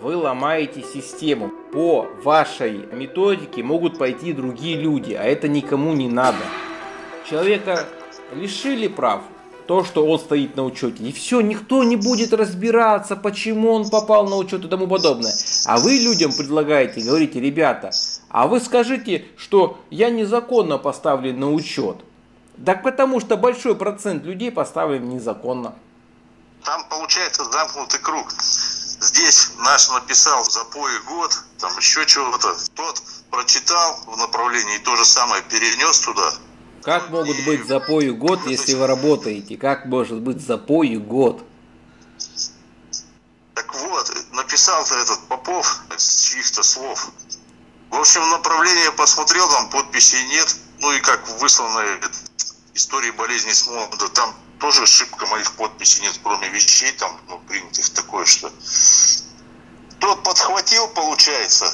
вы ломаете систему. По вашей методике могут пойти другие люди, а это никому не надо. Человека лишили прав, то, что он стоит на учете. И все, никто не будет разбираться, почему он попал на учет и тому подобное. А вы людям предлагаете, говорите, ребята, а вы скажите, что я незаконно поставлен на учет. Так потому что большой процент людей поставлен незаконно. Там получается замкнутый круг. Здесь наш написал запой год, там еще чего-то. Тот прочитал в направлении и то же самое перенес туда. Как могут быть запою год, если вы работаете? Как может быть запою год? Так вот, написал-то этот Попов с чьих-то слов. В общем, направление посмотрел, там подписей нет. Ну и как высланная истории болезни Смолода, там тоже ошибка моих подписей нет, кроме вещей там, ну, принятых такое, что... Тот подхватил, получается,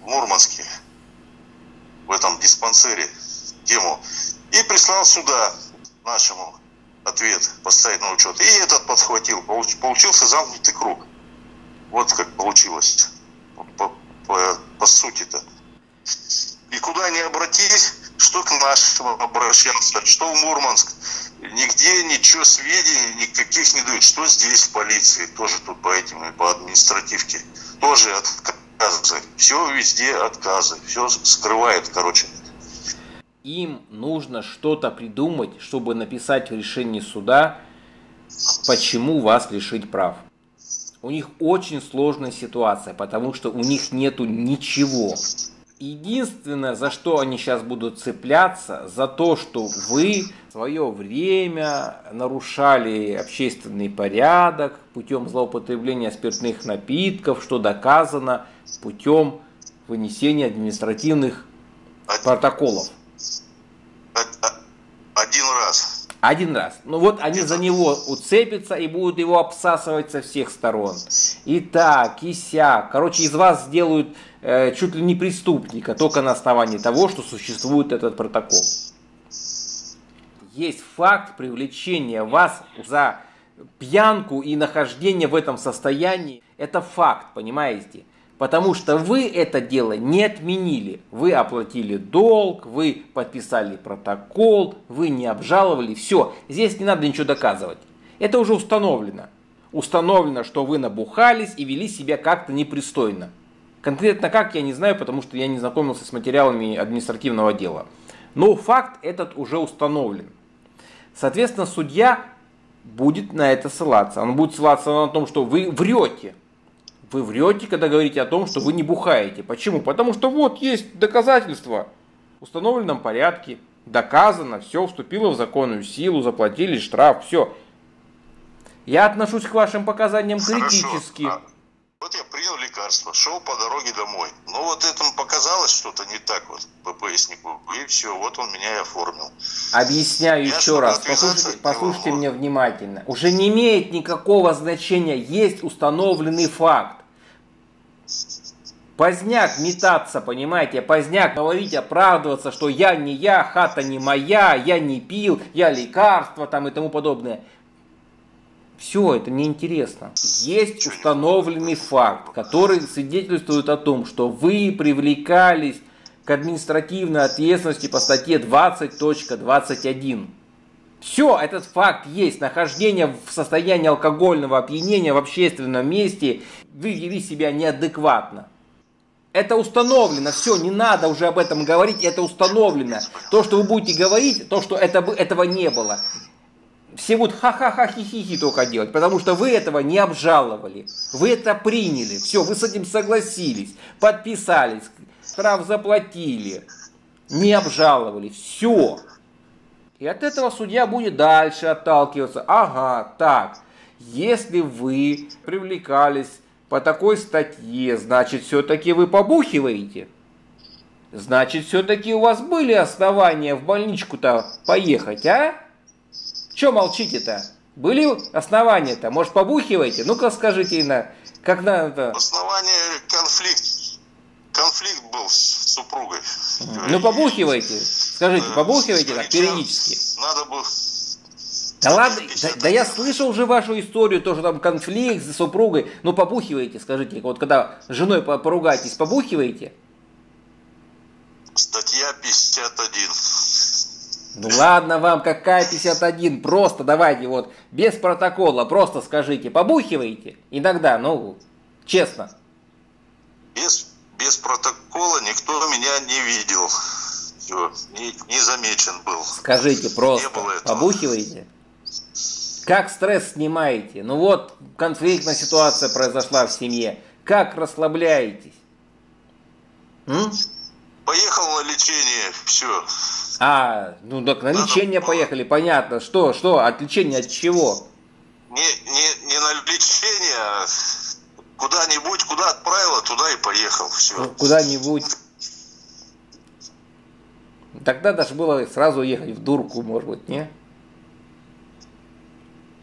в Мурманске, в этом диспансере, тему и прислал сюда нашему ответ поставить на учет. И этот подхватил. Получился замкнутый круг. Вот как получилось. По, по, по сути-то. И куда ни обратись, что к нашему обращался, что в Мурманск, нигде ничего сведений никаких не дают. Что здесь в полиции, тоже тут по этим, по административке, тоже отказы. Все везде отказы, все скрывает, короче им нужно что-то придумать, чтобы написать в решении суда, почему вас лишить прав. У них очень сложная ситуация, потому что у них нету ничего. Единственное, за что они сейчас будут цепляться, за то, что вы в свое время нарушали общественный порядок путем злоупотребления спиртных напитков, что доказано путем вынесения административных протоколов. Один раз. Один раз. Ну вот они за него уцепятся и будут его обсасывать со всех сторон. И так, и сяк. Короче, из вас сделают э, чуть ли не преступника, только на основании того, что существует этот протокол. Есть факт привлечения вас за пьянку и нахождение в этом состоянии. Это факт, понимаете? Потому что вы это дело не отменили. Вы оплатили долг, вы подписали протокол, вы не обжаловали. Все, здесь не надо ничего доказывать. Это уже установлено. Установлено, что вы набухались и вели себя как-то непристойно. Конкретно как, я не знаю, потому что я не знакомился с материалами административного дела. Но факт этот уже установлен. Соответственно, судья будет на это ссылаться. Он будет ссылаться на том, что вы врете. Вы врете, когда говорите о том, что вы не бухаете. Почему? Потому что вот есть доказательства в установленном порядке, доказано, все вступило в законную силу, заплатили штраф, все. Я отношусь к вашим показаниям критически. Хорошо. А вот я принял лекарство, шел по дороге домой. Но вот этому показалось что-то не так вот по пояснику. И все, вот он меня и оформил. Объясняю я еще раз. Послушайте, послушайте меня внимательно. Уже не имеет никакого значения. Есть установленный факт. Поздняк метаться, понимаете, поздняк говорить, оправдываться, что я не я, хата не моя, я не пил, я лекарство там и тому подобное. Все, это неинтересно. Есть установленный факт, который свидетельствует о том, что вы привлекались к административной ответственности по статье 20.21. Все, этот факт есть. Нахождение в состоянии алкогольного опьянения в общественном месте, вы вели себя неадекватно. Это установлено, все, не надо уже об этом говорить, это установлено. То, что вы будете говорить, то, что это, этого не было все будут ха-ха-ха хи-хи-хи только делать, потому что вы этого не обжаловали. Вы это приняли. Все, вы с этим согласились, подписались, штраф заплатили, не обжаловали. Все. И от этого судья будет дальше отталкиваться. Ага, так, если вы привлекались по такой статье, значит, все-таки вы побухиваете. Значит, все-таки у вас были основания в больничку-то поехать, а? Че молчите-то? Были основания-то? Может, побухиваете? Ну-ка скажите, Инна, как на это... Основание конфликт. Конфликт был с супругой. Ну, побухивайте. Скажите, побухивайте так периодически. Надо было... Да ладно, да, да я слышал уже вашу историю, тоже там конфликт с супругой. Ну побухиваете, скажите, вот когда с женой поругаетесь, побухиваете? Статья 51. Ну ладно вам, какая 51, просто давайте вот, без протокола, просто скажите, побухиваете иногда, ну, честно. Без, без протокола никто меня не видел. Все, не, не замечен был. Скажите просто, побухиваете? Как стресс снимаете? Ну вот, конфликтная ситуация произошла в семье. Как расслабляетесь? М? Поехал на лечение, все. А, ну так на лечение поехали, понятно. Что, что, от лечения от чего? Не, не, не на лечение, а куда-нибудь, куда отправила, туда и поехал, все. Ну, куда-нибудь. Тогда даже было сразу ехать в дурку, может быть, не?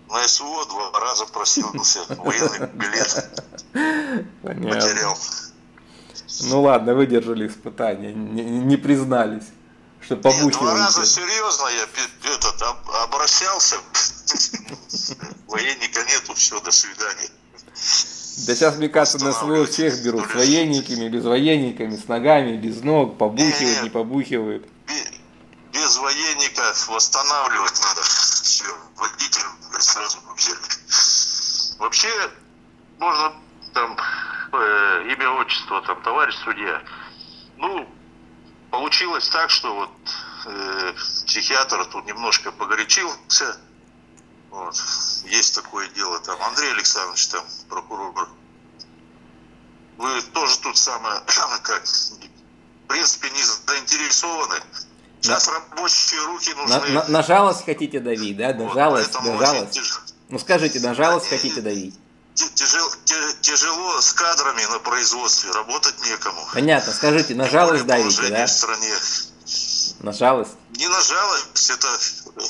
На СВО два раза просился, военный билет потерял. Ну ладно, выдержали испытания, не, не признались что побухиваете. Два раза серьезно я этот, обращался. Военника нету, все, до свидания. Да сейчас, мне кажется, на СВО всех берут. С военниками, без военниками, с ногами, без ног, побухивают, не побухивают. Без военника восстанавливать надо. Все, водитель сразу взяли. Вообще, можно там э, имя, отчество, там, товарищ судья. Ну, получилось так, что вот э, психиатр тут немножко погорячился. Вот. Есть такое дело там. Андрей Александрович там, прокурор. Вы тоже тут самое, как, в принципе, не заинтересованы. Сейчас на, рабочие руки нужны. На, на, на жалость хотите давить, да? На вот, жалость, на жалость. Тяж... Ну скажите, на жалость хотите давить? Тяжело, тяжело с кадрами на производстве, работать некому. Понятно, скажите, на жалость давите, да? в стране. На жалость? Не на жалость, это...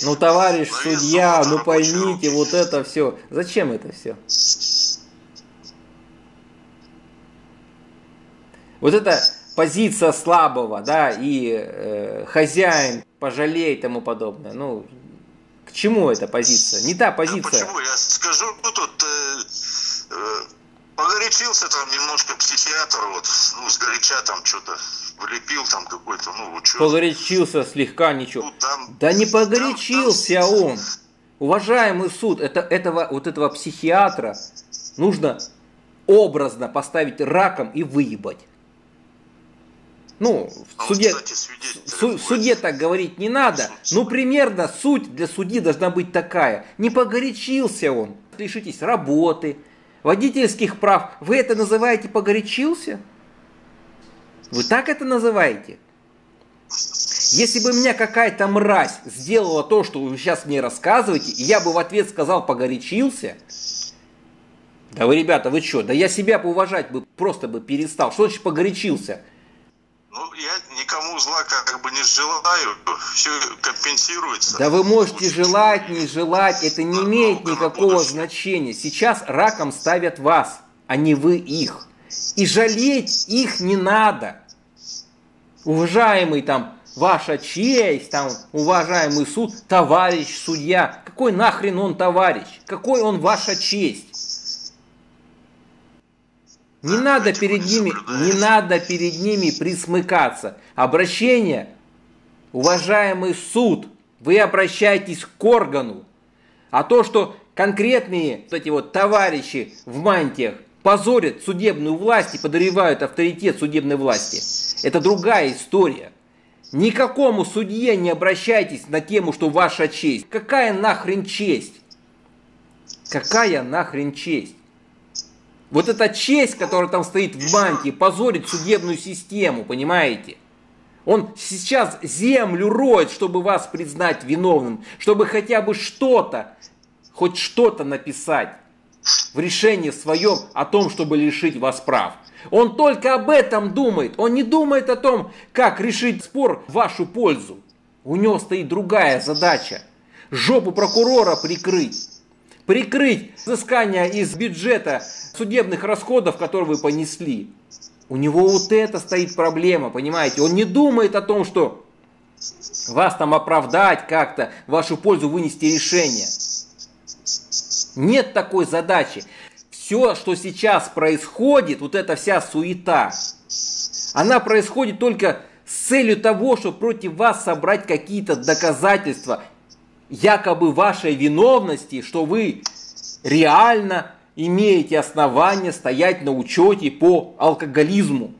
Ну, товарищ судья, ну поймите, вот это все. Зачем это все? Вот это позиция слабого, да, и э, хозяин пожалей и тому подобное. Ну, к чему эта позиция? Не та позиция. Да почему? Я скажу, тут э, Э, погорячился там немножко психиатр, вот, ну, сгоряча там что-то влепил там какой-то, ну, учет. Погорячился слегка, ничего. Ну, там, да не погорячился там, там... он. Уважаемый суд, это, этого, вот этого психиатра нужно образно поставить раком и выебать. Ну, в а суде, в суде так говорить не надо. Ну, примерно суть для судьи должна быть такая. Не погорячился он. Лишитесь работы, водительских прав, вы это называете погорячился? Вы так это называете? Если бы меня какая-то мразь сделала то, что вы сейчас мне рассказываете, и я бы в ответ сказал погорячился, да вы, ребята, вы что, да я себя бы уважать бы просто бы перестал. Что значит погорячился? Ну, я никому зла как бы не желаю, все компенсируется. Да вы можете желать, не желать, это не имеет никакого значения. Сейчас раком ставят вас, а не вы их. И жалеть их не надо. Уважаемый там, ваша честь, там, уважаемый суд, товарищ судья. Какой нахрен он товарищ? Какой он ваша честь? Не надо перед ними, не надо перед ними присмыкаться. Обращение, уважаемый суд, вы обращаетесь к органу. А то, что конкретные вот эти вот товарищи в мантиях позорят судебную власть и подоревают авторитет судебной власти, это другая история. Никакому судье не обращайтесь на тему, что ваша честь. Какая нахрен честь? Какая нахрен честь? Вот эта честь, которая там стоит в банке, позорит судебную систему, понимаете? Он сейчас землю роет, чтобы вас признать виновным, чтобы хотя бы что-то, хоть что-то написать в решении своем о том, чтобы лишить вас прав. Он только об этом думает. Он не думает о том, как решить спор в вашу пользу. У него стоит другая задача. Жопу прокурора прикрыть. Прикрыть взыскание из бюджета судебных расходов, которые вы понесли. У него вот это стоит проблема, понимаете? Он не думает о том, что вас там оправдать как-то, в вашу пользу вынести решение. Нет такой задачи. Все, что сейчас происходит, вот эта вся суета, она происходит только с целью того, чтобы против вас собрать какие-то доказательства якобы вашей виновности, что вы реально имеете основания стоять на учете по алкоголизму.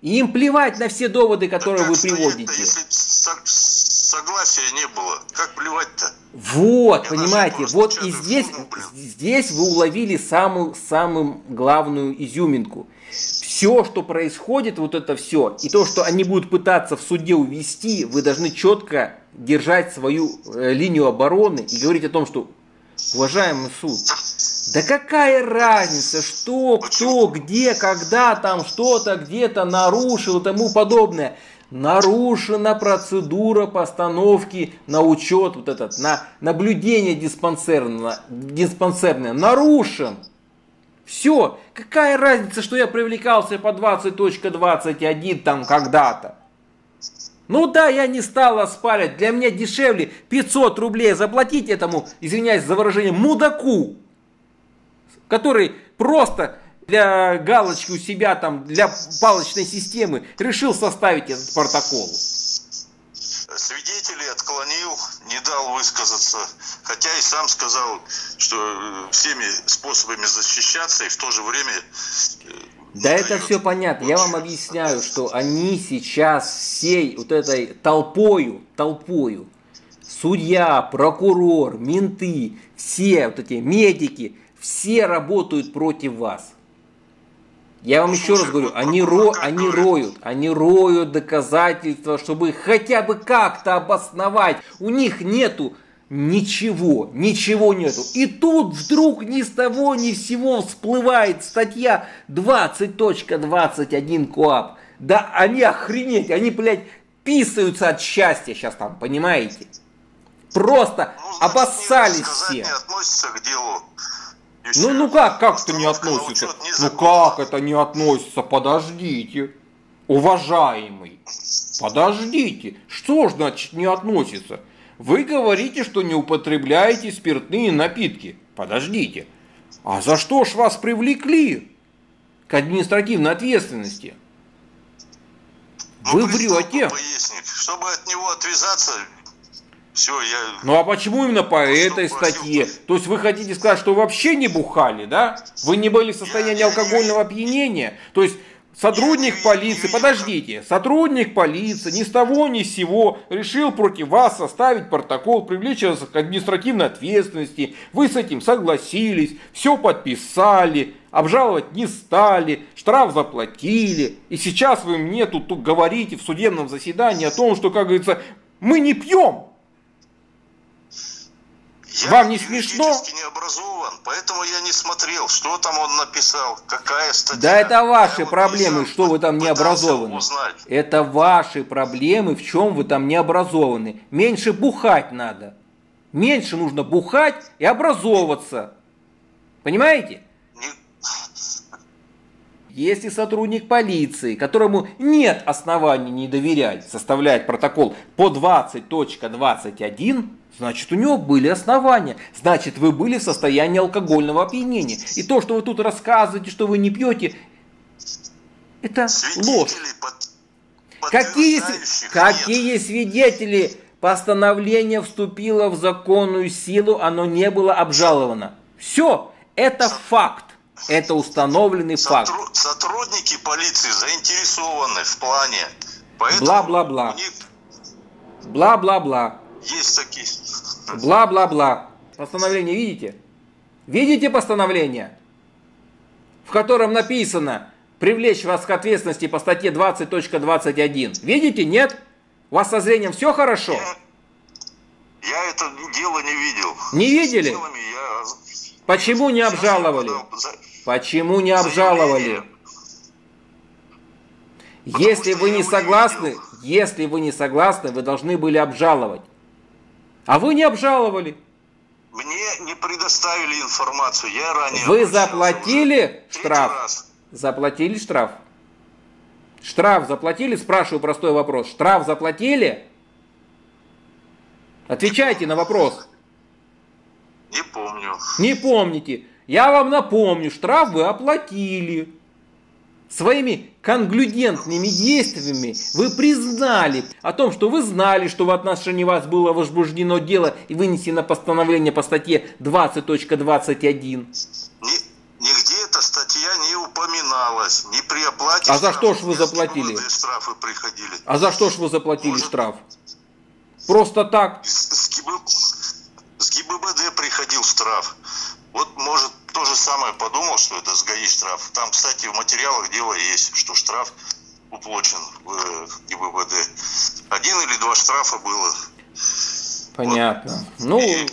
И им плевать на все доводы, которые вы приводите. Если согласия не было, как плевать-то? Вот, Я понимаете, вот и здесь, здесь вы уловили самую, самую главную изюминку. Все, что происходит, вот это все, и то, что они будут пытаться в суде увести, вы должны четко держать свою э, линию обороны и говорить о том, что, уважаемый суд, да какая разница, что, кто, где, когда там что-то где-то нарушил и тому подобное. Нарушена процедура постановки на учет, вот этот, на наблюдение диспансерное, диспансерное. Нарушен. Все. Какая разница, что я привлекался по 20.21 там когда-то. Ну да, я не стал оспаривать. Для меня дешевле 500 рублей заплатить этому, извиняюсь за выражение, мудаку, который просто для галочки у себя там, для палочной системы решил составить этот протокол. Свидетелей отклонил, не дал высказаться, хотя и сам сказал, что э, всеми способами защищаться и в то же время э, да это все понятно. Я вам объясняю, что они сейчас всей вот этой толпою, толпою, судья, прокурор, менты, все вот эти медики, все работают против вас. Я вам еще раз говорю, они, ро, они роют, они роют доказательства, чтобы хотя бы как-то обосновать. У них нету Ничего, ничего нету. И тут вдруг ни с того ни с сего всплывает статья 20.21 КОАП. Да они охренеть, они, блядь, писаются от счастья сейчас там, понимаете? Просто ну, обоссались все. Не относится к делу. Ну, ну как, как это не относится? Ну как это не относится? Подождите. Уважаемый, подождите. Что значит не относится? Вы говорите, что не употребляете спиртные напитки. Подождите. А за что ж вас привлекли к административной ответственности? Ну, Вы врете. Чтобы от него отвязаться, все, я... Ну а почему именно по этой статье? То есть вы хотите сказать, что вообще не бухали, да? Вы не были в состоянии я, опьянения? опьянения? То есть Сотрудник полиции, подождите, сотрудник полиции ни с того ни с сего решил против вас составить протокол, привлечь вас к административной ответственности. Вы с этим согласились, все подписали, обжаловать не стали, штраф заплатили. И сейчас вы мне тут, тут говорите в судебном заседании о том, что, как говорится, мы не пьем. Я Вам не смешно? не образован, поэтому я не смотрел, что там он написал, какая статья. Да это ваши проблемы, вот что вы там не образованы. Узнать. Это ваши проблемы, в чем вы там не образованы. Меньше бухать надо. Меньше нужно бухать и образовываться. Понимаете? Если сотрудник полиции, которому нет оснований не доверять, составляет протокол по 20.21, Значит, у него были основания. Значит, вы были в состоянии алкогольного опьянения. И то, что вы тут рассказываете, что вы не пьете, это ложь. Под, какие, какие свидетели постановление вступило в законную силу, оно не было обжаловано. Все, это факт. Это установленный Сотруд... факт. Сотрудники полиции заинтересованы в плане. Бла-бла-бла. Бла-бла-бла. Есть такие. Бла-бла-бла. Постановление видите? Видите постановление? В котором написано привлечь вас к ответственности по статье 20.21. Видите? Нет? У вас со зрением все хорошо? Я, я это дело не видел. Не видели? Я... Почему не обжаловали? Почему не обжаловали? Если вы не согласны, если вы не согласны, вы должны были обжаловать. А вы не обжаловали. Мне не предоставили информацию, я ранее... Вы заплатили штраф? Раз. Заплатили штраф? Штраф заплатили? Спрашиваю простой вопрос. Штраф заплатили? Отвечайте на вопрос. Не помню. Не помните. Я вам напомню, штраф вы оплатили. Своими конглюдентными действиями вы признали о том, что вы знали, что в отношении вас было возбуждено дело и вынесено постановление по статье 20.21. Нигде эта статья не упоминалась, ни при оплате А за что ж вы заплатили? штрафы приходили. А за что ж вы заплатили Может, штраф? Просто так? С, ГИБ... с ГИБДД приходил штраф. Вот, может, то же самое подумал, что это с ГАИ штраф. Там, кстати, в материалах дела есть, что штраф уплочен в э, ГИБДД. Один или два штрафа было. Понятно. Вот. Ну, и...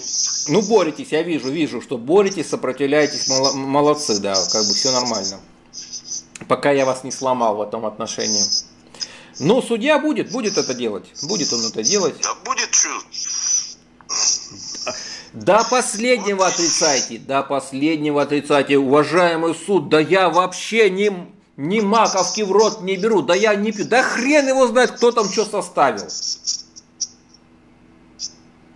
ну, боретесь, я вижу, вижу, что боретесь, сопротивляетесь, молодцы, да, как бы все нормально. Пока я вас не сломал в этом отношении. Но судья будет, будет это делать. Будет он это делать. Да будет что. До последнего отрицайте, до последнего отрицайте, уважаемый суд, да я вообще не, ни маковки в рот не беру, да я не пью, да хрен его знает, кто там что составил.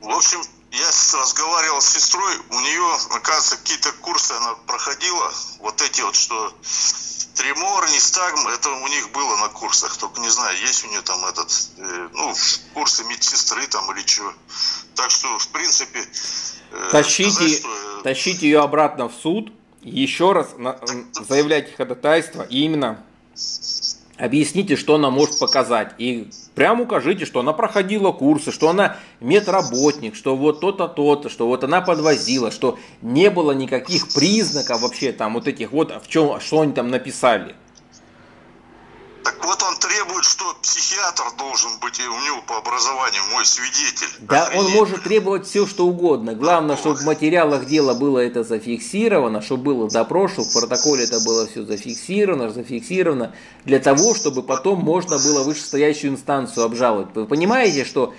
В общем, я разговаривал с сестрой, у нее, оказывается, какие-то курсы она проходила, вот эти вот, что Тремор, Нистагм, это у них было на курсах, только не знаю, есть у нее там этот, э, ну, курсы медсестры там или что. Так что, в принципе... Э, тащите, сказать, что, э, тащите ее обратно в суд, еще раз на, заявляйте ходатайство и именно объясните, что она может показать. И прямо укажите, что она проходила курсы, что она медработник, что вот то-то, то-то, что вот она подвозила, что не было никаких признаков вообще там вот этих вот, в чем, что они там написали. Так вот он требует, что психиатр должен быть у него по образованию, мой свидетель. Да, Охренеть. он может требовать все, что угодно. Главное, чтобы в материалах дела было это зафиксировано, чтобы было допрос, чтобы в протоколе это было все зафиксировано, зафиксировано, для того, чтобы потом можно было вышестоящую инстанцию обжаловать. Вы понимаете, что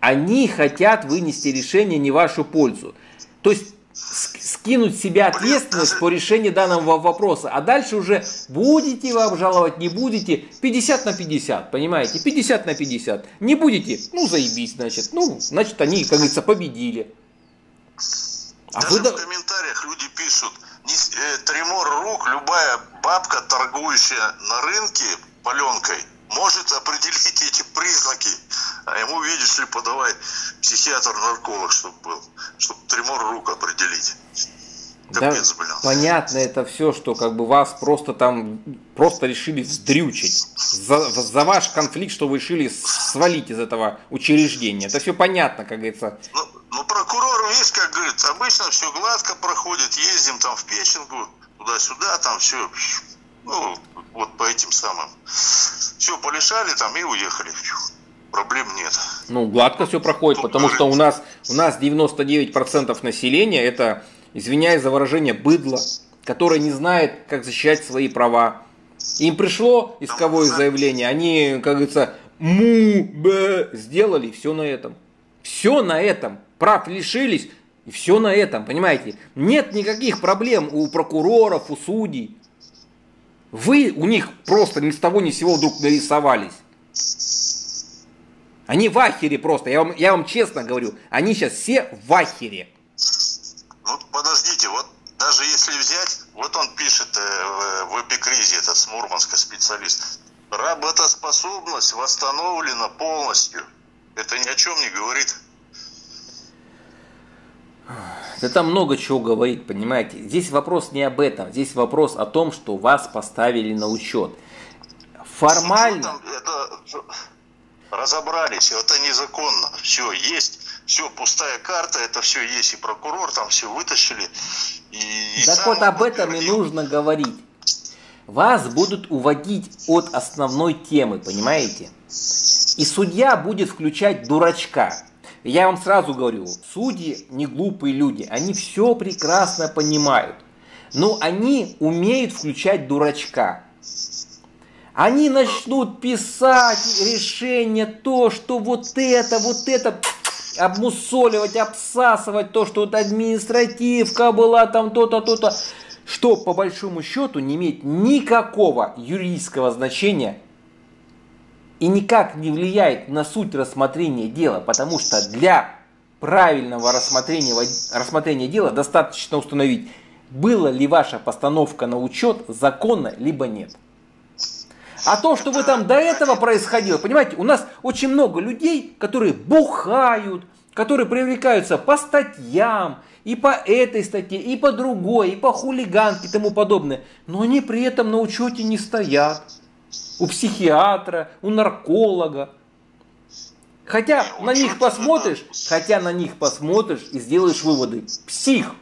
они хотят вынести решение не в вашу пользу. То есть скинуть с себя ответственность по решению данного вопроса. А дальше уже будете вы обжаловать, не будете, 50 на 50, понимаете, 50 на 50. Не будете, ну заебись, значит, ну, значит они, как говорится, победили. А Даже вы... в комментариях люди пишут, э, тремор рук, любая бабка, торгующая на рынке паленкой, может определить эти признаки. А ему, видишь ли, подавай психиатр-нарколог, чтобы был, чтобы тремор рук определить. Капец, да, блин. понятно это все, что как бы вас просто там просто решили вздрючить за, за ваш конфликт, что вы решили свалить из этого учреждения. Это все понятно, как говорится. Ну, ну прокурор, видишь, как говорит, обычно все гладко проходит, ездим там в Печенгу, туда-сюда, там все, ну, вот по этим самым. Все полишали там и уехали. Проблем нет. Ну, гладко все проходит, Тут потому что у нас, у нас 99% населения это извиняюсь за выражение, быдло, которое не знает, как защищать свои права. Им пришло исковое заявление, они, как говорится, му б сделали, все на этом. Все на этом. Прав лишились, и все на этом, понимаете? Нет никаких проблем у прокуроров, у судей. Вы у них просто ни с того ни с сего вдруг нарисовались. Они в ахере просто, я вам, я вам честно говорю, они сейчас все в ахере. Ну, подождите, вот даже если взять, вот он пишет э, в эпикризе, этот с Мурманска специалист, работоспособность восстановлена полностью. Это ни о чем не говорит. Да там много чего говорит, понимаете. Здесь вопрос не об этом. Здесь вопрос о том, что вас поставили на учет. Формально... Это, разобрались, это незаконно. Все, есть все, пустая карта, это все есть, и прокурор там все вытащили. И, и так вот об этом и нужно говорить. Вас будут уводить от основной темы, понимаете? И судья будет включать дурачка. Я вам сразу говорю, судьи не глупые люди, они все прекрасно понимают. Но они умеют включать дурачка. Они начнут писать решение, то, что вот это, вот это обмусоливать, обсасывать то, что вот административка была там то-то, то-то, что по большому счету не имеет никакого юридического значения и никак не влияет на суть рассмотрения дела, потому что для правильного рассмотрения, рассмотрения дела достаточно установить, была ли ваша постановка на учет законна, либо нет. А то, что вы там до этого происходило, понимаете, у нас очень много людей, которые бухают, которые привлекаются по статьям, и по этой статье, и по другой, и по хулиганке и тому подобное. Но они при этом на учете не стоят. У психиатра, у нарколога. Хотя на них посмотришь, хотя на них посмотришь и сделаешь выводы. Псих,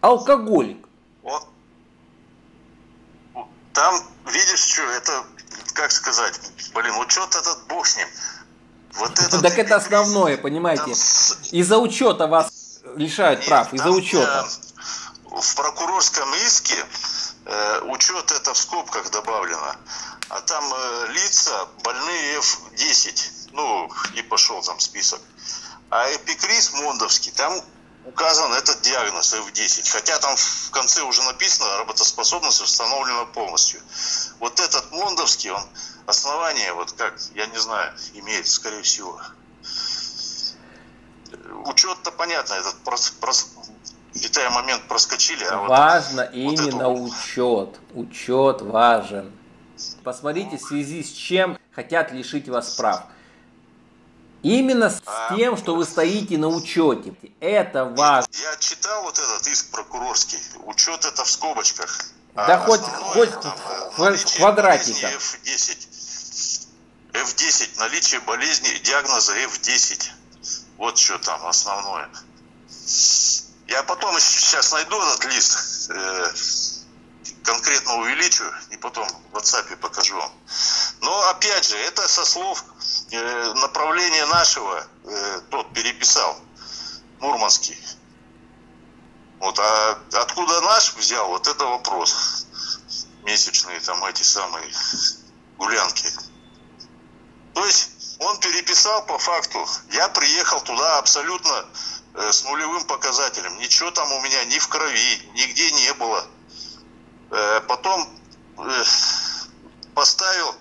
алкоголик. Вот. Там, видишь, что это, как сказать, блин, учет этот бог с ним. Вот этот, так это основное, понимаете? Из-за учета вас лишают Нет, прав из-за учета. В прокурорском иске э, учет это в скобках добавлено, а там э, лица больные F10, ну и пошел там список. А эпикриз мондовский, там указан этот диагноз F10, хотя там в конце уже написано работоспособность установлена полностью. Вот этот мондовский, он основание, вот как, я не знаю, имеет, скорее всего учет-то понятно, этот прос, прос, момент проскочили. А Важно вот, именно вот учет. Учет важен. Посмотрите, в связи с чем хотят лишить вас прав. Именно с а, тем, что вы стоите на учете. Это важно. Я читал вот этот иск прокурорский. Учет это в скобочках. Да а хоть, хоть там, в квадратиках. F10. F10. Наличие болезни диагноза F10. Вот что там основное. Я потом сейчас найду этот лист, э, конкретно увеличу и потом в WhatsApp покажу вам. Но опять же, это со слов э, направления нашего, э, тот переписал, Мурманский. Вот, а откуда наш взял, вот это вопрос. Месячные там эти самые гулянки. То есть он переписал по факту. Я приехал туда абсолютно э, с нулевым показателем. Ничего там у меня ни в крови, нигде не было. Э, потом э, поставил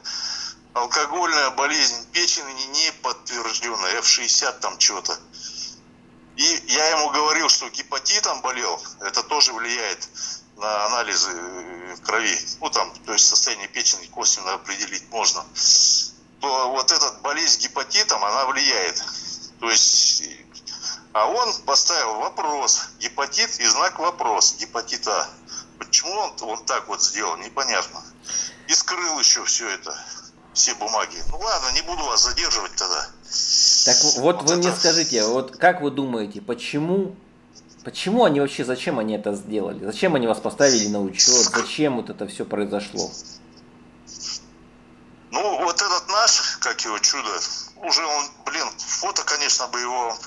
алкогольная болезнь печени не подтвержденная, F60 там что-то. И я ему говорил, что гепатитом болел, это тоже влияет на анализы э, крови. Ну там, то есть состояние печени косвенно определить можно то вот эта болезнь гепатитом, она влияет. То есть, а он поставил вопрос, гепатит и знак вопрос, гепатита. Почему он, он так вот сделал, непонятно. И скрыл еще все это, все бумаги. Ну ладно, не буду вас задерживать тогда. Так вот, вот вы это... мне скажите, вот как вы думаете, почему Почему они вообще, зачем они это сделали? Зачем они вас поставили на учет? Зачем вот это все произошло? Ну, вот этот наш, как его чудо, уже он, блин, фото, конечно, бы его,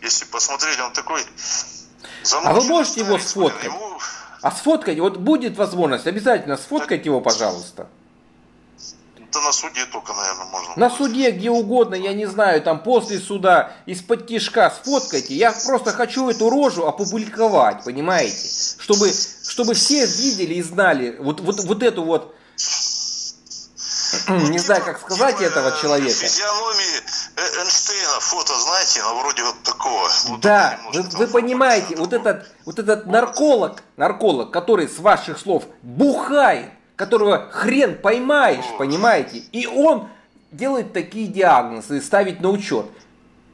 если посмотреть, он такой... А вы можете его сфоткать? А сфоткать, вот будет возможность, обязательно сфоткайте его, пожалуйста. Да на суде только, наверное, можно. На суде, где угодно, я не знаю, там после суда, из-под тишка сфоткайте. Я просто хочу эту рожу опубликовать, понимаете? Чтобы, чтобы все видели и знали вот, вот, вот эту вот не знаю, как сказать этого человека. Физиономии Эйнштейна фото, знаете, ну, вроде вот такого. Вот да, вы, вы понимаете, вот этот, вот этот нарколог, нарколог, который с ваших слов бухает, которого хрен поймаешь, О. понимаете, и он делает такие диагнозы, ставить на учет.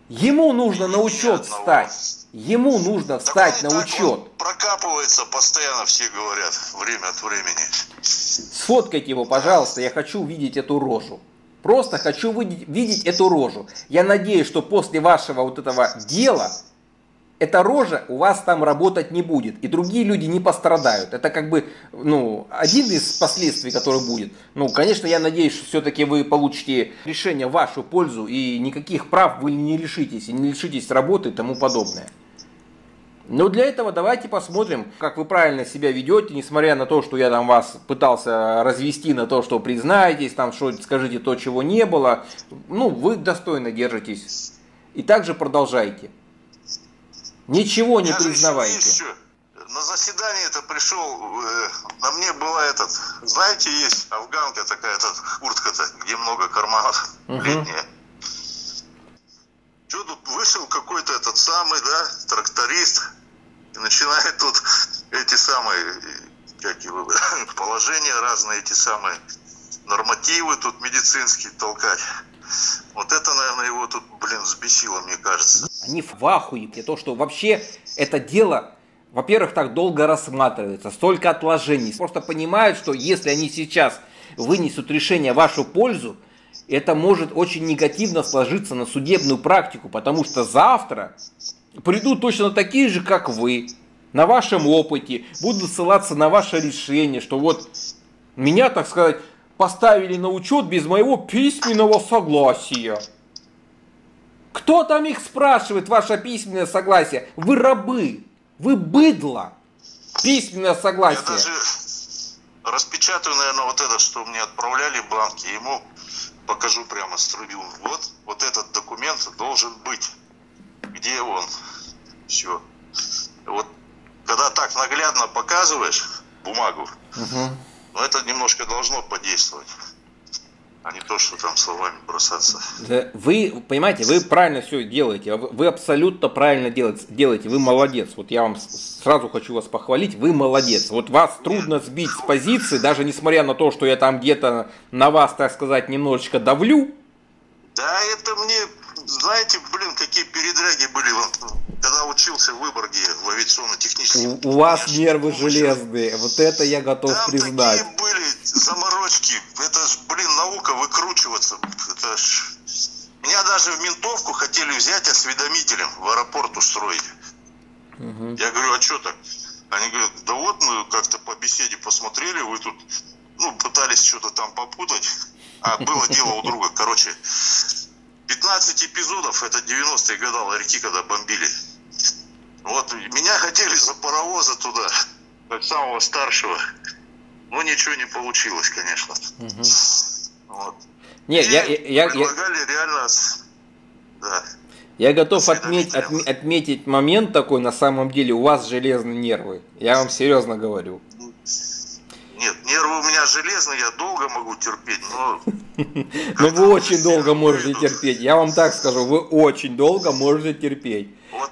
Ему нужно на учет встать. Ему нужно встать на учет. Прокапывается постоянно, все говорят, время от времени. Сфоткайте его, пожалуйста, я хочу увидеть эту рожу. Просто хочу видеть, эту рожу. Я надеюсь, что после вашего вот этого дела эта рожа у вас там работать не будет, и другие люди не пострадают. Это как бы, ну, один из последствий, который будет. Ну, конечно, я надеюсь, что все-таки вы получите решение в вашу пользу, и никаких прав вы не лишитесь, и не лишитесь работы и тому подобное. Но для этого давайте посмотрим, как вы правильно себя ведете, несмотря на то, что я там вас пытался развести на то, что признаетесь, там, что скажите то, чего не было. Ну, вы достойно держитесь. И также продолжайте. Ничего не я признавайте. На заседание это пришел, э, на мне была этот, знаете, есть афганка такая, этот куртка-то, где много карманов, угу. летняя. Что тут вышел какой-то этот сам самый, да, тракторист, и начинает тут эти самые, как его, положения разные, эти самые нормативы тут медицинские толкать. Вот это, наверное, его тут, блин, взбесило, мне кажется. Они в ахуе, то, что вообще это дело во-первых, так долго рассматривается, столько отложений. Просто понимают, что если они сейчас вынесут решение в вашу пользу, это может очень негативно сложиться на судебную практику, потому что завтра придут точно такие же, как вы, на вашем опыте, будут ссылаться на ваше решение, что вот меня, так сказать, поставили на учет без моего письменного согласия. Кто там их спрашивает, ваше письменное согласие? Вы рабы. Вы быдло. Письменное согласие. Я даже распечатаю, наверное, вот это, что мне отправляли банки, ему покажу прямо с трубил. Вот, вот этот документ должен быть. Где он? Все. Вот когда так наглядно показываешь бумагу, угу. ну это немножко должно подействовать а не то, что там словами бросаться. Вы, понимаете, вы правильно все делаете, вы абсолютно правильно делаете, вы молодец. Вот я вам сразу хочу вас похвалить, вы молодец. Вот вас трудно сбить с позиции, даже несмотря на то, что я там где-то на вас, так сказать, немножечко давлю. Да, это мне знаете, блин, какие передряги были, когда учился в Выборге в авиационно-техническом. У, у вас нервы железные, вот это я готов Там признать. такие были заморочки, это ж, блин, наука выкручиваться. Это ж... Меня даже в ментовку хотели взять осведомителем в аэропорт устроить. Угу. Я говорю, а что так? Они говорят, да вот мы как-то по беседе посмотрели, вы тут, ну, пытались что-то там попутать. А было дело у друга, короче, 15 эпизодов, это 90-е годы ларьки, когда бомбили. Вот меня хотели за паровоза туда, как самого старшего. Но ничего не получилось, конечно. Угу. Вот. Не, я, я, я, предлагали я... реально, да. Я готов отметь, отме, отметить момент такой, на самом деле, у вас железные нервы. Я вам серьезно говорю. Нет, нервы у меня железные, я долго могу терпеть, но... Но вы очень долго можете терпеть. Я вам так скажу, вы очень долго можете терпеть.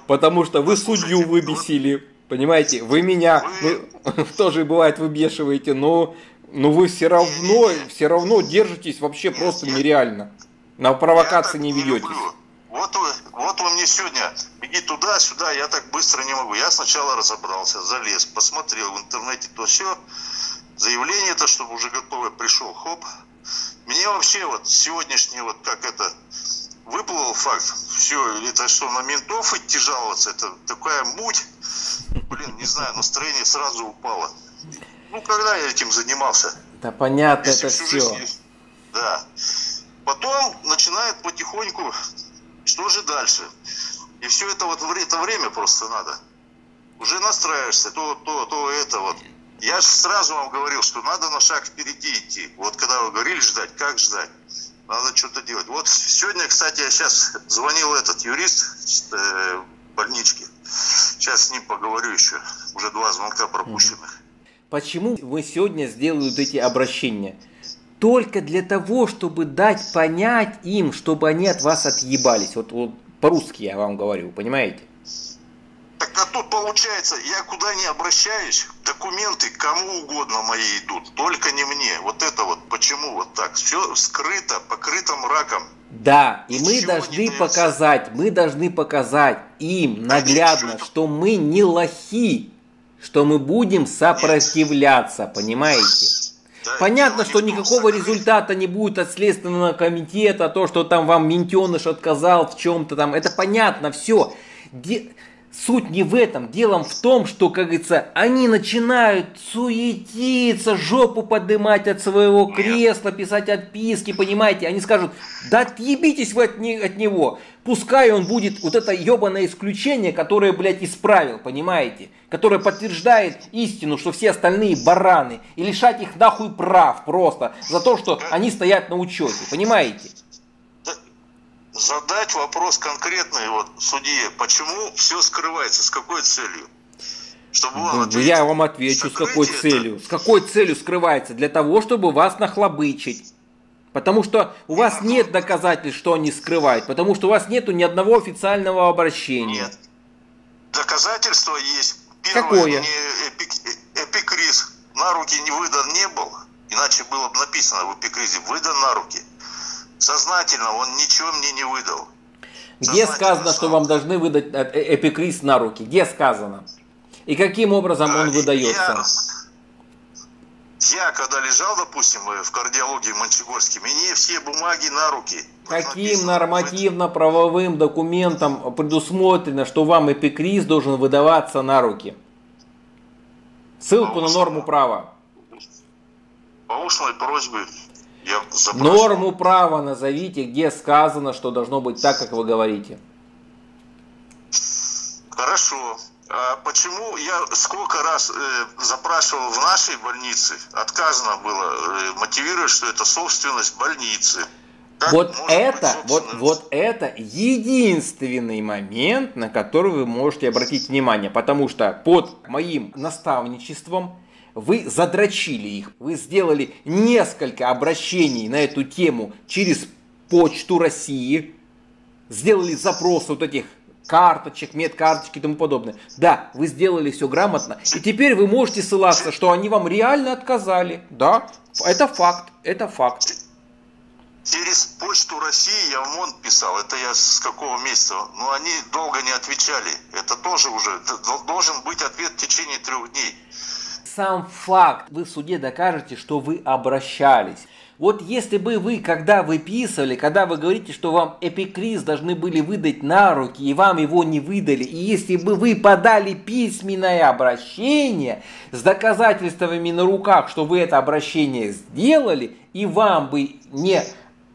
Потому что вы судью выбесили. Понимаете, вы меня тоже бывает выбешиваете, но, но вы все равно, все равно держитесь вообще просто нереально. На провокации не ведетесь. Вот, вот он мне сегодня, беги туда-сюда, я так быстро не могу. Я сначала разобрался, залез, посмотрел в интернете то все, заявление это, чтобы уже готовый пришел, хоп. Мне вообще вот сегодняшний вот как это выплыл факт, все, это что, на ментов идти жаловаться, это такая муть, блин, не знаю, настроение сразу упало. Ну, когда я этим занимался? Да понятно, Если это все. Жизнь, да. Потом начинает потихоньку, что же дальше? И все это вот это время просто надо. Уже настраиваешься, то, то, то, это вот. Я же сразу вам говорил, что надо на шаг впереди идти. Вот когда вы говорили ждать, как ждать? Надо что-то делать. Вот сегодня, кстати, я сейчас звонил этот юрист э, больнички. Сейчас с ним поговорю еще. Уже два звонка пропущенных. Почему вы сегодня сделают эти обращения? Только для того, чтобы дать понять им, чтобы они от вас отъебались. Вот, вот по-русски я вам говорю, понимаете? Так а тут получается, я куда не обращаюсь, документы кому угодно мои идут, только не мне. Вот это вот, почему вот так? Все скрыто, покрыто мраком. Да, и мы должны показать, мы должны показать им наглядно, Нет, что мы не лохи, что мы будем сопротивляться, Нет. понимаете? Да, Понятно, что никакого результата не будет от Следственного комитета, то, что там вам ментеныш отказал в чем-то там, это понятно, все. Суть не в этом. Делом в том, что, как говорится, они начинают суетиться, жопу поднимать от своего кресла, писать отписки, понимаете? Они скажут, да отъебитесь вы от, не, от него. Пускай он будет вот это ебаное исключение, которое, блядь, исправил, понимаете? Которое подтверждает истину, что все остальные бараны. И лишать их нахуй прав просто за то, что они стоят на учете, понимаете? Задать вопрос конкретный вот судье, почему все скрывается, с какой целью? Чтобы он ответил, Я вам отвечу, с какой целью. Это? С какой целью скрывается? Для того, чтобы вас нахлобычить. Потому что у вас нет доказательств, что они скрывают. Потому что у вас нету ни одного официального обращения. Нет. доказательства есть. Первое, Какое? мне эпик, эпикриз на руки не выдан не был, иначе было бы написано в эпикризе выдан на руки. Сознательно он ничего мне не выдал. Где сказано, что вам должны выдать э, э, эпикриз на руки? Где сказано? И каким образом он А, выдается? Я, я когда лежал, допустим, э, в кардиологии Мончегорске, мне все бумаги на руки. Каким нормативно-правовым документом предусмотрено, что вам эпикриз должен выдаваться на руки? Ссылку на норму права. По устной просьбе я запрашивал. Норму права назовите, где сказано, что должно быть так, как вы говорите. Хорошо. А почему я сколько раз э, запрашивал в нашей больнице, отказано было, э, мотивируя, что это собственность больницы. Как Вот это, вот, вот это единственный момент, на который вы можете обратить внимание, потому что под моим наставничеством вы задрочили их, вы сделали несколько обращений на эту тему через почту России, сделали запросы вот этих карточек, медкарточки и тому подобное. Да, вы сделали все грамотно, и теперь вы можете ссылаться, что они вам реально отказали. Да, это факт, это факт. Через почту России я в МОН писал, это я с какого месяца, но они долго не отвечали. Это тоже уже, должен быть ответ в течение трех дней. Сам факт, вы в суде докажете, что вы обращались. Вот если бы вы, когда выписывали, когда вы говорите, что вам эпикриз должны были выдать на руки, и вам его не выдали, и если бы вы подали письменное обращение с доказательствами на руках, что вы это обращение сделали, и вам бы не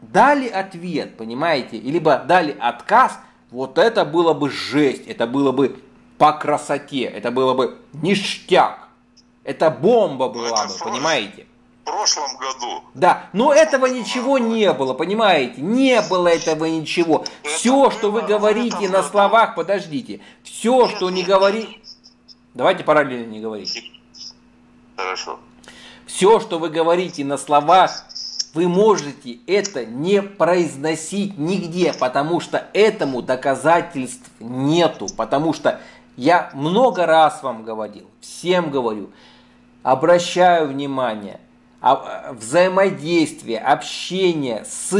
дали ответ, понимаете, либо дали отказ, вот это было бы жесть, это было бы по красоте, это было бы ништяк, это бомба была Это бы, понимаете? В прошлом году Да, но этого ничего не было, понимаете? Не было этого ничего. Все, что вы говорите на словах, подождите, все, что не говори... Давайте параллельно не говорить. Хорошо. Все, что вы говорите на словах, вы можете это не произносить нигде, потому что этому доказательств нету. Потому что я много раз вам говорил, всем говорю, обращаю внимание, а- взаимодействие, общение с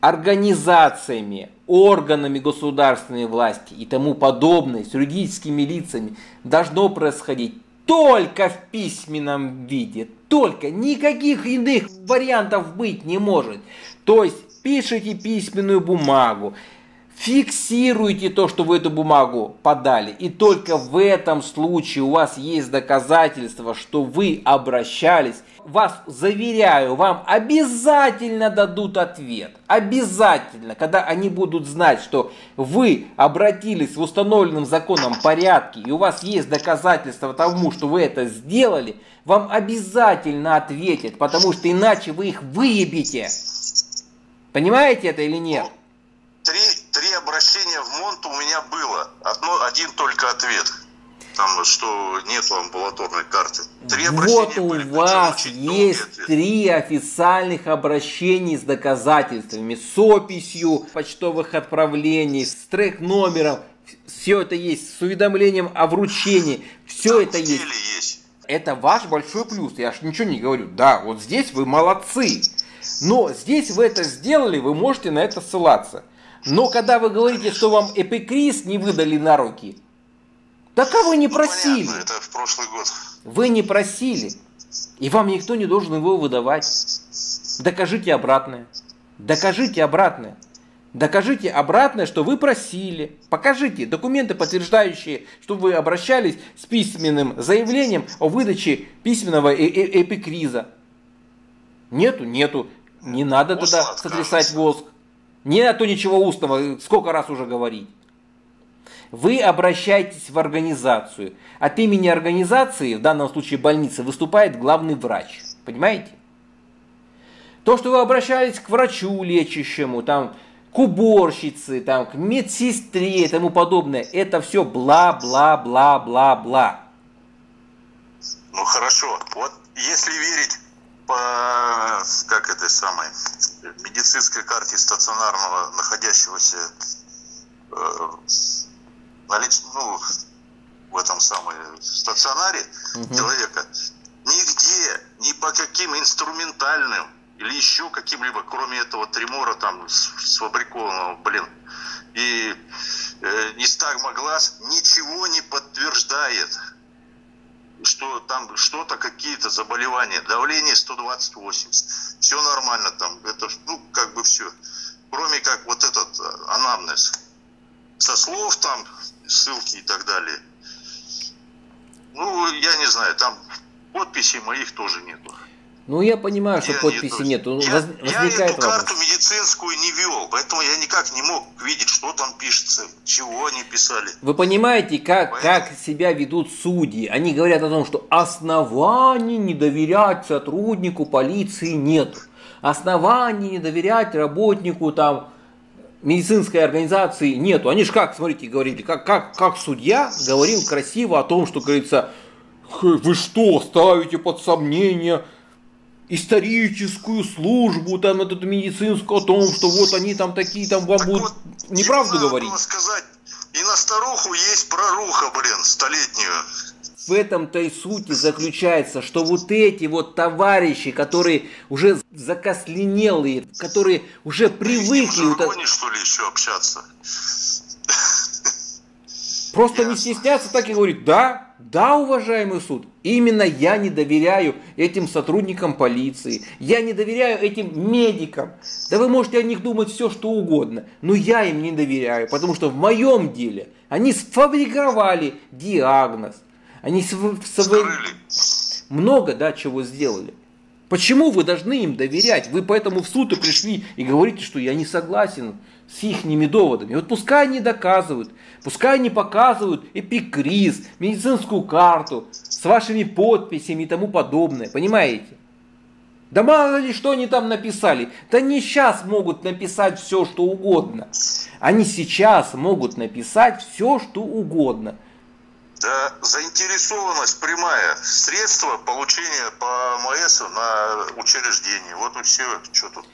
организациями, органами государственной власти и тому подобное, с юридическими лицами должно происходить только в письменном виде, только никаких иных вариантов быть не может. То есть пишите письменную бумагу, фиксируйте то, что вы эту бумагу подали. И только в этом случае у вас есть доказательства, что вы обращались. Вас заверяю, вам обязательно дадут ответ. Обязательно, когда они будут знать, что вы обратились в установленном законом порядке, и у вас есть доказательства тому, что вы это сделали, вам обязательно ответят, потому что иначе вы их выебите. Понимаете это или нет? Три, три обращения в МОНТ у меня было. Одно, один только ответ. Там, что нету амбулаторной карты. Три Вот обращения у были, вас есть три официальных обращений с доказательствами, с описью почтовых отправлений, с трек-номером. Все это есть, с уведомлением о вручении. Все Там это есть. есть. Это ваш большой плюс. Я ж ничего не говорю. Да, вот здесь вы молодцы. Но здесь вы это сделали, вы можете на это ссылаться. Но когда вы говорите, что вам эпикриз не выдали на руки, так а вы не Ну, просили. понятно, это в прошлый год. Вы не просили. И вам никто не должен его выдавать. Докажите обратное. Докажите обратное. Докажите обратное, что вы просили. Покажите документы, подтверждающие, что вы обращались с письменным заявлением о выдаче письменного э- э- эпикриза. Нету, нету. Не надо туда откажется. сотрясать воск. Не то ничего устного, сколько раз уже говорить. Вы обращаетесь в организацию. От имени организации, в данном случае больницы, выступает главный врач. Понимаете? То, что вы обращались к врачу лечащему, там, к уборщице, там, к медсестре и тому подобное, это все бла-бла-бла-бла-бла. Ну хорошо. Вот если верить по как это самое медицинской карте стационарного находящегося э, ну, в этом самом стационаре угу. человека, нигде, ни по каким инструментальным или еще каким-либо, кроме этого тремора там сфабрикованного, блин, и э, нистагма глаз, ничего не подтверждает, что там что-то, какие-то заболевания, давление 120-80, все нормально там, это, ну, как бы все, кроме как вот этот э, анамнез, со слов там, ссылки и так далее. Ну, я не знаю, там подписей моих тоже нету. Ну, я понимаю, что я подписи не, нету. Я, Воз, я эту вопрос. карту медицинскую не вел, поэтому я никак не мог видеть, что там пишется, чего они писали. Вы понимаете, как, как себя ведут судьи? Они говорят о том, что оснований не доверять сотруднику полиции нет. Оснований не доверять работнику там медицинской организации нету. Они же как, смотрите, говорили, как, как, как судья говорил красиво о том, что, говорится, вы что, ставите под сомнение историческую службу, там, эту медицинскую, о том, что вот они там такие, там вам так будут вот, неправду говорить. сказать, и на старуху есть проруха, блин, столетнюю. В этом-то и сути заключается, что вот эти вот товарищи, которые уже закосленелые, которые уже привыкли... Ты вот... что ли, еще общаться? Просто не стесняться так и говорить, да, да, уважаемый суд, именно я не доверяю этим сотрудникам полиции, я не доверяю этим медикам. Да вы можете о них думать все, что угодно, но я им не доверяю, потому что в моем деле они сфабриковали диагноз, они св... много, да, чего сделали. Почему вы должны им доверять? Вы поэтому в суд и пришли и говорите, что я не согласен с их доводами. Вот пускай они доказывают, пускай они показывают эпикриз, медицинскую карту с вашими подписями и тому подобное. Понимаете? Да мало ли что они там написали. Да не сейчас могут написать все, что угодно. Они сейчас могут написать все, что угодно. Да, заинтересованность прямая. Средства получения по МС на учреждение. Вот и все, что тут.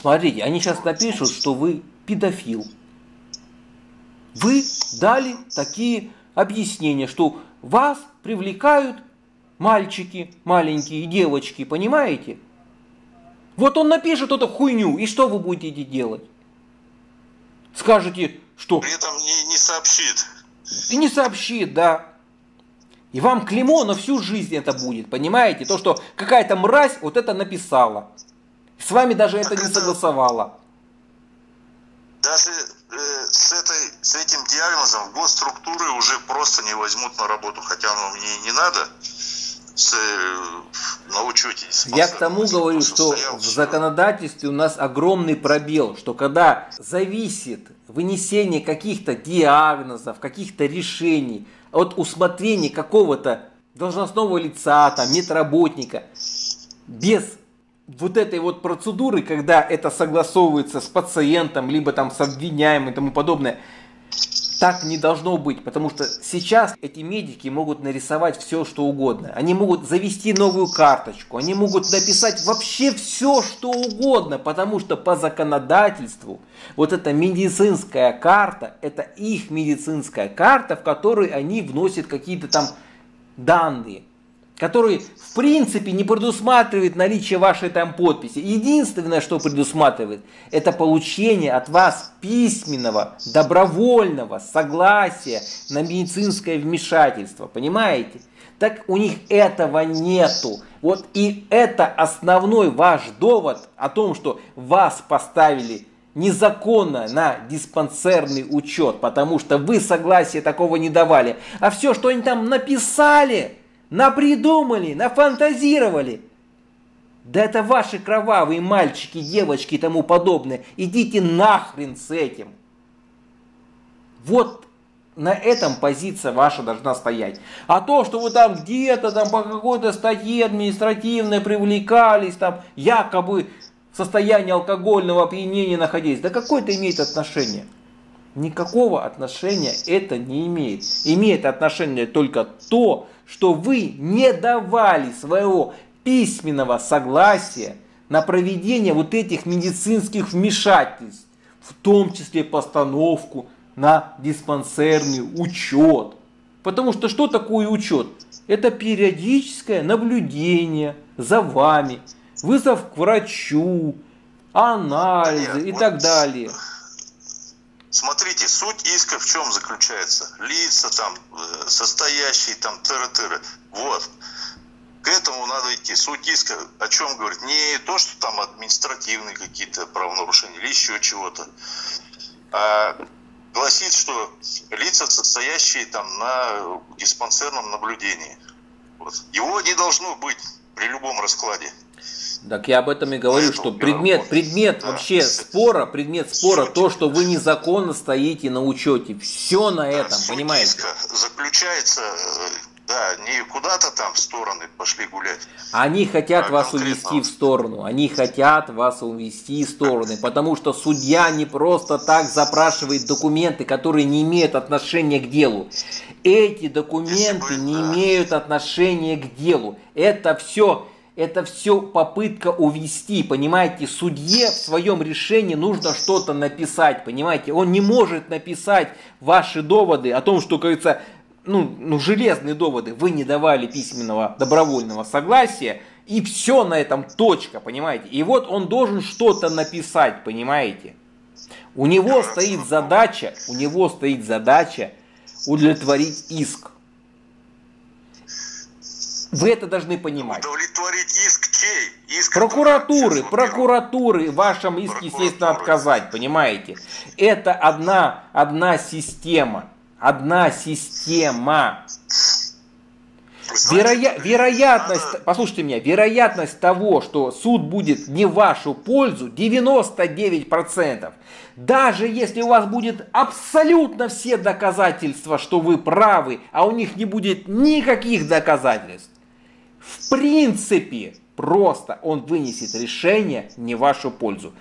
Смотрите, они сейчас напишут, что вы педофил. Вы дали такие объяснения, что вас привлекают мальчики маленькие, девочки, понимаете? Вот он напишет эту хуйню, и что вы будете делать? Скажете, что... При этом не, не сообщит. И не сообщит, да. И вам клеймо на всю жизнь это будет, понимаете? То, что какая-то мразь вот это написала. С вами даже это не согласовала даже э, с, этой, с этим диагнозом госструктуры уже просто не возьмут на работу, хотя оно мне и не надо. С, э, на учете. Я к тому говорю, что в законодательстве у нас огромный пробел, что когда зависит вынесение каких-то диагнозов, каких-то решений от усмотрения какого-то должностного лица, там, медработника, без вот этой вот процедуры, когда это согласовывается с пациентом, либо там с обвиняемым и тому подобное, так не должно быть, потому что сейчас эти медики могут нарисовать все, что угодно. Они могут завести новую карточку, они могут написать вообще все, что угодно, потому что по законодательству вот эта медицинская карта, это их медицинская карта, в которую они вносят какие-то там данные который в принципе не предусматривает наличие вашей там подписи. Единственное, что предусматривает, это получение от вас письменного, добровольного согласия на медицинское вмешательство. Понимаете? Так у них этого нету. Вот и это основной ваш довод о том, что вас поставили незаконно на диспансерный учет, потому что вы согласия такого не давали. А все, что они там написали, Напридумали, нафантазировали. Да это ваши кровавые мальчики, девочки и тому подобное. Идите нахрен с этим. Вот на этом позиция ваша должна стоять. А то, что вы там где-то там по какой-то статье административной привлекались, там якобы в состоянии алкогольного опьянения находились, да какое это имеет отношение? Никакого отношения это не имеет. Имеет отношение только то, что вы не давали своего письменного согласия на проведение вот этих медицинских вмешательств, в том числе постановку на диспансерный учет. Потому что что такое учет? Это периодическое наблюдение за вами, вызов к врачу, анализы Нет, и вот так далее. Смотрите, суть иска в чем заключается? Лица там, э, состоящие там, тыры-тыры. Вот. К этому надо идти. Суть иска о чем говорит? Не то, что там административные какие-то правонарушения или еще чего-то. А гласит, что лица, состоящие там на диспансерном наблюдении. Вот. Его не должно быть при любом раскладе. Так я об этом и говорю, что предмет, предмет вообще спора, предмет спора то, что вы незаконно стоите на учете. Все на этом, понимаете? заключается э, да, не куда-то там в стороны пошли гулять. Они хотят а вас увести в сторону. Они хотят вас увести в стороны. Потому что судья не просто так запрашивает документы, которые не имеют отношения к делу. Эти документы бы, не да. имеют отношения к делу. Это все это все попытка увести, понимаете, судье в своем решении нужно что-то написать, понимаете, он не может написать ваши доводы о том, что, кажется, ну, ну, железные доводы, вы не давали письменного добровольного согласия, и все на этом точка, понимаете? И вот он должен что-то написать, понимаете? У него стоит задача, у него стоит задача удовлетворить иск. Вы это должны понимать. Удовлетворить иск чей? Иск прокуратуры, прокуратуры в вашем иске, естественно, отказать, понимаете? Это одна, одна система одна система. Вероя... Вероятность, послушайте меня, вероятность того, что суд будет не в вашу пользу, 99%. Даже если у вас будет абсолютно все доказательства, что вы правы, а у них не будет никаких доказательств, в принципе, просто он вынесет решение не в вашу пользу.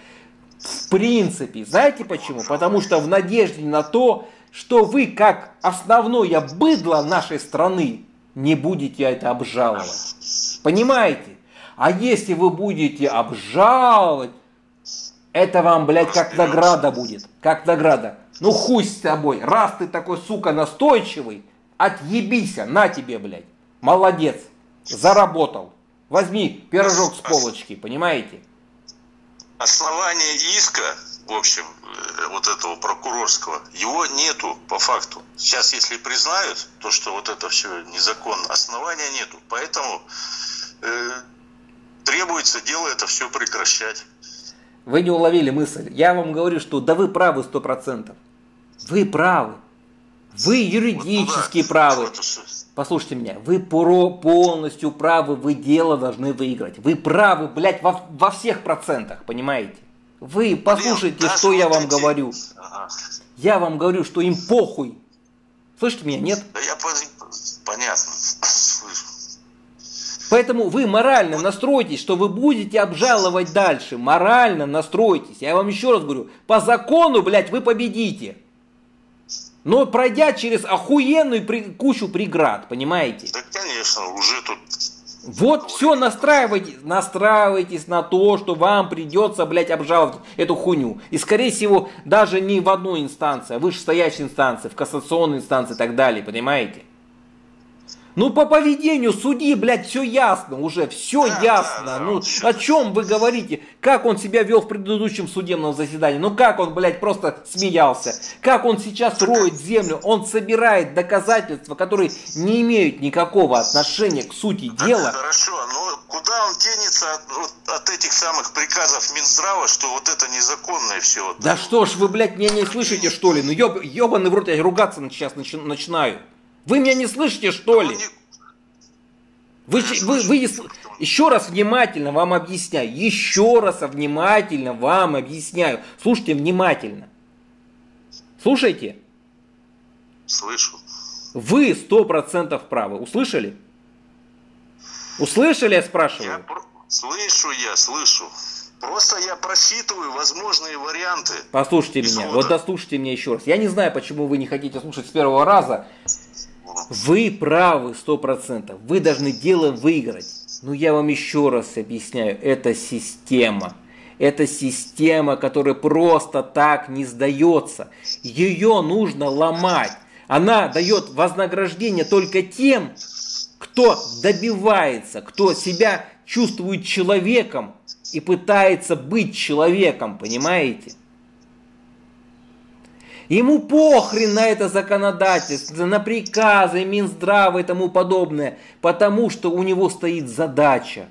В принципе, знаете почему? Потому что в надежде на то, что вы, как основное быдло нашей страны, не будете это обжаловать. Понимаете? А если вы будете обжаловать, это вам, блядь, как награда будет. Как награда. Ну хуй с тобой. Раз ты такой, сука, настойчивый, отъебися. На тебе, блядь. Молодец. Заработал. Возьми пирожок с полочки, понимаете? Основание иска в общем, э, вот этого прокурорского, его нету по факту. Сейчас, если признают, то, что вот это все незаконно, основания нету. Поэтому э, требуется дело это все прекращать. Вы не уловили мысль. Я вам говорю, что да вы правы сто процентов. Вы правы. Вы юридически вот, правы. Послушайте меня, вы про полностью правы, вы дело должны выиграть. Вы правы, блядь, во, во всех процентах, понимаете? Вы послушайте, Блин, что я вам эти... говорю. Ага. Я вам говорю, что им похуй. Слышите меня, нет? Да я понятно. Слышу. Поэтому вы морально настройтесь, что вы будете обжаловать дальше. Морально настройтесь. Я вам еще раз говорю, по закону, блядь, вы победите. Но пройдя через охуенную кучу преград, понимаете? Да, конечно, уже тут вот все настраивайтесь, настраивайтесь на то, что вам придется, блядь, обжаловать эту хуйню. И скорее всего, даже не в одной инстанции, а вышестоящей инстанции, в кассационной инстанции и так далее, понимаете? Ну, по поведению судьи, блядь, все ясно уже, все ясно. Ну, о чем вы говорите? Как он себя вел в предыдущем судебном заседании? Ну, как он, блядь, просто смеялся? Как он сейчас роет землю? Он собирает доказательства, которые не имеют никакого отношения к сути дела. Хорошо, но куда он денется от, от этих самых приказов Минздрава, что вот это незаконное все? Да что ж, вы, блядь, меня не слышите, что ли? Ну, еб, ебаный в рот, я ругаться сейчас начинаю. Вы меня не слышите, что ли? Вы, вы, вы, еще раз внимательно вам объясняю, еще раз внимательно вам объясняю. Слушайте внимательно. Слушайте. Слышу. Вы сто процентов правы. Услышали? Услышали, я спрашиваю? Я про... Слышу я, слышу. Просто я просчитываю возможные варианты. Послушайте исхода. меня, вот дослушайте меня еще раз. Я не знаю, почему вы не хотите слушать с первого раза. Вы правы сто процентов. Вы должны дело выиграть. Но я вам еще раз объясняю, это система. Это система, которая просто так не сдается. Ее нужно ломать. Она дает вознаграждение только тем, кто добивается, кто себя чувствует человеком и пытается быть человеком, понимаете? Ему похрен на это законодательство, на приказы, Минздрава и тому подобное, потому что у него стоит задача.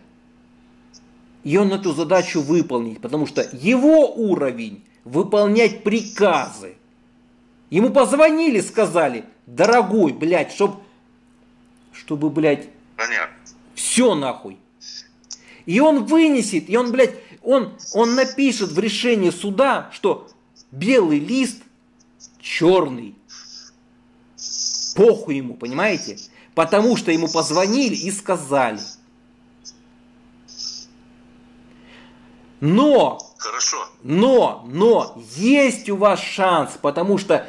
И он эту задачу выполнит, потому что его уровень выполнять приказы. Ему позвонили, сказали, дорогой, блядь, чтоб, чтобы, блядь, Понятно. все нахуй. И он вынесет, и он, блядь, он, он напишет в решении суда, что белый лист черный. Похуй ему, понимаете? Потому что ему позвонили и сказали. Но, Хорошо. но, но, есть у вас шанс, потому что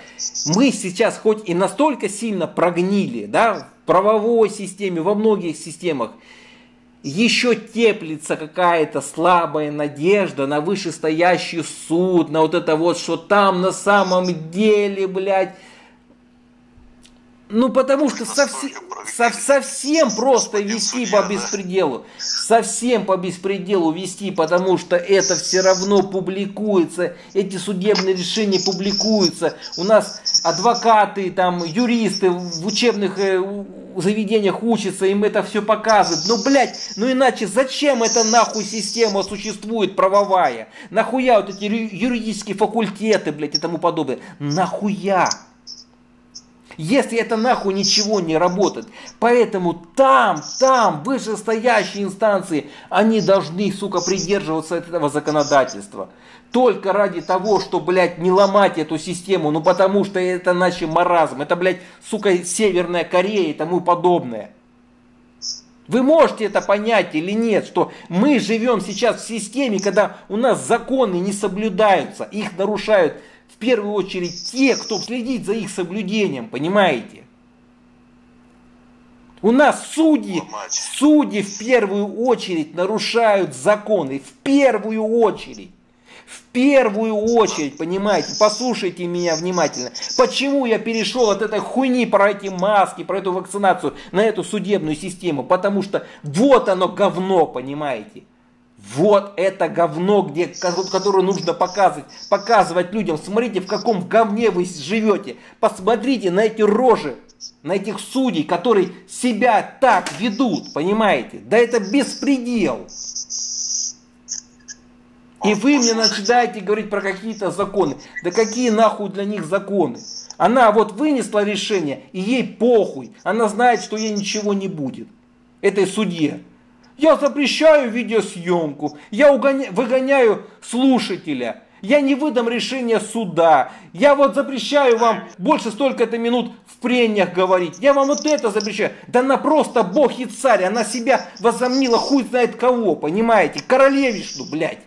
мы сейчас хоть и настолько сильно прогнили, да, в правовой системе, во многих системах, еще теплится какая-то слабая надежда на вышестоящий суд, на вот это вот, что там на самом деле, блядь, ну, потому что совсем, со, совсем просто вести по беспределу. Совсем по беспределу вести, потому что это все равно публикуется. Эти судебные решения публикуются. У нас адвокаты, там, юристы в учебных э, заведениях учатся, им это все показывают. Ну, блядь, ну иначе зачем эта нахуй система существует правовая? Нахуя вот эти юридические факультеты, блядь, и тому подобное? Нахуя? Если это нахуй ничего не работает. Поэтому там, там, вышестоящие инстанции, они должны, сука, придерживаться этого законодательства. Только ради того, что, блядь, не ломать эту систему, ну потому что это наш маразм, это, блядь, сука, Северная Корея и тому подобное. Вы можете это понять или нет, что мы живем сейчас в системе, когда у нас законы не соблюдаются, их нарушают в первую очередь те, кто следит за их соблюдением, понимаете? У нас судьи, судьи в первую очередь нарушают законы, в первую очередь. В первую очередь, понимаете, послушайте меня внимательно. Почему я перешел от этой хуйни про эти маски, про эту вакцинацию на эту судебную систему? Потому что вот оно говно, понимаете. Вот это говно, где, которое нужно показывать, показывать людям. Смотрите, в каком говне вы живете. Посмотрите на эти рожи, на этих судей, которые себя так ведут, понимаете? Да это беспредел. И вы мне начинаете говорить про какие-то законы. Да какие нахуй для них законы? Она вот вынесла решение, и ей похуй. Она знает, что ей ничего не будет. Этой судье. Я запрещаю видеосъемку, я угоня... выгоняю слушателя, я не выдам решение суда, я вот запрещаю вам больше столько-то минут в прениях говорить, я вам вот это запрещаю. Да она просто бог и царь, она себя возомнила хуй знает кого, понимаете, королевишну, блядь.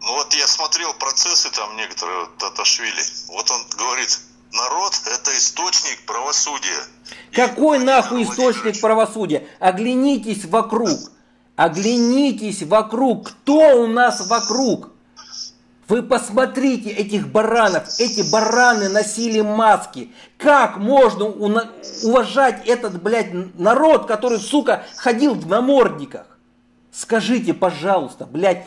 Ну вот я смотрел процессы там некоторые, Таташвили, вот он говорит, народ это источник правосудия. Какой нахуй источник правосудия? Оглянитесь вокруг. Оглянитесь вокруг. Кто у нас вокруг? Вы посмотрите этих баранов. Эти бараны носили маски. Как можно уважать этот, блядь, народ, который, сука, ходил в намордниках? Скажите, пожалуйста, блядь,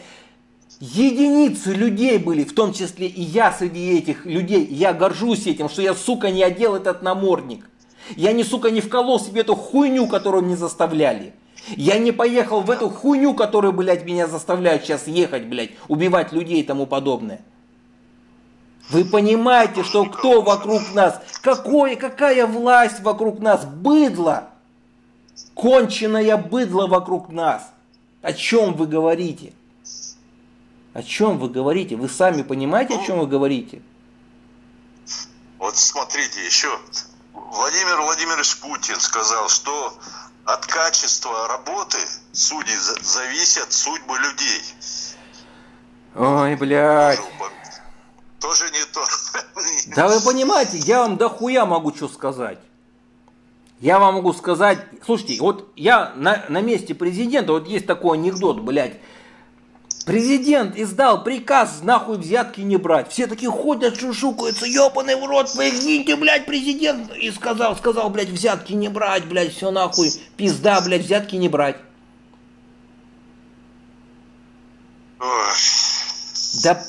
единицы людей были, в том числе и я среди этих людей. Я горжусь этим, что я, сука, не одел этот намордник. Я не, сука, не вколол себе эту хуйню, которую мне заставляли. Я не поехал в эту хуйню, которую, блядь, меня заставляют сейчас ехать, блядь, убивать людей и тому подобное. Вы понимаете, что кто вокруг нас, какое, какая власть вокруг нас, быдло, конченое быдло вокруг нас. О чем вы говорите? О чем вы говорите? Вы сами понимаете, о чем вы говорите? Вот смотрите, еще Владимир Владимирович Путин сказал, что от качества работы судей зависят судьбы людей. Ой, блядь. Тоже не то. Да вы понимаете, я вам дохуя могу что сказать. Я вам могу сказать, слушайте, вот я на, на месте президента, вот есть такой анекдот, блядь, Президент издал приказ нахуй взятки не брать. Все такие ходят, шушукаются, ебаный в рот, возьмите, блядь, президент. И сказал, сказал, блядь, взятки не брать, блядь, все нахуй, пизда, блядь, взятки не брать. Да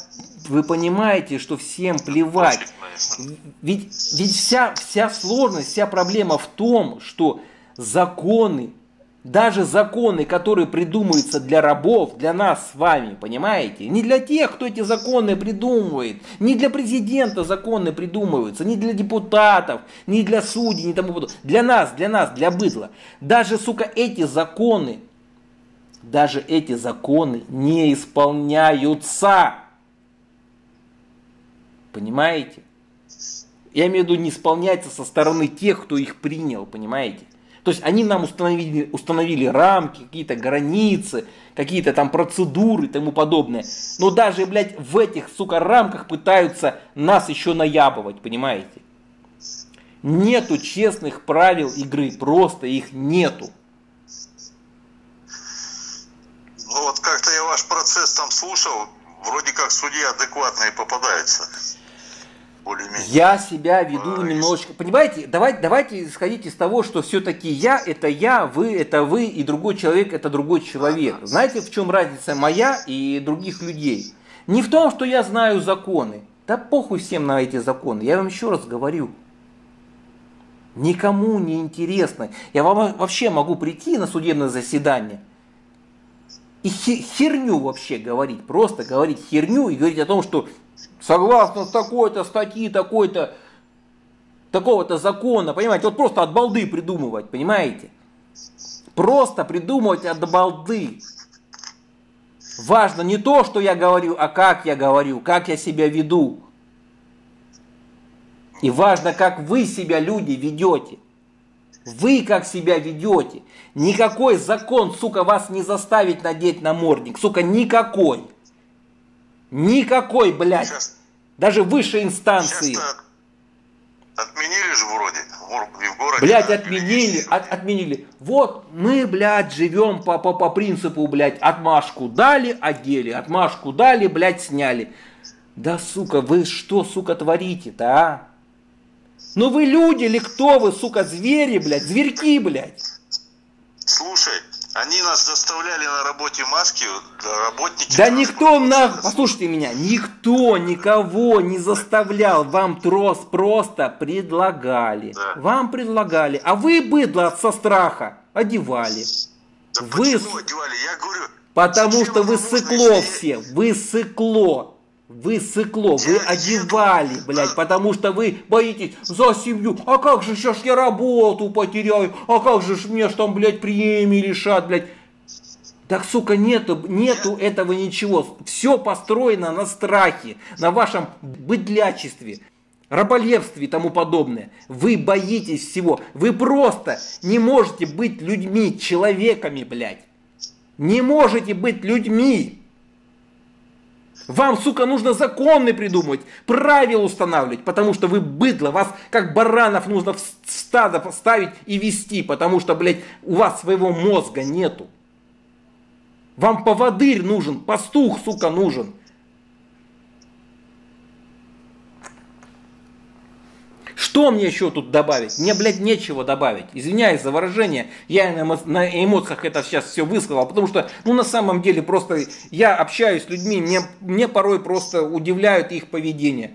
вы понимаете, что всем плевать. Ведь, ведь вся, вся сложность, вся проблема в том, что законы даже законы, которые придумываются для рабов, для нас с вами, понимаете? Не для тех, кто эти законы придумывает. Не для президента законы придумываются, не для депутатов, не для судей, не тому подобное. Для нас, для нас, для быдла. Даже, сука, эти законы, даже эти законы не исполняются. Понимаете? Я имею в виду, не исполняется со стороны тех, кто их принял, понимаете? То есть они нам установили, установили рамки, какие-то границы, какие-то там процедуры и тому подобное. Но даже, блядь, в этих, сука, рамках пытаются нас еще наябывать, понимаете? Нету честных правил игры, просто их нету. Ну вот как-то я ваш процесс там слушал, вроде как судья адекватные попадаются более-менее. Я себя веду а, немножечко. Понимаете, давайте, давайте исходить из того, что все-таки я это я, вы это вы, и другой человек это другой человек. Да, Знаете, в чем разница моя и других людей? Не в том, что я знаю законы. Да похуй всем на эти законы. Я вам еще раз говорю. Никому не интересно. Я вам вообще могу прийти на судебное заседание и херню вообще говорить. Просто говорить херню и говорить о том, что согласно такой-то статьи, такой-то, такого-то закона, понимаете, вот просто от балды придумывать, понимаете? Просто придумывать от балды. Важно не то, что я говорю, а как я говорю, как я себя веду. И важно, как вы себя, люди, ведете. Вы как себя ведете. Никакой закон, сука, вас не заставит надеть намордник. Сука, никакой. Никакой, блядь. Сейчас, Даже высшей инстанции. Отменили же вроде. В городе. Блядь, отменили, от, отменили. Вот мы, блядь, живем по, по, по принципу, блядь, отмашку дали, одели, отмашку дали, блядь, сняли. Да, сука, вы что, сука, творите-то, а? Ну вы люди или кто вы, сука, звери, блядь, зверьки, блядь. Слушай, они нас заставляли на работе маски, работники... Да никто на... Послушайте меня, никто никого не заставлял. Вам трос просто предлагали. Да. Вам предлагали. А вы, быдло, со страха одевали. Да вы... почему одевали? Я говорю... Потому что вы сыкло все. Вы сыкло. Вы сыкло, вы одевали, блядь, потому что вы боитесь за семью. А как же сейчас я работу потеряю? А как же ж мне ж там, блядь, премии решат, блядь? Так, сука, нету, нету этого ничего. Все построено на страхе, на вашем быдлячестве, раболепстве и тому подобное. Вы боитесь всего. Вы просто не можете быть людьми, человеками, блядь. Не можете быть людьми. Вам, сука, нужно законы придумывать, правила устанавливать, потому что вы быдло, вас как баранов нужно в стадо поставить и вести, потому что, блядь, у вас своего мозга нету. Вам поводырь нужен, пастух, сука, нужен. Что мне еще тут добавить? Мне, блядь, нечего добавить. Извиняюсь за выражение, я на эмоциях это сейчас все высказал, потому что, ну, на самом деле, просто я общаюсь с людьми, мне, мне порой просто удивляют их поведение.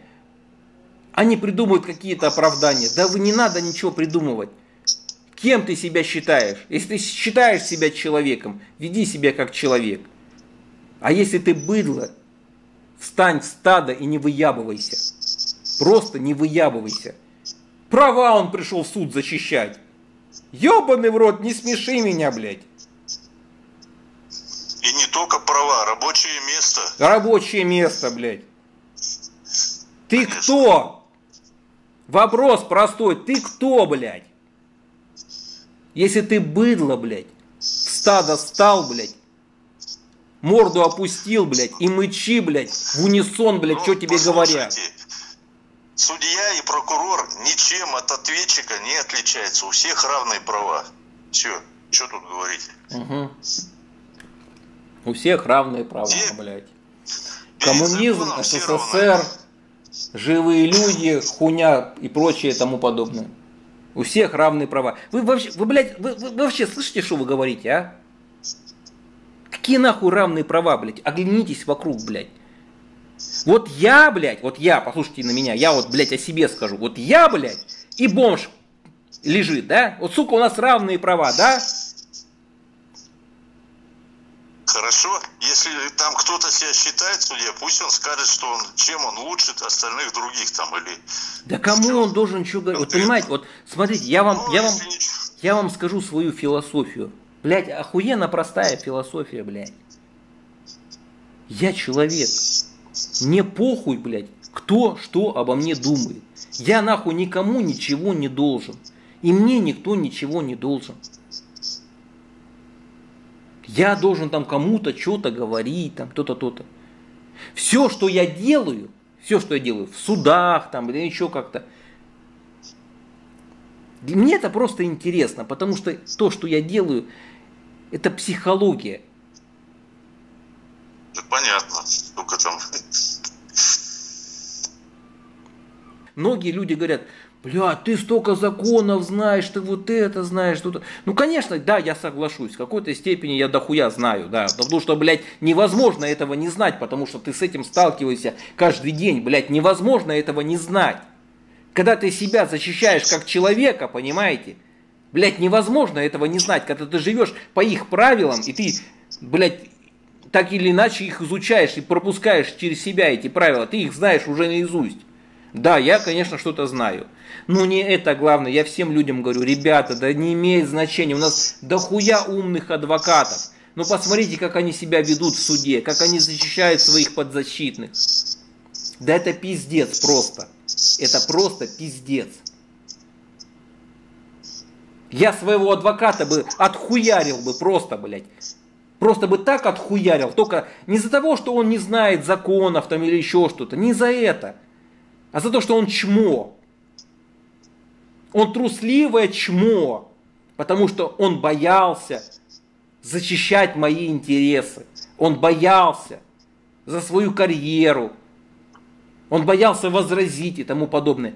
Они придумывают какие-то оправдания. Да вы не надо ничего придумывать. Кем ты себя считаешь? Если ты считаешь себя человеком, веди себя как человек. А если ты быдло, встань в стадо и не выябывайся. Просто не выябывайся. Права он пришел в суд защищать. Ёбаный в рот, не смеши меня, блядь. И не только права, рабочее место. Рабочее место, блядь. Ты Конечно. кто? Вопрос простой. Ты кто, блядь? Если ты быдло, блядь, в стадо стал, блядь, морду опустил, блядь, и мычи, блядь, в унисон, блядь, ну, что тебе говорят. Судья и прокурор ничем от ответчика не отличаются. У всех равные права. Все, что тут говорить? Угу. У всех равные права, Все- блядь. Коммунизм, СССР, живые люди, хуйня и прочее тому подобное. У всех равные права. Вы вообще, вы, блядь, вы, вы вообще слышите, что вы говорите, а? Какие нахуй равные права, блядь? Оглянитесь вокруг, блядь. Вот я, блядь, вот я, послушайте на меня, я вот, блядь, о себе скажу. Вот я, блядь, и бомж лежит, да? Вот, сука, у нас равные права, да? Хорошо, если там кто-то себя считает судья, пусть он скажет, что он, чем он лучше остальных других там или... Да кому он должен что говорить? Вот понимаете, вот смотрите, я вам, Ну, я вам, ничего- я вам скажу свою философию. Блядь, охуенно простая философия, блядь. Я человек. Мне похуй, блядь, кто что обо мне думает. Я нахуй никому ничего не должен. И мне никто ничего не должен. Я должен там кому-то что-то говорить, там то-то, то-то. Все, что я делаю, все, что я делаю в судах там или еще как-то, мне это просто интересно, потому что то, что я делаю, это психология. Да понятно, только там... Многие люди говорят, бля, ты столько законов знаешь, ты вот это знаешь, что-то. Ну, конечно, да, я соглашусь, в какой-то степени я дохуя знаю, да, потому что, блядь, невозможно этого не знать, потому что ты с этим сталкиваешься каждый день, блядь, невозможно этого не знать. Когда ты себя защищаешь как человека, понимаете, блядь, невозможно этого не знать, когда ты живешь по их правилам, и ты, блядь, так или иначе их изучаешь и пропускаешь через себя эти правила, ты их знаешь уже наизусть. Да, я, конечно, что-то знаю. Но не это главное. Я всем людям говорю, ребята, да не имеет значения. У нас дохуя умных адвокатов. Но посмотрите, как они себя ведут в суде, как они защищают своих подзащитных. Да это пиздец просто. Это просто пиздец. Я своего адвоката бы отхуярил бы просто, блядь. Просто бы так отхуярил. Только не за того, что он не знает законов там или еще что-то. Не за это. А за то, что он чмо. Он трусливое чмо. Потому что он боялся защищать мои интересы. Он боялся за свою карьеру. Он боялся возразить и тому подобное.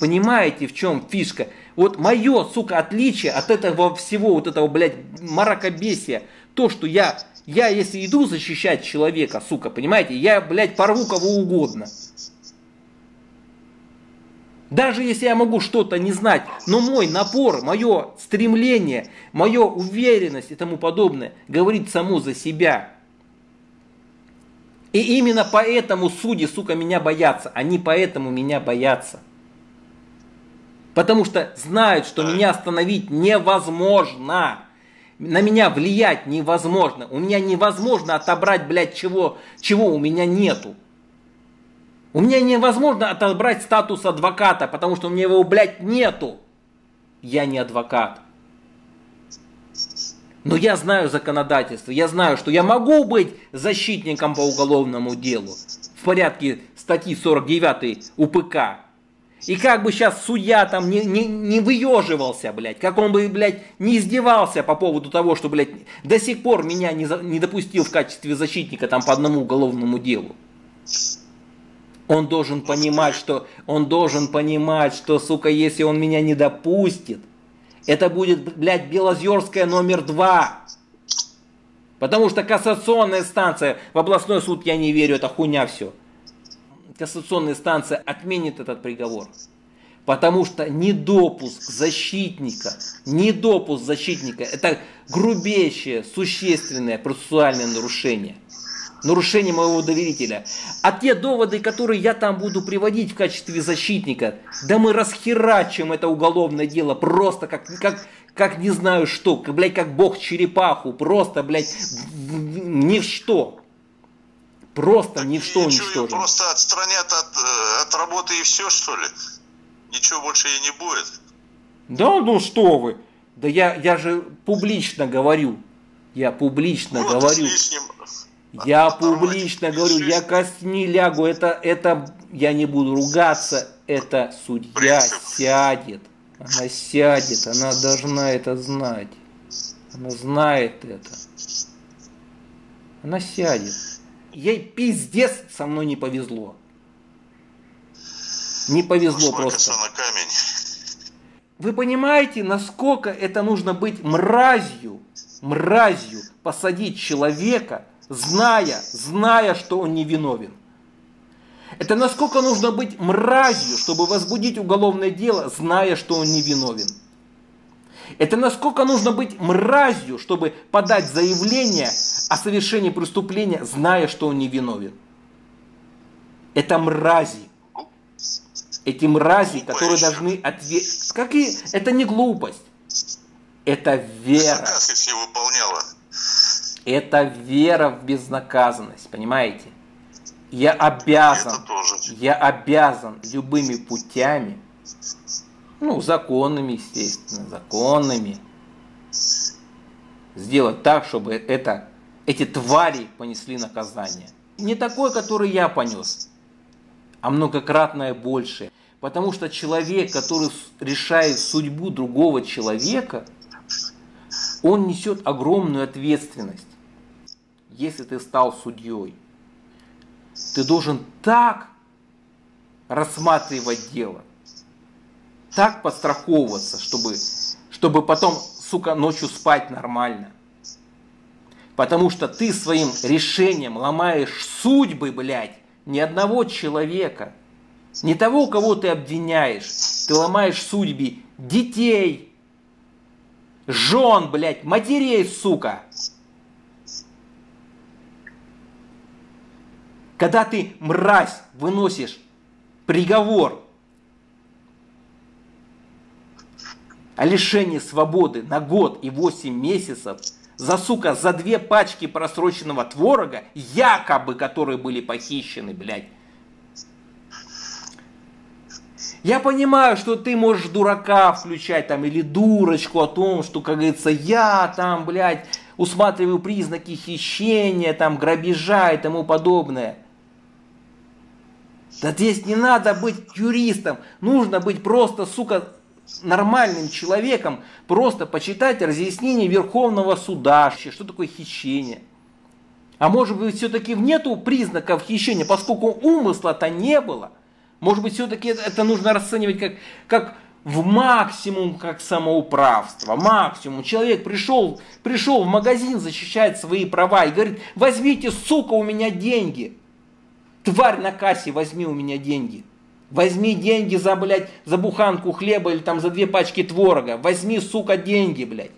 Понимаете, в чем фишка? Вот мое, сука, отличие от этого всего, вот этого, блядь, маракобесия, то, что я, я, если иду защищать человека, сука, понимаете, я, блядь, порву кого угодно. Даже если я могу что-то не знать, но мой напор, мое стремление, моя уверенность и тому подобное говорит само за себя. И именно поэтому судьи, сука, меня боятся. Они поэтому меня боятся. Потому что знают, что меня остановить невозможно. На меня влиять невозможно. У меня невозможно отобрать, блядь, чего, чего у меня нету. У меня невозможно отобрать статус адвоката, потому что у меня его, блядь, нету. Я не адвокат. Но я знаю законодательство, я знаю, что я могу быть защитником по уголовному делу в порядке статьи 49 УПК. И как бы сейчас судья там не, не, не выеживался, блядь, как он бы, блядь, не издевался по поводу того, что, блядь, до сих пор меня не, за- не допустил в качестве защитника там по одному уголовному делу. Он должен понимать, что он должен понимать, что, сука, если он меня не допустит, это будет, блядь, Белозерская номер два. Потому что кассационная станция, в областной суд я не верю, это хуйня все. Кассационная станция отменит этот приговор. Потому что недопуск защитника, недопуск защитника, это грубейшее, существенное процессуальное нарушение. Нарушение моего доверителя. А те доводы, которые я там буду приводить в качестве защитника, да мы расхерачим это уголовное дело просто как, как, как не знаю что, как, блядь, как бог черепаху, просто, блядь, ни в что. Просто ни в что И чё, её уничтожим. просто отстранят от, э, от работы и все, что ли? Ничего больше и не будет. Да ну что вы. Да я, я же публично говорю. Я публично Вот говорю. Я публично говорю, я костни лягу, это, это, я не буду ругаться, это судья сядет. Она сядет, она должна это знать. Она знает это. Она сядет. Ей пиздец со мной не повезло. Не повезло просто. На камень. Вы понимаете, насколько это нужно быть мразью, мразью, посадить человека, зная, зная, что он невиновен. Это насколько нужно быть мразью, чтобы возбудить уголовное дело, зная, что он невиновен. Это насколько нужно быть мразью, чтобы подать заявление о совершении преступления, зная, что он невиновен. Это мрази. Эти мрази, которые должны ответить. Как и... Это не глупость. Это вера. Это вера в безнаказанность, понимаете? Я обязан, я обязан любыми путями, ну, законными, естественно, законными, сделать так, чтобы это, эти твари понесли наказание. Не такое, которое я понес, а многократное большее. Потому что человек, который решает судьбу другого человека, он несет огромную ответственность, если ты стал судьей. Ты должен так рассматривать дело, так подстраховываться, чтобы, чтобы потом, сука, ночью спать нормально. Потому что ты своим решением ломаешь судьбы, блядь, ни одного человека. Не того, кого ты обвиняешь. Ты ломаешь судьбы детей, жен, блядь, матерей, сука. Когда ты, мразь, выносишь приговор о лишении свободы на год и 8 месяцев за, сука, за две пачки просроченного творога, якобы которые были похищены, блядь. Я понимаю, что ты можешь дурака включать там или дурочку о том, что, как говорится, я там, блядь, усматриваю признаки хищения, там, грабежа и тому подобное. Да здесь не надо быть юристом, нужно быть просто, сука, нормальным человеком, просто почитать разъяснение Верховного Суда, что такое хищение. А может быть, все-таки нету признаков хищения, поскольку умысла-то не было. Может быть, все-таки это нужно расценивать как, как в максимум, как самоуправство. Максимум. Человек пришел, пришел в магазин защищать свои права и говорит, возьмите, сука, у меня деньги. Тварь на кассе, возьми у меня деньги. Возьми деньги за, блядь, за буханку хлеба или там за две пачки творога. Возьми, сука, деньги, блядь.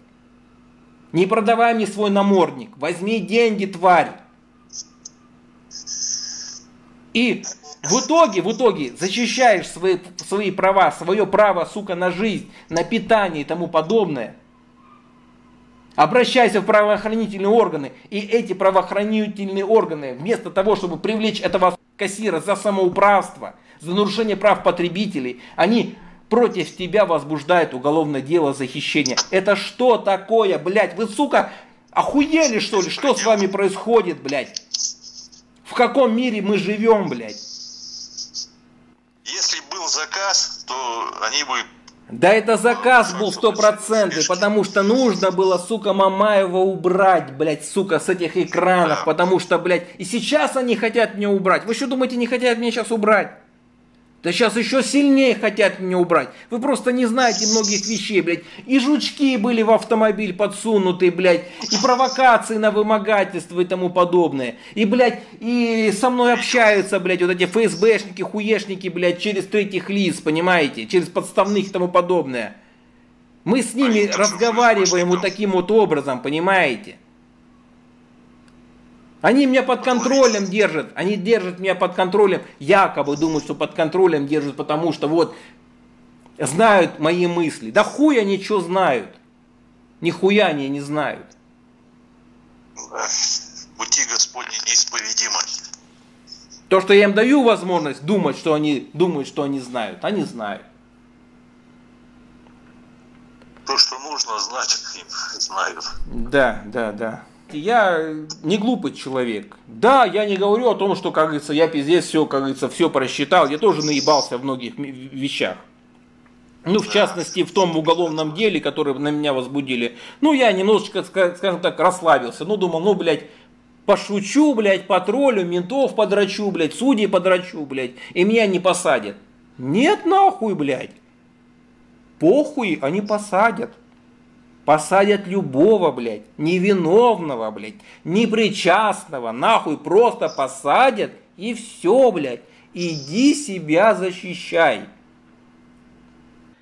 Не продавай мне свой намордник. Возьми деньги, тварь. И в итоге, в итоге защищаешь свои, свои права, свое право, сука, на жизнь, на питание и тому подобное – Обращайся в правоохранительные органы. И эти правоохранительные органы, вместо того, чтобы привлечь этого кассира за самоуправство, за нарушение прав потребителей, они против тебя возбуждают уголовное дело за хищение. Это что такое, блядь? Вы, сука, охуели, что ли? Что с вами происходит, блядь? В каком мире мы живем, блядь? Если был заказ, то они бы да это заказ был стопроцентный, потому что нужно было, сука, Мамаева убрать, блядь, сука, с этих экранов, потому что, блядь, и сейчас они хотят меня убрать. Вы что думаете, не хотят меня сейчас убрать? Да сейчас еще сильнее хотят меня убрать. Вы просто не знаете многих вещей, блядь. И жучки были в автомобиль подсунуты, блядь. И провокации на вымогательство и тому подобное. И, блядь, и со мной общаются, блядь, вот эти ФСБшники, хуешники, блядь, через третьих лиц, понимаете? Через подставных и тому подобное. Мы с ними разговариваем вот таким вот образом, понимаете? Они меня под контролем держат. Они держат меня под контролем. Якобы думают, что под контролем держат, потому что вот знают мои мысли. Да хуй они что знают. Нихуя они не знают. Пути Господни неисповедимы. То, что я им даю возможность думать, что они думают, что они знают, они знают. То, что нужно знать, им знают. Да, да, да. Я не глупый человек. Да, я не говорю о том, что, как говорится, я пиздец все, как говорится, все просчитал. Я тоже наебался в многих вещах. Ну, в частности, в том уголовном деле, которое на меня возбудили. Ну, я немножечко, скажем так, расслабился. Ну, думал, ну, блядь, пошучу, блядь, патрулю, ментов подрачу, блядь, судьи подрачу, блядь, и меня не посадят. Нет, нахуй, блядь. Похуй, они посадят. Посадят любого, блядь, невиновного, блядь, непричастного, нахуй просто посадят и все, блядь. Иди себя защищай.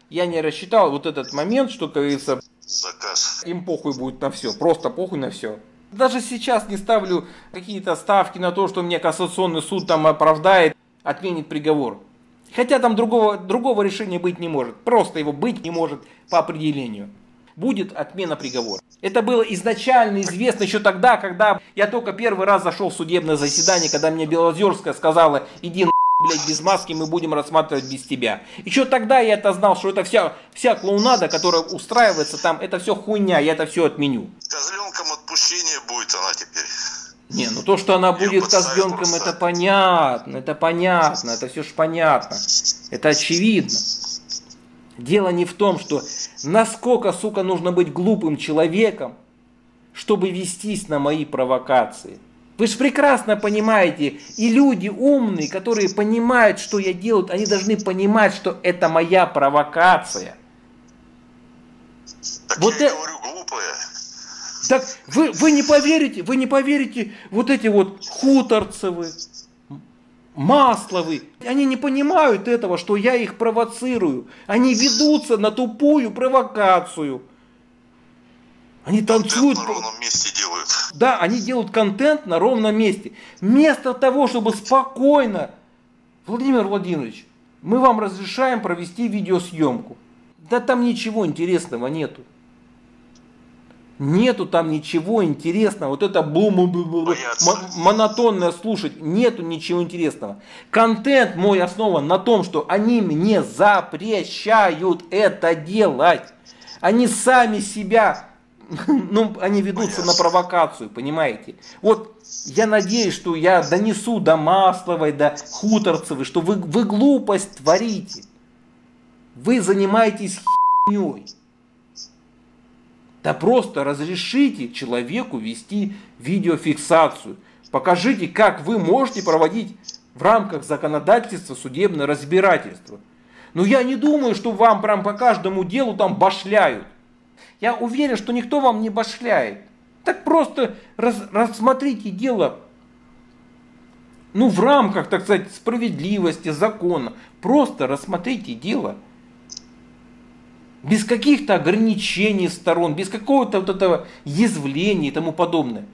Я не рассчитал вот этот момент, что, как говорится, Заказ. им похуй будет на все, просто похуй на все. Даже сейчас не ставлю какие-то ставки на то, что мне Кассационный суд там оправдает, отменит приговор. Хотя там другого, другого решения быть не может. Просто его быть не может по определению. Будет отмена приговора. Это было изначально известно еще тогда, когда я только первый раз зашел в судебное заседание, когда мне Белозерская сказала, иди на блядь, без маски мы будем рассматривать без тебя. Еще тогда я это знал, что это вся, вся клоунада, которая устраивается там, это все хуйня, я это все отменю. Козленком отпущение будет она теперь. Не, ну то, что она будет козленком, просто. это понятно, это понятно, это все ж понятно. Это очевидно. Дело не в том, что насколько, сука, нужно быть глупым человеком, чтобы вестись на мои провокации. Вы же прекрасно понимаете, и люди умные, которые понимают, что я делаю, они должны понимать, что это моя провокация. Так вот я это... говорю, глупая. Так вы, вы не поверите, вы не поверите, вот эти вот хуторцевы, Масловы, они не понимают этого, что я их провоцирую. Они ведутся на тупую провокацию. Они танцуют. на ровном месте делают. Да, они делают контент на ровном месте. Вместо того, чтобы спокойно, Владимир Владимирович, мы вам разрешаем провести видеосъемку. Да там ничего интересного нету. Нету там ничего интересного. Вот это бум монотонное слушать. Нету ничего интересного. Контент мой основан на том, что они мне запрещают это делать. Они сами себя, ну, они ведутся на провокацию, понимаете? Вот я надеюсь, что я донесу до Масловой, до Хуторцевой, что вы, вы глупость творите. Вы занимаетесь херней. Да просто разрешите человеку вести видеофиксацию. Покажите, как вы можете проводить в рамках законодательства судебное разбирательство. Но я не думаю, что вам прям по каждому делу там башляют. Я уверен, что никто вам не башляет. Так просто раз, рассмотрите дело ну, в рамках, так сказать, справедливости, закона. Просто рассмотрите дело без каких-то ограничений сторон, без какого-то вот этого язвления и тому подобное.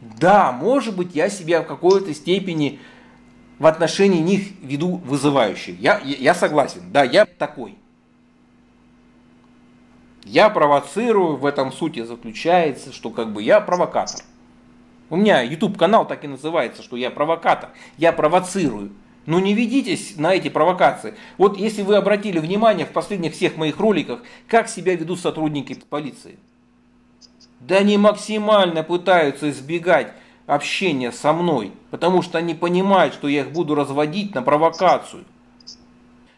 Да, может быть, я себя в какой-то степени в отношении них веду вызывающий. Я, я, я согласен, да, я такой. Я провоцирую, в этом сути заключается, что как бы я провокатор. У меня YouTube канал так и называется, что я провокатор. Я провоцирую. Ну не ведитесь на эти провокации. Вот если вы обратили внимание в последних всех моих роликах, как себя ведут сотрудники полиции. Да они максимально пытаются избегать общения со мной, потому что они понимают, что я их буду разводить на провокацию.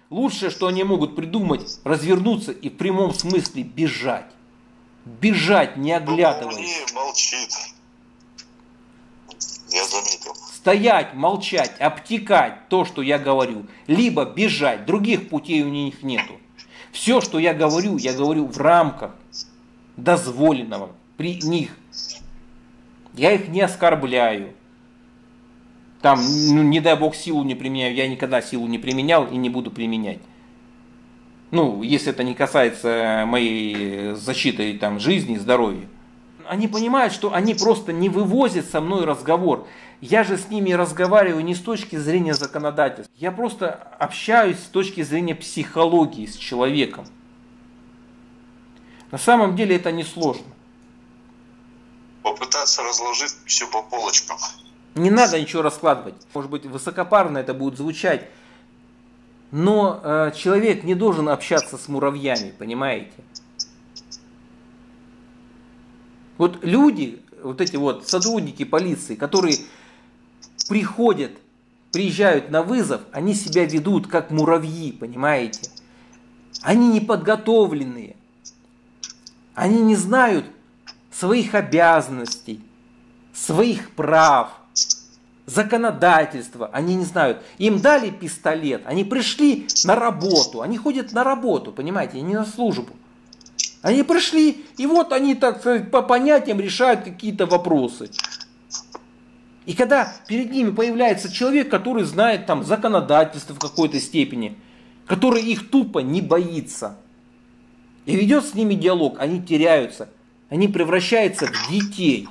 Лучшее, что они могут придумать, развернуться и в прямом смысле бежать. Бежать, не оглядываясь. молчит. Я заметил стоять, молчать, обтекать то, что я говорю, либо бежать. Других путей у них нету. Все, что я говорю, я говорю в рамках дозволенного при них. Я их не оскорбляю. Там, ну, не дай бог, силу не применяю. Я никогда силу не применял и не буду применять. Ну, если это не касается моей защиты там, жизни здоровья. Они понимают, что они просто не вывозят со мной разговор. Я же с ними разговариваю не с точки зрения законодательства. Я просто общаюсь с точки зрения психологии с человеком. На самом деле это не сложно. Попытаться разложить все по полочкам. Не надо ничего раскладывать. Может быть, высокопарно это будет звучать. Но э, человек не должен общаться с муравьями, понимаете? Вот люди вот эти вот сотрудники полиции, которые приходят, приезжают на вызов, они себя ведут как муравьи, понимаете? Они неподготовленные. Они не знают своих обязанностей, своих прав, законодательства. Они не знают. Им дали пистолет, они пришли на работу, они ходят на работу, понимаете, не на службу. Они пришли, и вот они, так сказать, по понятиям решают какие-то вопросы. И когда перед ними появляется человек, который знает там законодательство в какой-то степени, который их тупо не боится, и ведет с ними диалог, они теряются, они превращаются в детей.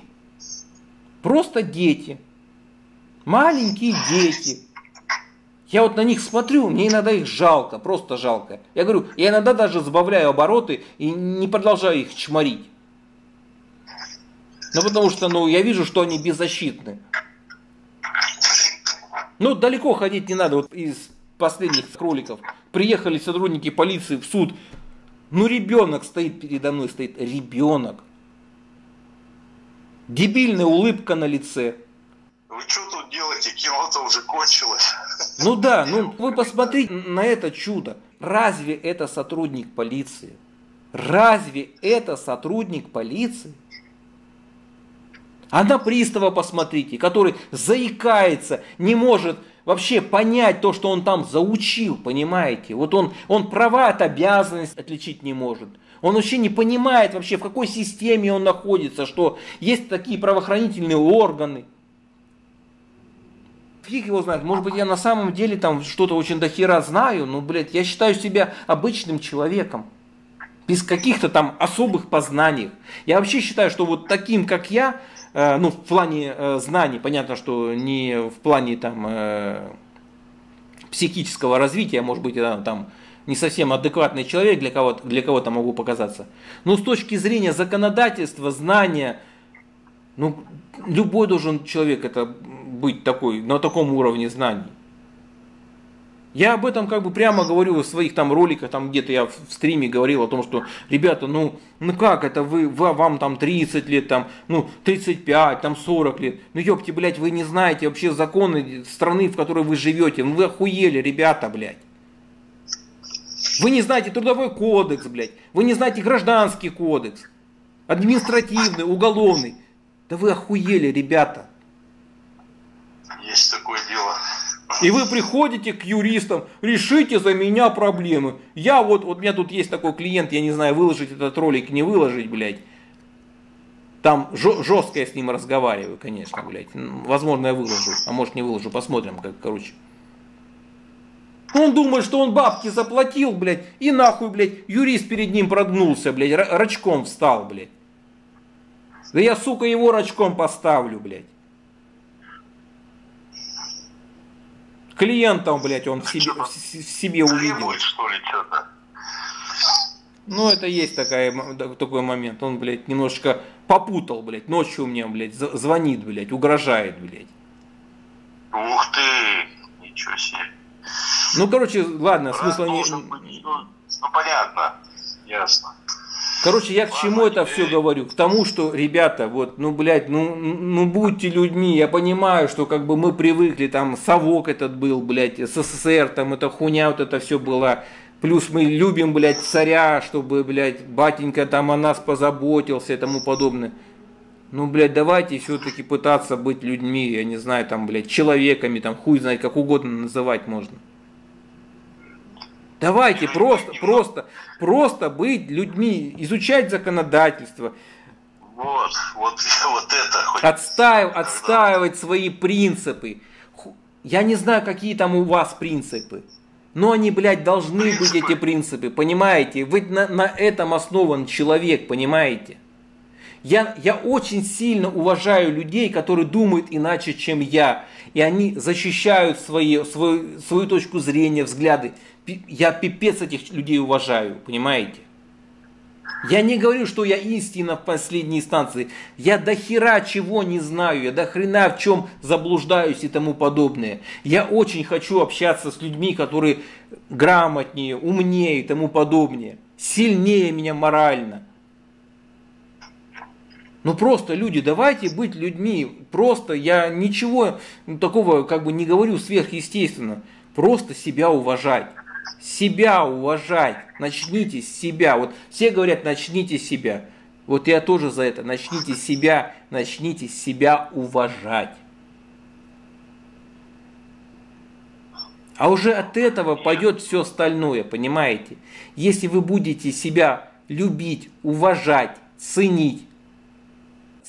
Просто дети. Маленькие дети. Я вот на них смотрю, мне иногда их жалко, просто жалко. Я говорю, я иногда даже сбавляю обороты и не продолжаю их чморить. Ну потому что, ну, я вижу, что они беззащитны. Ну, далеко ходить не надо. Вот из последних кроликов приехали сотрудники полиции в суд. Ну, ребенок стоит передо мной, стоит ребенок. Дебильная улыбка на лице. Вы что тут делаете? Кино-то уже кончилось. Ну да, ну вы посмотрите на это чудо. Разве это сотрудник полиции? Разве это сотрудник полиции? А на пристава посмотрите, который заикается, не может вообще понять то, что он там заучил, понимаете? Вот он, он права от обязанности отличить не может. Он вообще не понимает вообще, в какой системе он находится, что есть такие правоохранительные органы. Фиг его знает, может быть я на самом деле там что-то очень дохера знаю, но, блядь, я считаю себя обычным человеком. Без каких-то там особых познаний. Я вообще считаю, что вот таким, как я, ну, в плане э, знаний, понятно, что не в плане там э, психического развития, может быть, я там не совсем адекватный человек, для кого-то, для кого-то могу показаться. Но с точки зрения законодательства, знания, ну, любой должен человек это быть такой, на таком уровне знаний. Я об этом как бы прямо говорю в своих там роликах, там где-то я в стриме говорил о том, что, ребята, ну, ну как это вы, вам там 30 лет, там, ну, 35, там 40 лет. Ну, ёпти, блядь, вы не знаете вообще законы страны, в которой вы живете. Ну, вы охуели, ребята, блядь. Вы не знаете трудовой кодекс, блядь. Вы не знаете гражданский кодекс. Административный, уголовный. Да вы охуели, ребята. Есть такое дело. И вы приходите к юристам, решите за меня проблемы. Я вот, вот у меня тут есть такой клиент, я не знаю, выложить этот ролик, не выложить, блядь. Там жестко я с ним разговариваю, конечно, блядь. Возможно, я выложу, а может не выложу, посмотрим, как, короче. Он думает, что он бабки заплатил, блядь, и нахуй, блядь, юрист перед ним прогнулся, блядь, рачком встал, блядь. Да я, сука, его рачком поставлю, блядь. Клиентом, блядь, он в себе, в себе увидел. что ли, что-то? Ну, это есть такая, такой момент. Он, блядь, немножечко попутал, блядь. Ночью у меня, блядь, звонит, блядь, угрожает, блядь. Ух ты, ничего себе. Ну, короче, ладно, смысла не... Ну, ну, понятно, ясно. Короче, я к чему это все говорю? К тому, что, ребята, вот, ну, блядь, ну, ну, будьте людьми. Я понимаю, что как бы мы привыкли, там, совок этот был, блядь, СССР, там, эта хуйня вот это все была. Плюс мы любим, блядь, царя, чтобы, блядь, батенька там о нас позаботился и тому подобное. Ну, блядь, давайте все-таки пытаться быть людьми, я не знаю, там, блядь, человеками, там, хуй знает, как угодно называть можно. Давайте просто, просто, просто быть людьми, изучать законодательство. Вот, вот, вот это. Отстаив, отстаивать свои принципы. Я не знаю, какие там у вас принципы. Но они, блядь, должны принципы. быть эти принципы, понимаете? Вы на, на этом основан человек, понимаете? Я, я очень сильно уважаю людей, которые думают иначе, чем я. И они защищают свои, свою, свою точку зрения, взгляды я пипец этих людей уважаю, понимаете? Я не говорю, что я истина в последней инстанции. Я до хера чего не знаю, я до хрена в чем заблуждаюсь и тому подобное. Я очень хочу общаться с людьми, которые грамотнее, умнее и тому подобное. Сильнее меня морально. Ну просто люди, давайте быть людьми. Просто я ничего такого как бы не говорю сверхъестественно. Просто себя уважать. Себя уважать. Начните с себя. Вот все говорят, начните с себя. Вот я тоже за это. Начните с себя, начните себя уважать. А уже от этого пойдет все остальное, понимаете? Если вы будете себя любить, уважать, ценить,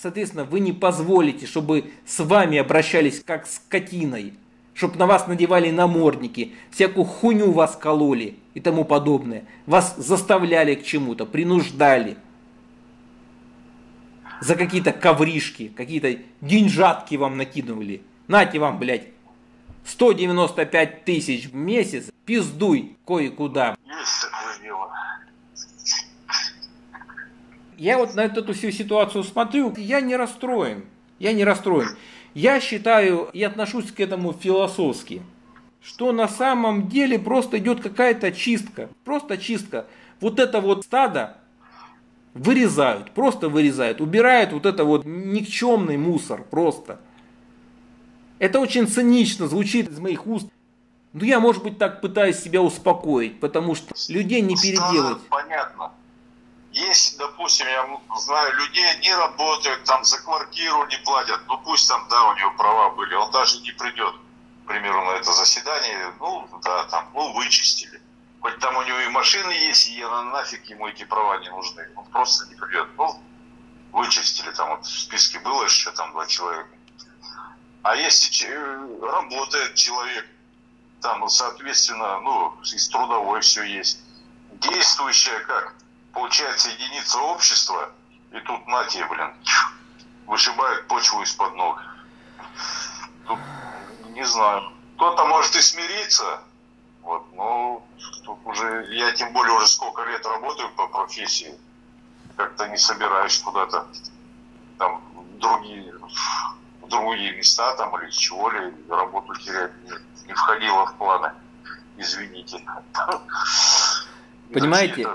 соответственно, вы не позволите, чтобы с вами обращались как с скотиной, чтобы на вас надевали намордники, всякую хуйню вас кололи и тому подобное. Вас заставляли к чему-то, принуждали. За какие-то ковришки, какие-то деньжатки вам накидывали. Нате вам, блядь, 195 тысяч в месяц, пиздуй кое-куда. Есть такое дело. Я вот на эту всю ситуацию смотрю, я не расстроен. Я не расстроен. Я считаю и отношусь к этому философски, что на самом деле просто идет какая-то чистка. Просто чистка. Вот это вот стадо вырезают, просто вырезают, убирают вот это вот никчемный мусор просто. Это очень цинично звучит из моих уст. Но я, может быть, так пытаюсь себя успокоить, потому что людей не переделать. Понятно. Есть, допустим, я знаю людей, не работают, там за квартиру не платят, ну пусть там, да, у него права были, он даже не придет, к примеру, на это заседание, ну, да, там, ну, вычистили. Хоть там у него и машины есть, и нафиг ему эти права не нужны, он просто не придет. Ну, вычистили, там вот в списке было еще там два человека. А если работает человек, там, соответственно, ну, из трудовой все есть. Действующая как? Получается единица общества, и тут на тебе, блин, вышибают почву из-под ног. Тут, не знаю. Кто-то может и смириться, вот, но тут уже, я тем более уже сколько лет работаю по профессии, как-то не собираюсь куда-то там другие другие места там или чего ли, работу терять не, не входило в планы. Извините. Понимаете?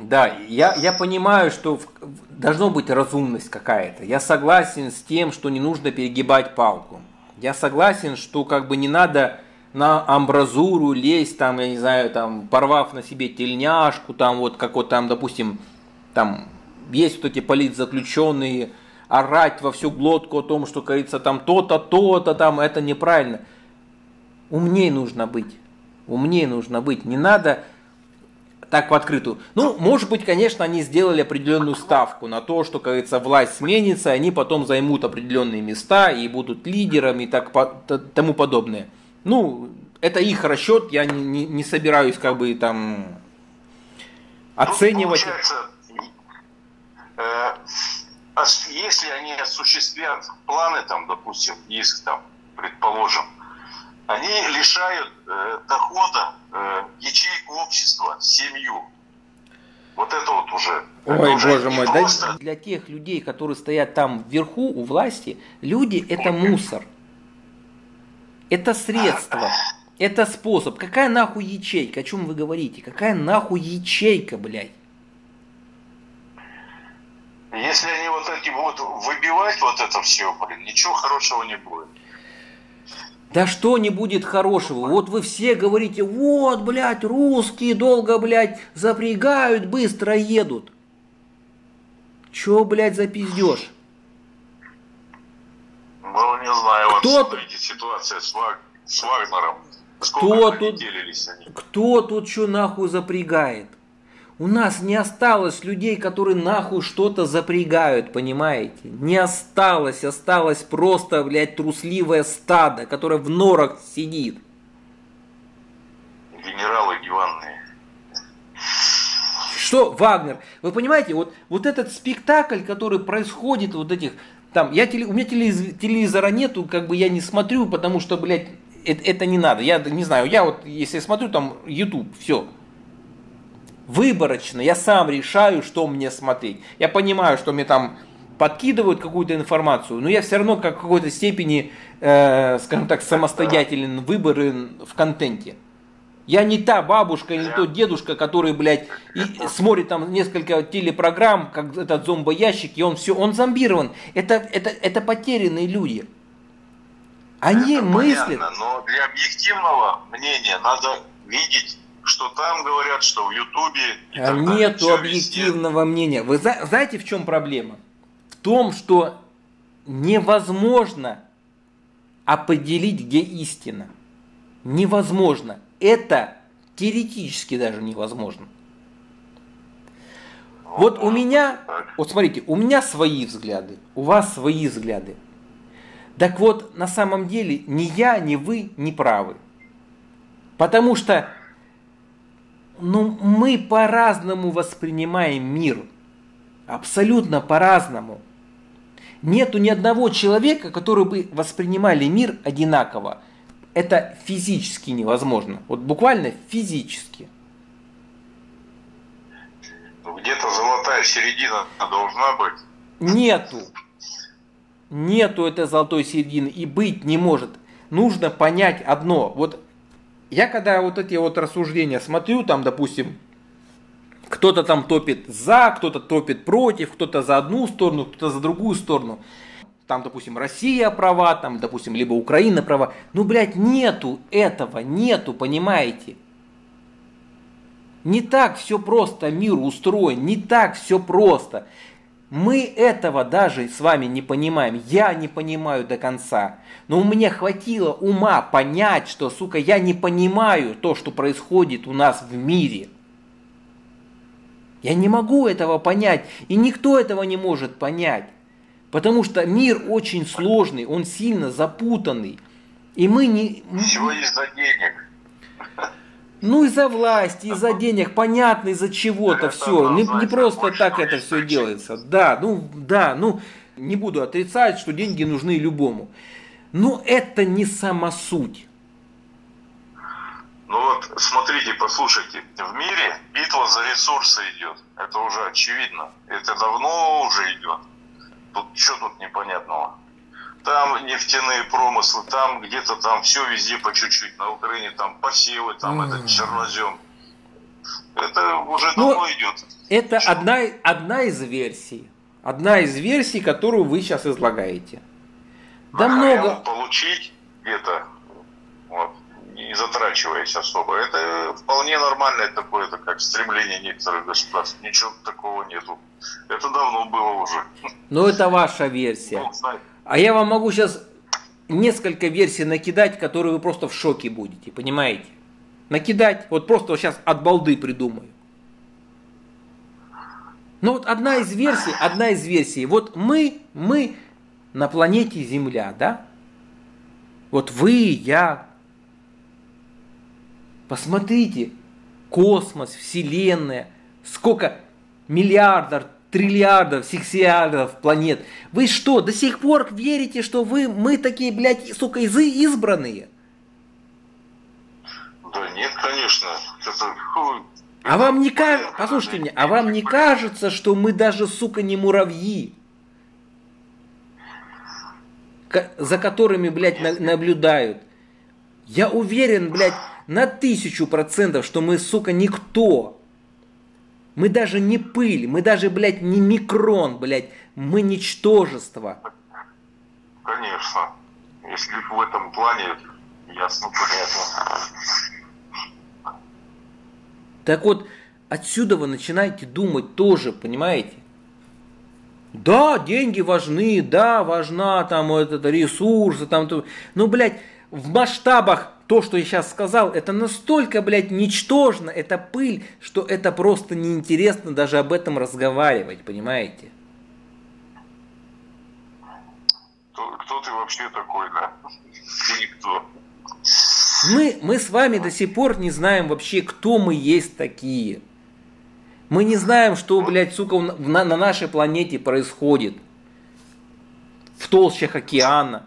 Да, я, я понимаю, что в, должно быть разумность какая-то. Я согласен с тем, что не нужно перегибать палку. Я согласен, что как бы не надо на амбразуру лезть, там, я не знаю, там, порвав на себе тельняшку, там, вот, как вот там, допустим, там, есть вот эти политзаключенные, орать во всю глотку о том, что, говорится, там то-то, то-то, там, это неправильно. Умнее нужно быть. Умнее нужно быть. Не надо так в открытую. Ну, может быть, конечно, они сделали определенную ставку на то, что, как говорится, власть сменится, они потом займут определенные места и будут лидерами и так, тому подобное. Ну, это их расчет, я не, не, не собираюсь как бы там ну, оценивать. Ну, э, если они осуществят планы, там, допустим, если там, предположим, они лишают э, дохода э, ячейку общества, семью. Вот это вот уже. Ой, это уже боже мой, просто... да, для тех людей, которые стоят там вверху у власти, люди это мусор. Это средство. Это способ. Какая нахуй ячейка? О чем вы говорите? Какая нахуй ячейка, блядь? Если они вот эти будут выбивать вот это все, блин, ничего хорошего не будет. Да что не будет хорошего? Вот вы все говорите, вот, блядь, русские долго, блядь, запрягают, быстро едут. Че, блядь, запиздешь? Ну, не знаю, вот кто смотрите, ситуация с, Ваг... с Вагнером. Сколько кто тут, кто тут что нахуй запрягает? У нас не осталось людей, которые нахуй что-то запрягают, понимаете? Не осталось, осталось просто, блядь, трусливое стадо, которое в норах сидит. Генералы диванные. Что, Вагнер? Вы понимаете, вот, вот этот спектакль, который происходит, вот этих, там, я, теле, у меня телевизора, телевизора нету, как бы я не смотрю, потому что, блядь, это, это не надо. Я не знаю, я вот, если смотрю там YouTube, все, выборочно, я сам решаю, что мне смотреть. Я понимаю, что мне там подкидывают какую-то информацию, но я все равно как в какой-то степени, э, скажем так, самостоятелен в выборы в контенте. Я не та бабушка, не тот дедушка, который, блядь, и смотрит там несколько телепрограмм, как этот зомбоящик, и он все, он зомбирован. Это, это, это потерянные люди. Они Это мыслят. понятно, но для объективного мнения надо видеть, что там говорят, что в Ютубе. А далее. Объективного мнения. Вы за- знаете, в чем проблема? В том, что невозможно определить, где истина. Невозможно. Это теоретически даже невозможно. Вот у меня, Так. вот смотрите, у меня свои взгляды, у вас свои взгляды. Так вот, на самом деле, ни я, ни вы не правы. Потому что ну, мы по-разному воспринимаем мир. Абсолютно по-разному. Нету ни одного человека, который бы воспринимали мир одинаково. Это физически невозможно. Вот буквально физически. Где-то золотая середина должна быть. Нету. Нету этой золотой середины и быть не может. Нужно понять одно. Вот я когда вот эти вот рассуждения смотрю, там, допустим, кто-то там топит за, кто-то топит против, кто-то за одну сторону, кто-то за другую сторону. Там, допустим, Россия права, там, допустим, либо Украина права. Ну, блядь, нету этого, нету, понимаете? Не так все просто мир устроен, не так все просто. Мы этого даже с вами не понимаем. Я не понимаю до конца. Но у меня хватило ума понять, что, сука, я не понимаю то, что происходит у нас в мире. Я не могу этого понять, и никто этого не может понять. Потому что мир очень сложный, он сильно запутанный. И мы не... Все из-за денег. Ну из-за власти, из-за денег, понятно из-за чего-то все. Не, не просто так это все делается. Да, ну да, ну не буду отрицать, что деньги нужны любому. Но это не сама суть. Ну вот, смотрите, послушайте, в мире битва за ресурсы идет. Это уже очевидно. Это давно уже идет. Тут что тут непонятного? Там нефтяные промыслы, там где-то там все везде по чуть-чуть. На Украине там посевы, там М. этот чернозем. Это уже Ну, давно идет. Это одна, одна из версий. Одна из версий, которую вы сейчас излагаете. Да Нахрен много. получить где-то, вот, не затрачиваясь особо. Это вполне нормальное такое, это как стремление некоторых государств. Ничего такого нету. Это давно было уже. Но это ваша версия. Бог знает. А я вам могу сейчас несколько версий накидать, которые вы просто в шоке будете, понимаете? Накидать, вот просто вот сейчас от балды придумаю. Ну вот одна из версий, одна из версий. Вот мы, мы на планете Земля, да? Вот вы, я. Посмотрите, космос, Вселенная, сколько миллиардов, триллиардов, сексиардов планет. Вы что, до сих пор верите, что вы, мы такие, блядь, сука, изы избранные? Да нет, конечно. Это, А вам не кажется, послушайте меня, а вам не кажется, что мы даже, сука, не муравьи? За которыми, блядь, на- наблюдают. Я уверен, блядь, на тысячу процентов, что мы, сука, никто. Мы даже не пыль, мы даже, блядь, не микрон, блядь, мы ничтожество. Конечно. Если в этом плане, ясно, понятно. Так вот, отсюда вы начинаете думать тоже, понимаете? Да, деньги важны, да, важна там вот это ресурсы, там, то. ну, блядь, в масштабах то, что я сейчас сказал, это настолько, блядь, ничтожно, это пыль, что это просто неинтересно даже об этом разговаривать, понимаете? Кто, кто ты вообще такой, да? Ты никто. Мы, мы с вами до сих пор не знаем вообще, кто мы есть такие. Мы не знаем, что, блядь, сука, на, на нашей планете происходит. В толщах океана.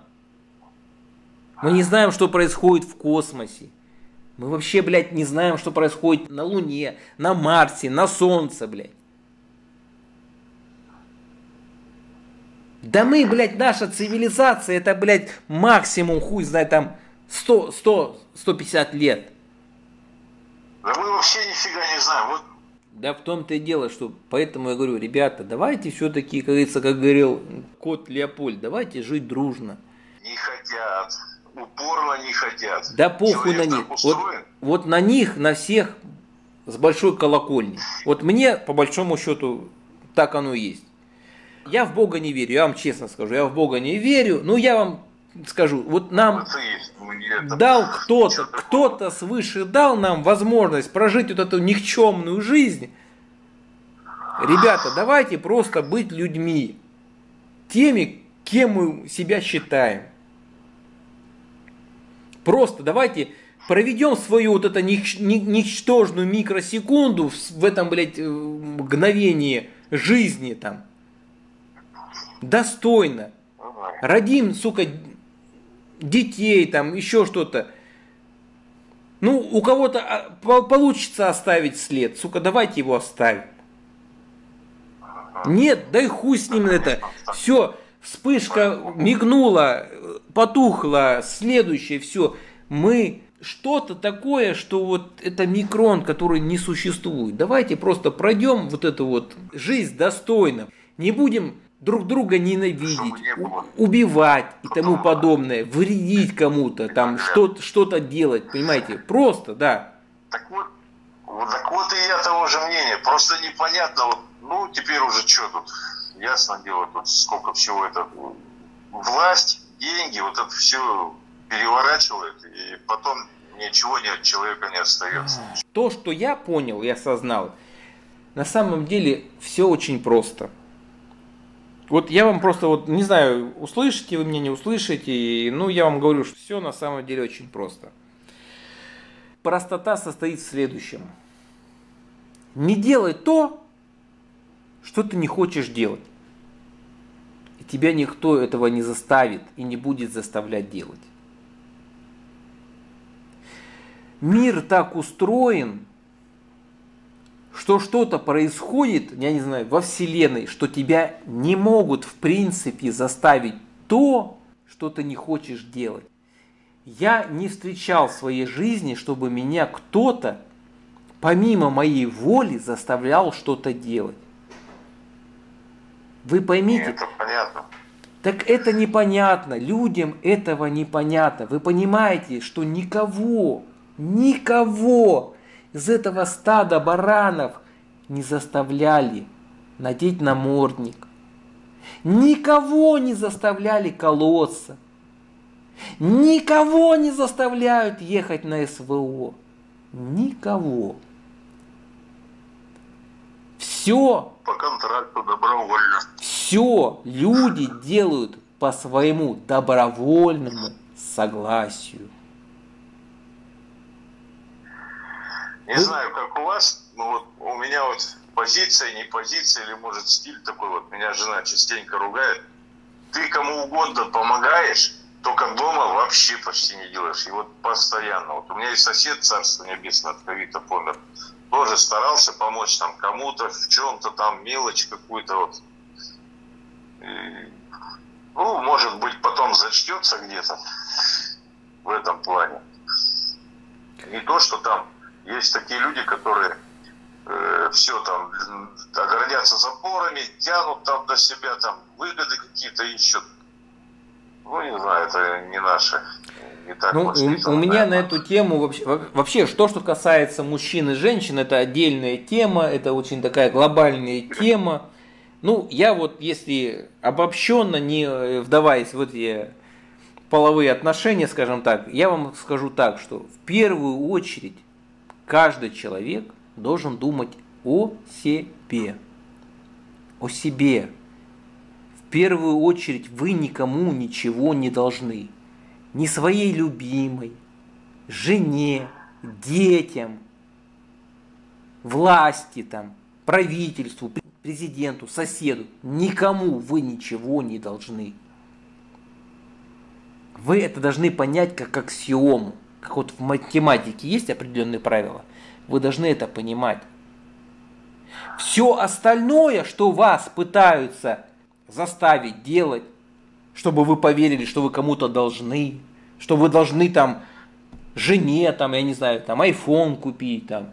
Мы не знаем, что происходит в космосе. Мы вообще, блядь, не знаем, что происходит на Луне, на Марсе, на Солнце, блядь. Да мы, блядь, наша цивилизация, это, блядь, максимум, хуй знает, там, 100, 100, 150 лет. Да мы вообще нифига не знаем. Вот да в том-то и дело, что поэтому я говорю, ребята, давайте все-таки, как говорится, как говорил кот Леопольд, давайте жить дружно. Не хотят, упорно не хотят. Да похуй Человек на них. Вот, вот на них, на всех с большой колокольни. Вот мне, по большому счету, так оно и есть. Я в Бога не верю, я вам честно скажу, я в Бога не верю, но я вам скажу, вот нам дал кто-то, кто-то свыше дал нам возможность прожить вот эту никчемную жизнь. Ребята, давайте просто быть людьми, теми, кем мы себя считаем. Просто давайте проведем свою вот эту ничтожную микросекунду в этом, блядь, э, мгновении жизни там. Достойно. Родим, сука, детей, там, еще что-то. Ну, у кого-то а, получится оставить след, сука, давайте его оставим. Нет, дай хуй с ним это. Все, вспышка мигнула, потухла, следующее, все. Мы что-то такое, что вот это микрон, который не существует. Давайте просто пройдем вот эту вот жизнь достойно. Не будем друг друга ненавидеть, убивать и тому подобное, вредить кому-то, там что-то что делать, понимаете? Просто, да. Так вот, так вот и я того же мнения. Просто непонятно, вот, ну теперь уже что тут, ясно дело, тут сколько всего это, власть, деньги, вот это все переворачивает, и потом ничего ни от человека не остается. То, что я понял и осознал, на самом деле все очень просто – вот я вам просто, вот не знаю, услышите вы меня, не услышите, ну я вам говорю, что все на самом деле очень просто. Простота состоит в следующем. Не делай то, что ты не хочешь делать. Тебя никто этого не заставит и не будет заставлять делать. Мир так устроен, что что-то происходит, я не знаю, во Вселенной, что тебя не могут в принципе заставить то, что ты не хочешь делать. Я не встречал в своей жизни, чтобы меня кто-то помимо моей воли заставлял что-то делать. Вы поймите. Это понятно. Так это непонятно. Людям этого непонятно. Вы понимаете, что никого, никого из этого стада баранов не заставляли надеть намордник. Никого не заставляли колоться. Никого не заставляют ехать на СВО. Никого. Все. По контракту добровольно. Все люди делают по своему добровольному согласию. Не знаю, как у вас, но вот у меня вот позиция, не позиция, или может стиль такой вот, меня жена частенько ругает. Ты кому угодно помогаешь, только дома вообще почти не делаешь. И вот постоянно. Вот у меня есть сосед, царство небесное, от ковида помер. Тоже старался помочь там кому-то, в чем-то там мелочь какую-то вот. Ну, может быть, потом зачтется где-то в этом плане. Не то, что там есть такие люди, которые э, все там оградятся запорами, тянут там до себя, там выгоды какие-то ищут. Ну, не знаю, это не наше. Не так ну, у, у меня на эту тему вообще, вообще, что, что касается мужчин и женщин, это отдельная тема, это очень такая глобальная тема. Ну, я вот, если обобщенно, не э, вдаваясь в эти половые отношения, скажем так, я вам скажу так, что в первую очередь Каждый человек должен думать о себе. О себе. В первую очередь вы никому ничего не должны. Ни своей любимой, жене, детям, власти там, правительству, президенту, соседу. Никому вы ничего не должны. Вы это должны понять как аксиому как вот в математике есть определенные правила, вы должны это понимать. Все остальное, что вас пытаются заставить делать, чтобы вы поверили, что вы кому-то должны, что вы должны там жене, там, я не знаю, там, iPhone купить, там,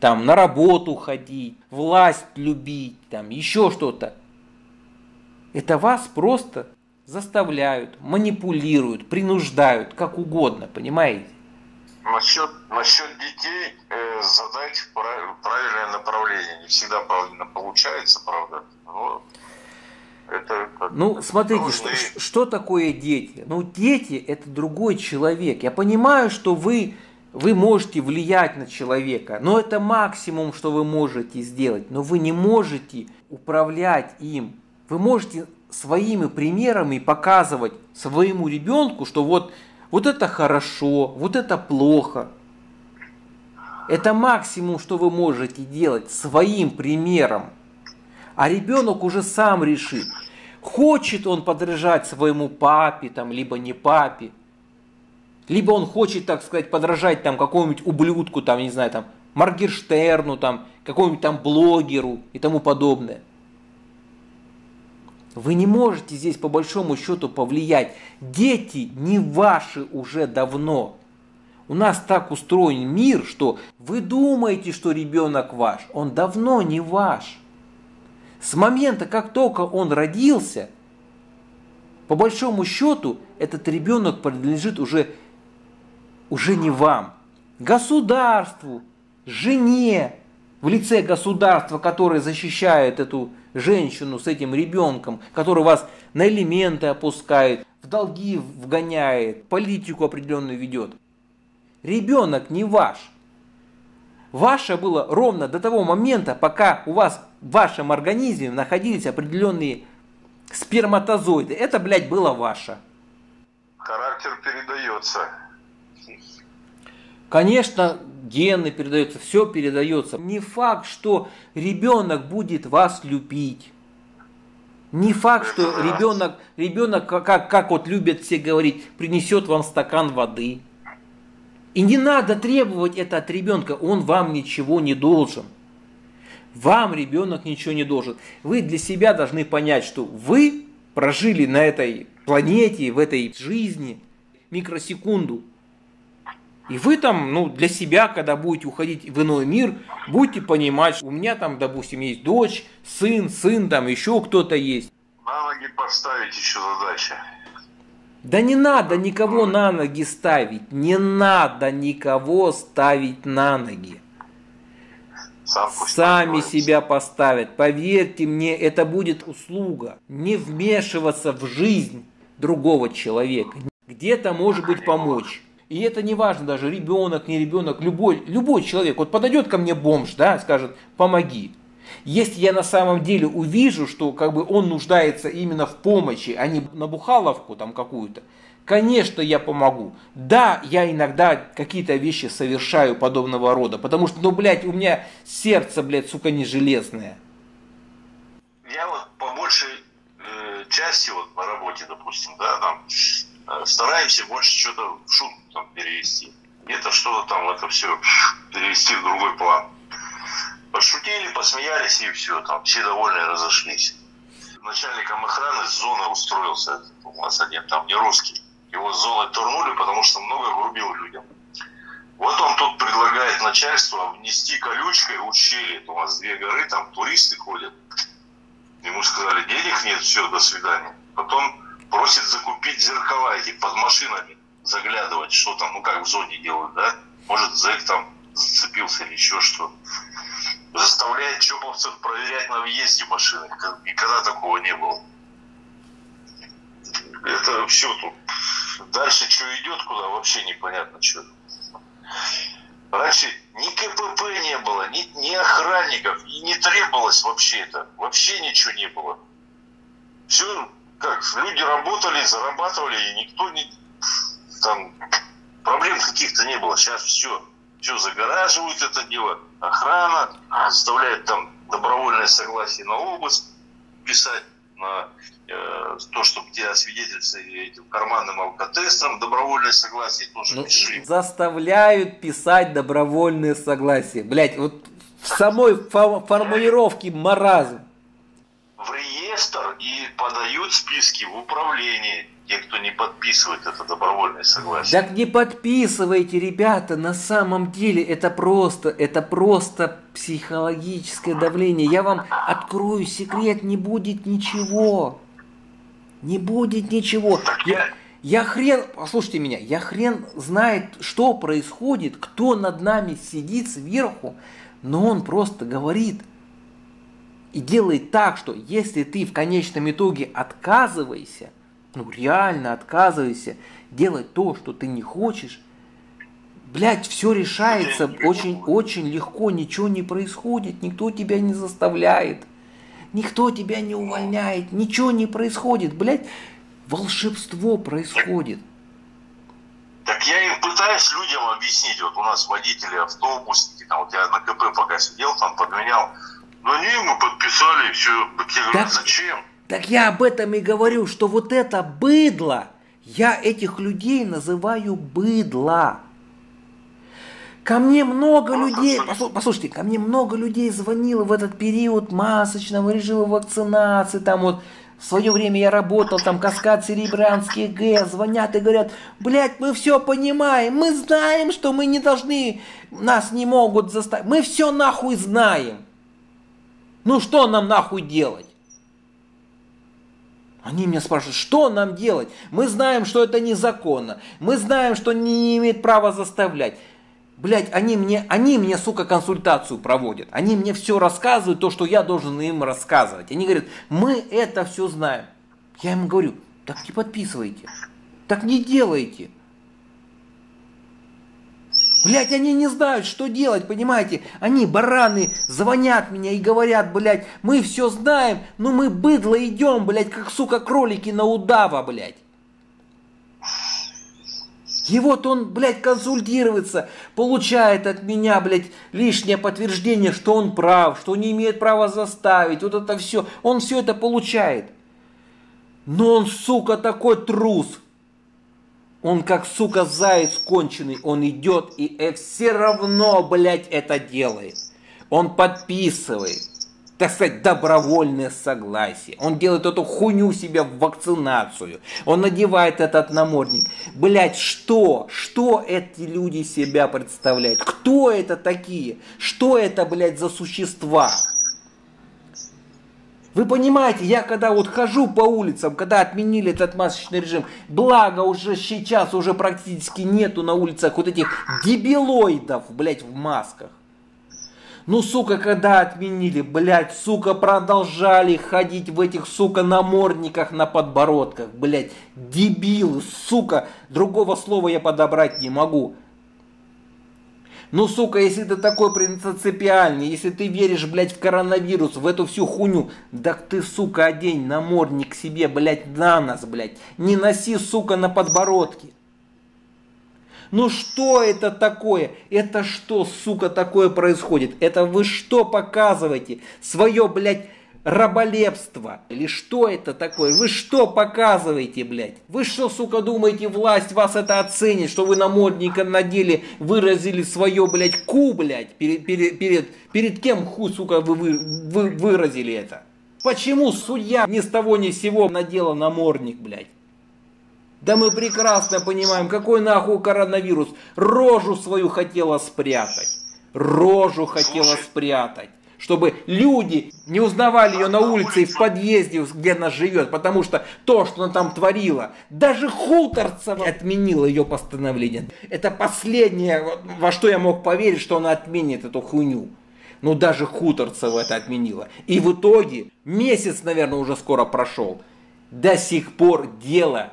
там, на работу ходить, власть любить, там, еще что-то. Это вас просто заставляют, манипулируют, принуждают, как угодно, понимаете? Насчет, насчет детей э, задать правильное направление. Не всегда правильно получается, правда. Но это ну, смотрите, нужны... что, что такое дети? Ну, дети – это другой человек. Я понимаю, что вы, вы можете влиять на человека, но это максимум, что вы можете сделать. Но вы не можете управлять им. Вы можете своими примерами показывать своему ребенку, что вот, вот это хорошо, вот это плохо. Это максимум, что вы можете делать своим примером. А ребенок уже сам решит, хочет он подражать своему папе, там, либо не папе. Либо он хочет, так сказать, подражать там какому-нибудь ублюдку, там, не знаю, там, Маргерштерну, там, какому-нибудь там блогеру и тому подобное. Вы не можете здесь по большому счету повлиять. Дети не ваши уже давно. У нас так устроен мир, что вы думаете, что ребенок ваш. Он давно не ваш. С момента, как только он родился, по большому счету, этот ребенок принадлежит уже, уже не вам. Государству, жене, в лице государства, которое защищает эту женщину с этим ребенком, который вас на элементы опускает, в долги вгоняет, политику определенную ведет. Ребенок не ваш. Ваше было ровно до того момента, пока у вас в вашем организме находились определенные сперматозоиды. Это, блядь, было ваше. Характер передается. Конечно, гены передаются, все передается. Не факт, что ребенок будет вас любить. Не факт, что ребенок, ребенок как, как вот любят все говорить, принесет вам стакан воды. И не надо требовать это от ребенка, он вам ничего не должен. Вам ребенок ничего не должен. Вы для себя должны понять, что вы прожили на этой планете, в этой жизни микросекунду. И вы там, ну, для себя, когда будете уходить в иной мир, будете понимать, что у меня там, допустим, есть дочь, сын, сын, там еще кто-то есть. На ноги поставить еще задача. Да не надо никого на ноги ставить, не надо никого ставить на ноги. Сам Сами себя поставят. Поверьте мне, это будет услуга. Не вмешиваться в жизнь другого человека. Где-то может быть помочь. И это не важно даже, ребенок, не ребенок, любой, любой человек. Вот подойдет ко мне бомж, да, скажет, помоги. Если я на самом деле увижу, что как бы он нуждается именно в помощи, а не на бухаловку там какую-то, конечно, я помогу. Да, я иногда какие-то вещи совершаю подобного рода, потому что, ну, блядь, у меня сердце, блядь, сука, не железное. Я вот по большей э, части вот на работе, допустим, да, там, стараемся больше что-то в шутку там перевести. Где-то что-то там это все перевести в другой план. Пошутили, посмеялись и все, там все довольны разошлись. Начальником охраны с зоны устроился у нас один, там не русский. Его с зоны турнули, потому что много грубил людям. Вот он тут предлагает начальству внести колючкой ущелье. У нас две горы, там туристы ходят. Ему сказали, денег нет, все, до свидания. Потом просит закупить зеркала эти под машинами, заглядывать, что там, ну как в зоне делают, да? Может, зэк там зацепился или еще что заставляет чоповцев проверять на въезде машины. Никогда такого не было. Это все тут. Дальше что идет, куда, вообще непонятно что. Раньше ни КПП не было, ни, ни охранников, и не требовалось вообще это. Вообще ничего не было. Все, как, люди работали, зарабатывали, и никто не... Там проблем каких-то не было. Сейчас все все загораживают это дело, охрана оставляет там добровольное согласие на обыск, писать на э, то, чтобы тебя освидетельствовали этим карманным алкотестером, добровольное согласие тоже ну, пиши. Заставляют писать добровольное согласие. Блять, вот в самой формулировке маразм. В реестр и по подают списки в управление те, кто не подписывает это добровольное согласие. Так не подписывайте, ребята, на самом деле это просто, это просто психологическое давление. Я вам открою секрет, не будет ничего. Не будет ничего. Я, я хрен, послушайте меня, я хрен знает, что происходит, кто над нами сидит сверху, но он просто говорит и делает так, что если ты в конечном итоге отказываешься, ну реально отказывайся делать то, что ты не хочешь, блядь, все решается очень-очень легко, ничего не происходит, никто тебя не заставляет, никто тебя не увольняет, ничего не происходит, блядь, волшебство происходит. Так я им пытаюсь людям объяснить, вот у нас водители, автобусники, там вот я на КП пока сидел, там подменял, но они мы подписали, все, я говорю, так, зачем? Так я об этом и говорю, что вот это быдло, я этих людей называю быдло. Ко мне много людей, послушайте, ко мне много людей звонило в этот период масочного режима вакцинации, там вот в свое время я работал, там Каскад Серебрянский Г, звонят и говорят, блядь, мы все понимаем, мы знаем, что мы не должны, нас не могут заставить, мы все нахуй знаем. Ну что нам нахуй делать? Они меня спрашивают, что нам делать? Мы знаем, что это незаконно. Мы знаем, что не имеет права заставлять. Блять, они мне, они мне, сука, консультацию проводят. Они мне все рассказывают, то, что я должен им рассказывать. Они говорят, мы это все знаем. Я им говорю, так не подписывайте. Так не делайте. Блять, они не знают, что делать, понимаете? Они, бараны, звонят меня и говорят, блядь, мы все знаем, но мы быдло идем, блядь, как, сука, кролики на удава, блядь. И вот он, блядь, консультируется, получает от меня, блядь, лишнее подтверждение, что он прав, что не имеет права заставить, вот это все. Он все это получает. Но он, сука, такой трус. Он как, сука, заяц конченый, он идет и э, все равно, блядь, это делает. Он подписывает так сказать, добровольное согласие. Он делает эту хуйню себе в вакцинацию. Он надевает этот намордник. Блять, что? Что эти люди себя представляют? Кто это такие? Что это, блядь, за существа? Вы понимаете, я когда вот хожу по улицам, когда отменили этот масочный режим, благо уже сейчас уже практически нету на улицах вот этих дебилоидов, блядь, в масках. Ну, сука, когда отменили, блядь, сука, продолжали ходить в этих, сука, намордниках на подбородках, блядь, дебилы, сука, другого слова я подобрать не могу. Ну, сука, если ты такой принципиальный, если ты веришь, блядь, в коронавирус, в эту всю хуйню, так ты, сука, одень намордник себе, блядь, на нас, блядь. Не носи, сука, на подбородке. Ну что это такое? Это что, сука, такое происходит? Это вы что показываете? Свое, блядь, раболепство? Или что это такое? Вы что показываете, блядь? Вы что, сука, думаете, власть вас это оценит, что вы на модника надели, выразили свое, блядь, ку, блядь, перед, перед, перед, перед кем ху, сука, вы, вы, вы выразили это? Почему судья ни с того ни с сего надела намордник, блядь? Да мы прекрасно понимаем, какой нахуй коронавирус. Рожу свою хотела спрятать. Рожу хотела спрятать. Чтобы люди не узнавали ее на улице и в подъезде, где она живет. Потому что то, что она там творила, даже Хуторцева отменила ее постановление. Это последнее, во что я мог поверить, что она отменит эту хуйню. Но даже Хуторцева это отменила. И в итоге, месяц, наверное, уже скоро прошел. До сих пор дело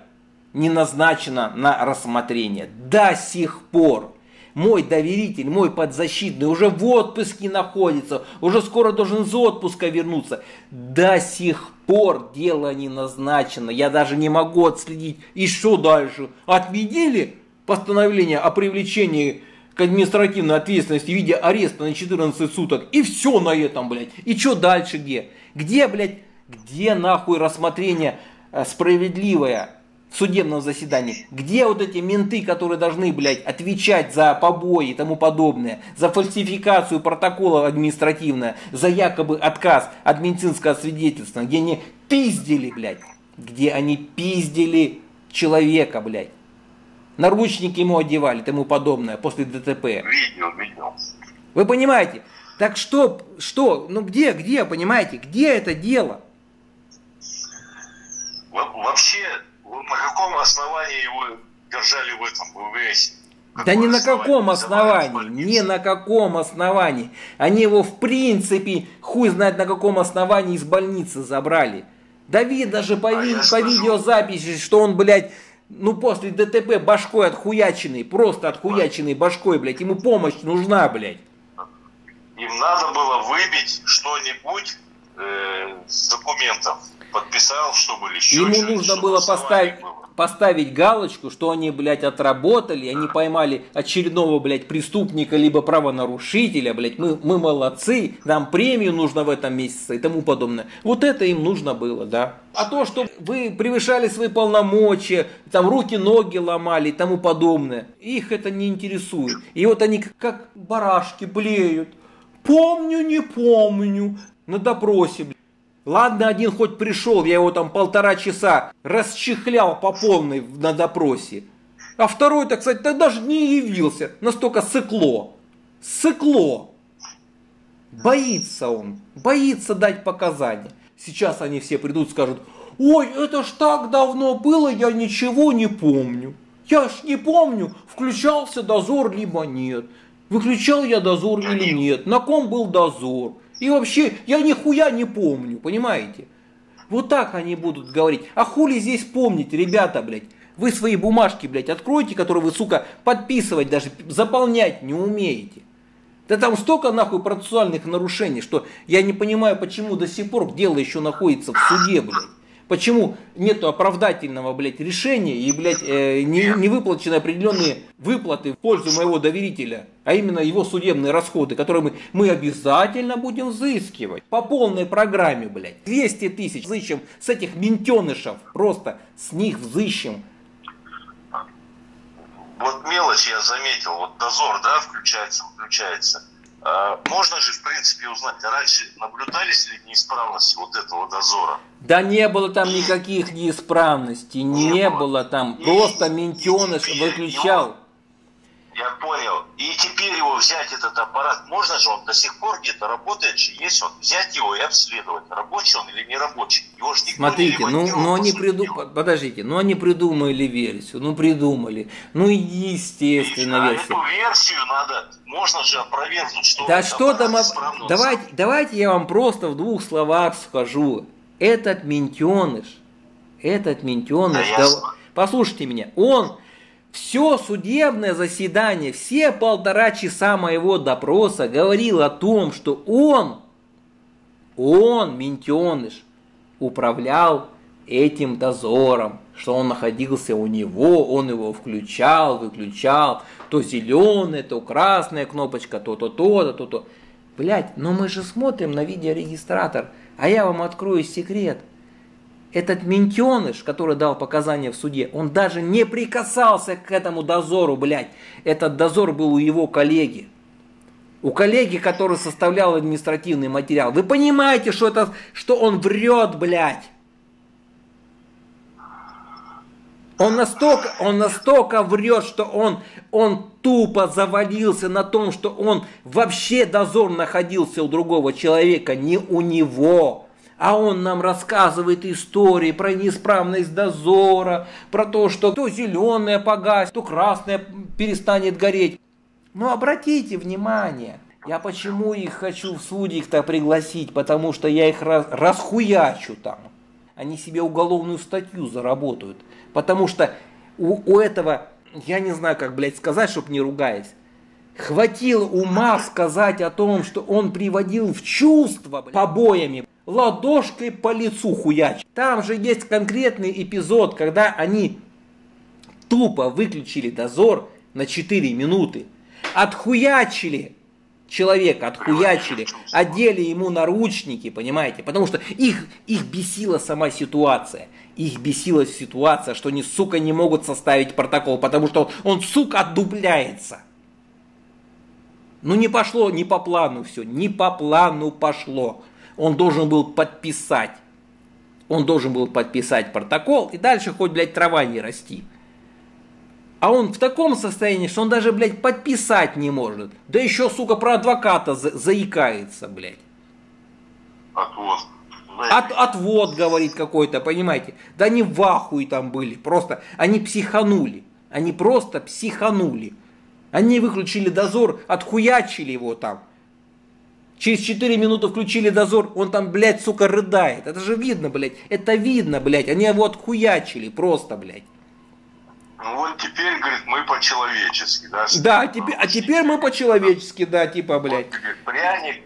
не назначено на рассмотрение. До сих пор. Мой доверитель, мой подзащитный уже в отпуске находится, уже скоро должен из отпуска вернуться. До сих пор дело не назначено. Я даже не могу отследить. И что дальше? Отменили постановление о привлечении к административной ответственности в виде ареста на 14 суток. И все на этом, блядь. И что дальше где? Где, блядь, где нахуй рассмотрение э, справедливое судебном заседании. Где вот эти менты, которые должны, блядь, отвечать за побои и тому подобное, за фальсификацию протокола административного, за якобы отказ от медицинского свидетельства, где они пиздили, блядь, где они пиздили человека, блядь. Наручники ему одевали и тому подобное после ДТП. Видел, видел. Вы понимаете? Так что, что, ну где, где, понимаете, где это дело? Вообще, на каком основании его держали в этом ВВС? Какое да ни на каком основании, ни на каком основании. Они его в принципе, хуй знает на каком основании из больницы забрали. Да видно же по, а ви- по скажу... видеозаписи, что он, блядь, ну после ДТП башкой отхуяченный, просто отхуяченный башкой, блядь, ему помощь нужна, блядь. Им надо было выбить что-нибудь э, с документов подписал, чтобы еще... Ему нужно было поставить, было. поставить галочку, что они, блядь, отработали, они поймали очередного, блядь, преступника, либо правонарушителя, блядь, мы, мы молодцы, нам премию нужно в этом месяце и тому подобное. Вот это им нужно было, да. А то, что вы превышали свои полномочия, там руки, ноги ломали и тому подобное, их это не интересует. И вот они как барашки блеют. Помню, не помню. На допросе, блядь. Ладно, один хоть пришел, я его там полтора часа расчехлял по полной на допросе. А второй, так сказать, тогда даже не явился. Настолько сыкло. Сыкло. Боится он. Боится дать показания. Сейчас они все придут и скажут, ой, это ж так давно было, я ничего не помню. Я ж не помню, включался дозор либо нет. Выключал я дозор или нет. На ком был дозор. И вообще, я нихуя не помню, понимаете? Вот так они будут говорить. А хули здесь помнить, ребята, блядь? Вы свои бумажки, блядь, откройте, которые вы, сука, подписывать даже, заполнять не умеете. Да там столько нахуй процессуальных нарушений, что я не понимаю, почему до сих пор дело еще находится в суде, блядь. Почему нет оправдательного, блядь, решения и, блядь, э, не, не выплачены определенные выплаты в пользу моего доверителя, а именно его судебные расходы, которые мы, мы обязательно будем взыскивать по полной программе, блядь. 200 тысяч взыщем с этих ментенышев, просто с них взыщем. Вот мелочь я заметил, вот дозор, да, включается, включается можно же, в принципе, узнать, а раньше наблюдались ли неисправности вот этого дозора? Да не было там никаких неисправностей, не, не было. было там, и, просто ментеныш выключал. Его я понял. И теперь его взять, этот аппарат, можно же, он до сих пор где-то работает же, есть он, взять его и обследовать, рабочий он или не рабочий. Его же никто Смотрите, не ну, ну они придумали, подождите, ну они придумали версию, ну придумали, ну естественно а версию. эту версию надо, можно же опровергнуть, что... Да что там, давайте, давайте я вам просто в двух словах скажу. Этот ментеныш, этот ментеныш, да, да, послушайте меня, он все судебное заседание, все полтора часа моего допроса говорил о том, что он, он, ментеныш, управлял этим дозором, что он находился у него, он его включал, выключал, то зеленая, то красная кнопочка, то-то, то-то, то-то. Блять, но мы же смотрим на видеорегистратор, а я вам открою секрет – этот ментеныш, который дал показания в суде, он даже не прикасался к этому дозору, блядь. Этот дозор был у его коллеги. У коллеги, который составлял административный материал. Вы понимаете, что, это, что он врет, блядь? Он настолько, он настолько врет, что он, он тупо завалился на том, что он вообще дозор находился у другого человека, не у него а он нам рассказывает истории про неисправность дозора, про то, что то зеленое погасит, то красное перестанет гореть. Но обратите внимание, я почему их хочу в судьях-то пригласить, потому что я их расхуячу там. Они себе уголовную статью заработают. Потому что у, у этого, я не знаю, как, блядь, сказать, чтобы не ругаясь, хватило ума сказать о том, что он приводил в чувство блядь, побоями ладошкой по лицу хуяч. Там же есть конкретный эпизод, когда они тупо выключили дозор на 4 минуты. Отхуячили человека, отхуячили, одели ему наручники, понимаете? Потому что их, их бесила сама ситуация. Их бесила ситуация, что они, сука, не могут составить протокол, потому что он, сука, отдупляется. Ну не пошло, не по плану все, не по плану пошло. Он должен был подписать. Он должен был подписать протокол и дальше хоть, блядь, трава не расти. А он в таком состоянии, что он даже, блядь, подписать не может. Да еще, сука, про адвоката за заикается, блядь. Отвод. От, отвод, говорит какой-то, понимаете. Да они в ахуе там были. Просто они психанули. Они просто психанули. Они выключили дозор, отхуячили его там. Через 4 минуты включили дозор, он там, блядь, сука, рыдает. Это же видно, блядь. Это видно, блядь. Они его отхуячили просто, блядь. Ну вот теперь, говорит, мы по-человечески, да? Да, теперь, а теперь мы по-человечески, да, типа, блядь. Вот теперь пряник,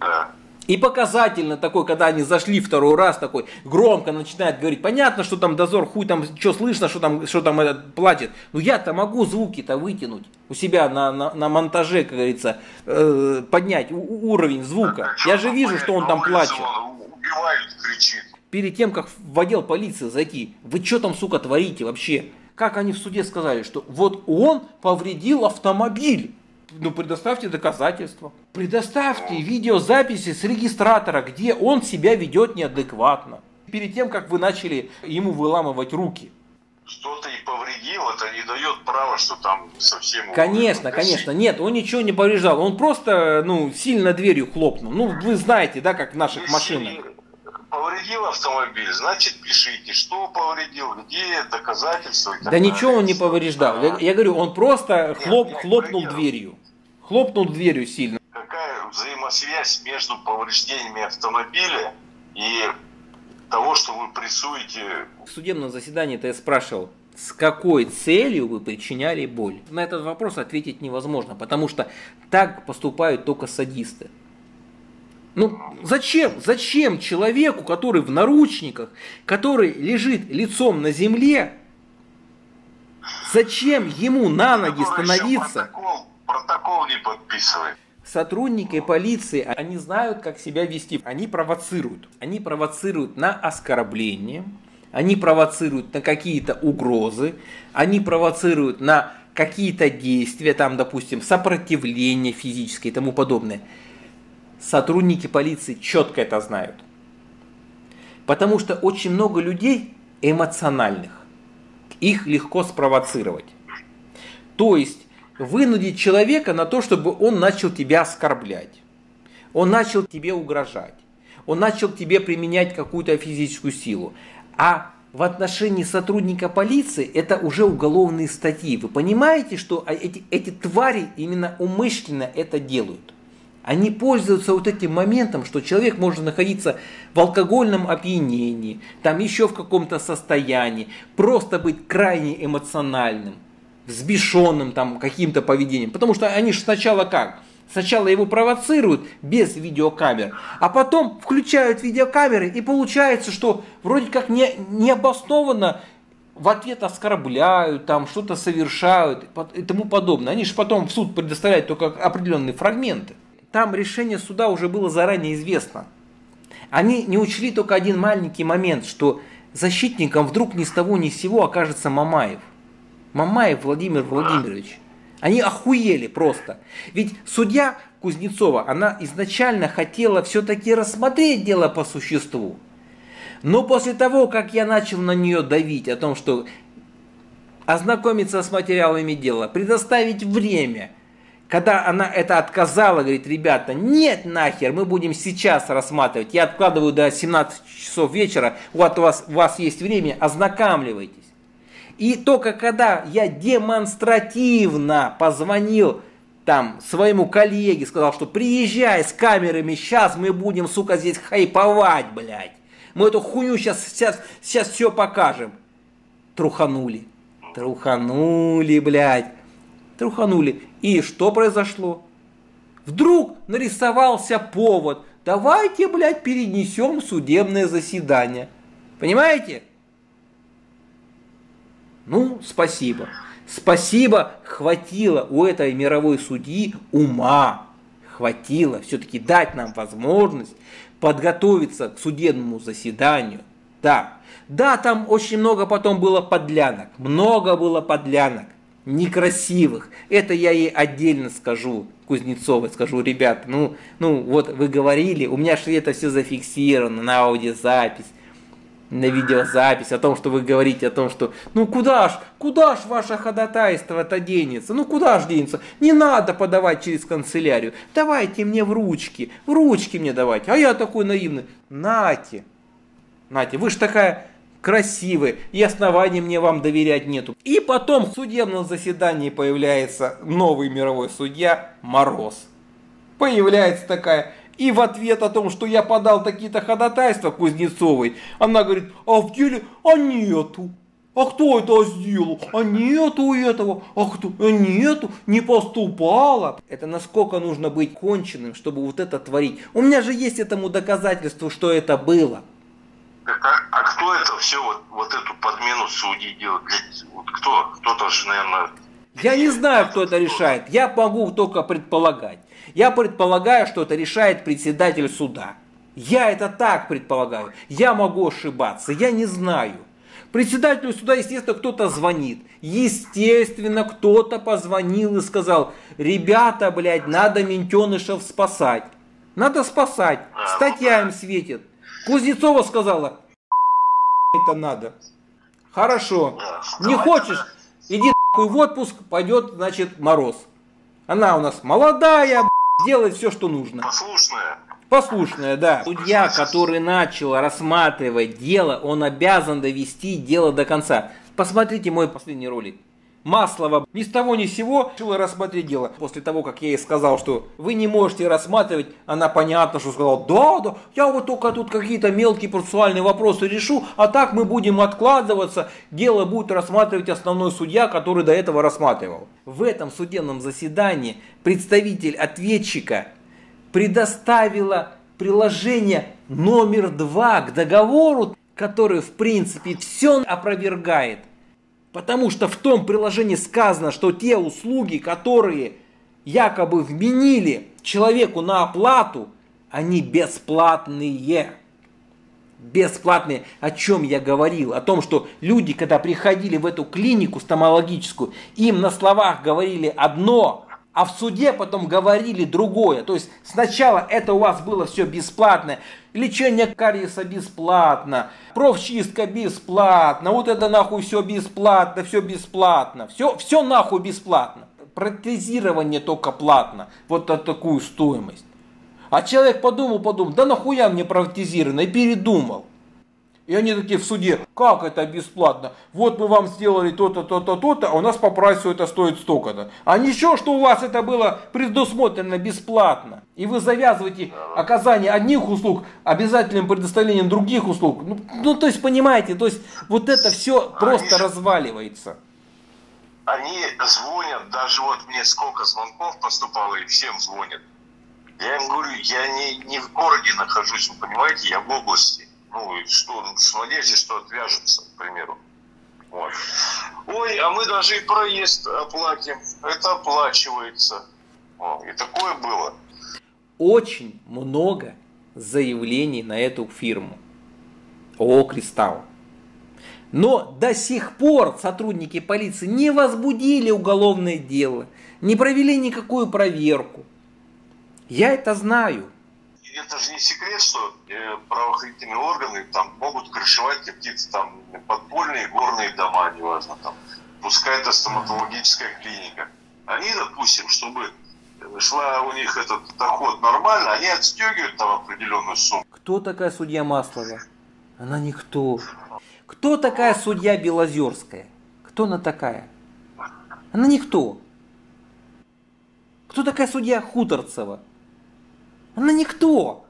да. И показательно такой, когда они зашли второй раз, такой громко начинает говорить, понятно, что там дозор, хуй там, что слышно, что там, что там этот платит. Но я-то могу звуки-то вытянуть у себя на, на, на монтаже, как говорится, э, поднять уровень звука. Я же вижу, что он там плачет. убивает, кричит. Перед тем, как в отдел полиции зайти, вы что там, сука, творите вообще? Как они в суде сказали, что вот он повредил автомобиль ну, предоставьте доказательства. Предоставьте видеозаписи с регистратора, где он себя ведет неадекватно. Перед тем, как вы начали ему выламывать руки. Что-то и повредил, это не дает права, что там совсем... Конечно, конечно. Нет, он ничего не повреждал. Он просто, ну, сильно дверью хлопнул. Ну, вы знаете, да, как в наших Если машинах. Повредил автомобиль, значит пишите, что повредил, где доказательства. Да ничего он не повреждал. Я, я говорю, он просто хлоп, нет, хлопнул дверью хлопнул дверью сильно. Какая взаимосвязь между повреждениями автомобиля и того, что вы прессуете? В судебном заседании-то я спрашивал, с какой целью вы причиняли боль? На этот вопрос ответить невозможно, потому что так поступают только садисты. Ну, зачем? Зачем человеку, который в наручниках, который лежит лицом на земле, зачем ему на ноги становиться? Протокол протокол не подписывает. Сотрудники полиции, они знают, как себя вести. Они провоцируют. Они провоцируют на оскорбление, они провоцируют на какие-то угрозы, они провоцируют на какие-то действия, там, допустим, сопротивление физическое и тому подобное. Сотрудники полиции четко это знают. Потому что очень много людей эмоциональных. Их легко спровоцировать. То есть вынудить человека на то, чтобы он начал тебя оскорблять. Он начал тебе угрожать. Он начал тебе применять какую-то физическую силу. А в отношении сотрудника полиции это уже уголовные статьи. Вы понимаете, что эти, эти твари именно умышленно это делают? Они пользуются вот этим моментом, что человек может находиться в алкогольном опьянении, там еще в каком-то состоянии, просто быть крайне эмоциональным взбешенным там каким-то поведением. Потому что они же сначала как? Сначала его провоцируют без видеокамер, а потом включают видеокамеры и получается, что вроде как не, необоснованно в ответ оскорбляют, там что-то совершают и тому подобное. Они же потом в суд предоставляют только определенные фрагменты. Там решение суда уже было заранее известно. Они не учли только один маленький момент, что защитником вдруг ни с того ни с сего окажется Мамаев. Мамаев Владимир Владимирович. Они охуели просто. Ведь судья Кузнецова, она изначально хотела все-таки рассмотреть дело по существу. Но после того, как я начал на нее давить о том, что ознакомиться с материалами дела, предоставить время, когда она это отказала, говорит, ребята, нет нахер, мы будем сейчас рассматривать, я откладываю до 17 часов вечера, вот у вас, у вас есть время, ознакомливайтесь. И только когда я демонстративно позвонил там своему коллеге, сказал, что приезжай с камерами, сейчас мы будем, сука, здесь хайповать, блядь. Мы эту хуйню сейчас, сейчас, сейчас все покажем. Труханули. Труханули, блядь. Труханули. И что произошло? Вдруг нарисовался повод. Давайте, блядь, перенесем судебное заседание. Понимаете? Ну, спасибо. Спасибо, хватило у этой мировой судьи ума. Хватило все-таки дать нам возможность подготовиться к судебному заседанию. Да. Да, там очень много потом было подлянок. Много было подлянок. Некрасивых. Это я ей отдельно скажу, Кузнецовой, скажу, ребят, ну, ну вот вы говорили, у меня же это все зафиксировано на аудиозапись на видеозапись о том, что вы говорите о том, что ну куда ж, куда ж ваше ходатайство-то денется? Ну куда ж денется? Не надо подавать через канцелярию. Давайте мне в ручки, в ручки мне давайте. А я такой наивный. Нате, нате, вы ж такая красивая, и оснований мне вам доверять нету. И потом в судебном заседании появляется новый мировой судья Мороз. Появляется такая и в ответ о том, что я подал такие-то ходатайства Кузнецовой, она говорит, а в деле, а нету. А кто это сделал? А нету этого. А кто? А нету. Не поступало. Это насколько нужно быть конченным, чтобы вот это творить. У меня же есть этому доказательство, что это было. А, а кто это все, вот, вот эту подмену судей делает? Вот кто? Кто-то же, наверное... Я не знаю, кто это решает. Я могу только предполагать. Я предполагаю, что это решает председатель суда. Я это так предполагаю. Я могу ошибаться, я не знаю. Председателю суда, естественно, кто-то звонит. Естественно, кто-то позвонил и сказал, ребята, блядь, надо ментенышев спасать. Надо спасать. Статья им светит. Кузнецова сказала, это надо. Хорошо. Не хочешь, иди в отпуск, пойдет, значит, мороз. Она у нас молодая, делает все, что нужно. Послушная. Послушная, да. Судья, который начал рассматривать дело, он обязан довести дело до конца. Посмотрите мой последний ролик. Маслова ни с того ни с сего решила рассмотреть дело. После того, как я ей сказал, что вы не можете рассматривать, она понятно, что сказала, да, да, я вот только тут какие-то мелкие процессуальные вопросы решу, а так мы будем откладываться, дело будет рассматривать основной судья, который до этого рассматривал. В этом судебном заседании представитель ответчика предоставила приложение номер два к договору, который в принципе все опровергает. Потому что в том приложении сказано, что те услуги, которые якобы вменили человеку на оплату, они бесплатные. Бесплатные. О чем я говорил? О том, что люди, когда приходили в эту клинику стоматологическую, им на словах говорили одно, а в суде потом говорили другое. То есть сначала это у вас было все бесплатно, лечение кариеса бесплатно, профчистка бесплатно, вот это нахуй все бесплатно, все бесплатно, все, все нахуй бесплатно. Протезирование только платно, вот от такую стоимость. А человек подумал, подумал, да нахуя мне протезировано и передумал. И они такие в суде, как это бесплатно? Вот мы вам сделали то-то, то-то, то-то, а у нас по прайсу это стоит столько-то. А ничего, что у вас это было предусмотрено бесплатно. И вы завязываете оказание одних услуг обязательным предоставлением других услуг. Ну, ну то есть, понимаете, то есть вот это все просто они разваливается. Они звонят, даже вот мне сколько звонков поступало, и всем звонят. Я им говорю, я не, не в городе нахожусь, вы понимаете, я в области ну, и что, с надеждой, что отвяжется, к примеру. Вот. Ой, а мы даже и проезд оплатим. Это оплачивается. О, и такое было. Очень много заявлений на эту фирму. О, Кристалл. Но до сих пор сотрудники полиции не возбудили уголовное дело, не провели никакую проверку. Я это знаю это же не секрет, что э, правоохранительные органы там могут крышевать какие-то там подпольные горные дома, неважно, там, пускай это стоматологическая клиника. Они, допустим, чтобы шла у них этот доход нормально, они отстегивают там определенную сумму. Кто такая судья Маслова? Она никто. Кто такая судья Белозерская? Кто она такая? Она никто. Кто такая судья Хуторцева? Она никто.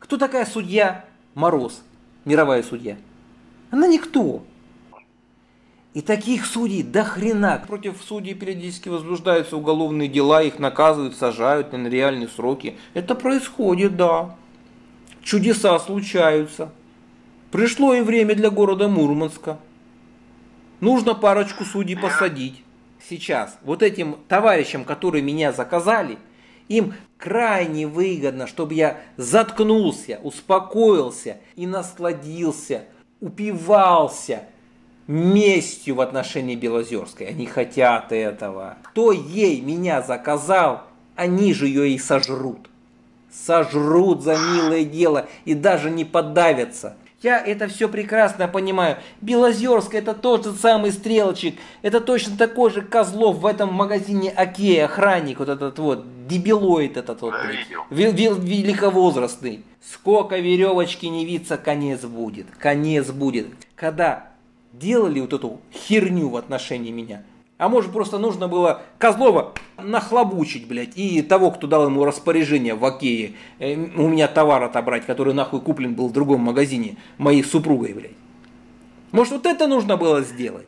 Кто такая судья Мороз, мировая судья? Она никто. И таких судей до хрена. Против судей периодически возбуждаются уголовные дела, их наказывают, сажают на реальные сроки. Это происходит, да. Чудеса случаются. Пришло и время для города Мурманска. Нужно парочку судей посадить. Сейчас вот этим товарищам, которые меня заказали, им крайне выгодно, чтобы я заткнулся, успокоился и насладился упивался местью в отношении Белозерской. Они хотят этого. Кто ей меня заказал, они же ее и сожрут. Сожрут за милое дело и даже не подавятся. Я это все прекрасно понимаю. Белозерская это тот же самый стрелочек. Это точно такой же Козлов в этом магазине Окей, охранник вот этот вот, дебилоид этот вот, блядь, великовозрастный. Сколько веревочки не виться, конец будет. Конец будет. Когда делали вот эту херню в отношении меня, а может просто нужно было Козлова нахлобучить, блядь, и того, кто дал ему распоряжение в Окее, э, у меня товар отобрать, который нахуй куплен был в другом магазине, моей супругой, блядь. Может вот это нужно было сделать?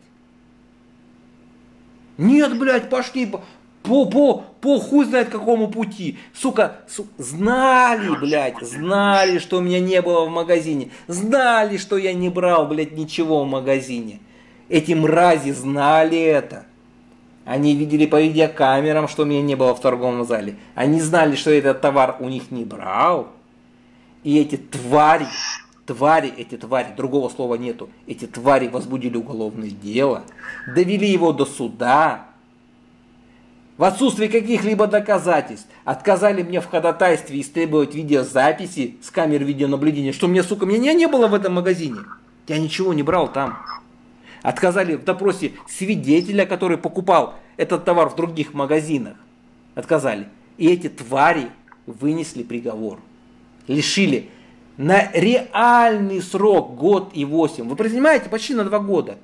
Нет, блядь, пошли по, по, по хуй знает какому пути. Сука, су, знали, блядь, знали, что у меня не было в магазине. Знали, что я не брал, блядь, ничего в магазине. Эти мрази знали это. Они видели по видеокамерам, что меня не было в торговом зале. Они знали, что этот товар у них не брал. И эти твари, твари, эти твари, другого слова нету, эти твари возбудили уголовное дело, довели его до суда, в отсутствии каких-либо доказательств отказали мне в ходатайстве истребовать видеозаписи с камер видеонаблюдения, что мне, сука, меня не было в этом магазине. Я ничего не брал там. Отказали в допросе свидетеля, который покупал этот товар в других магазинах. Отказали. И эти твари вынесли приговор. Лишили на реальный срок год и восемь. Вы понимаете, почти на два года.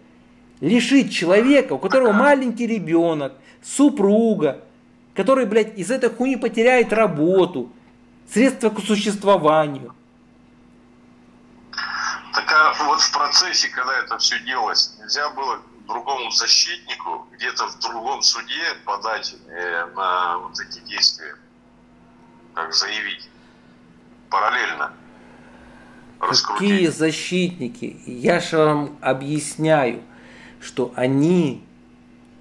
Лишить человека, у которого маленький ребенок, супруга, который, блядь, из этой хуйни потеряет работу, средства к существованию – так а вот в процессе, когда это все делалось, нельзя было другому защитнику где-то в другом суде подать э, на вот эти действия, как заявить, параллельно. Раскрутить. Какие защитники? Я же вам объясняю, что они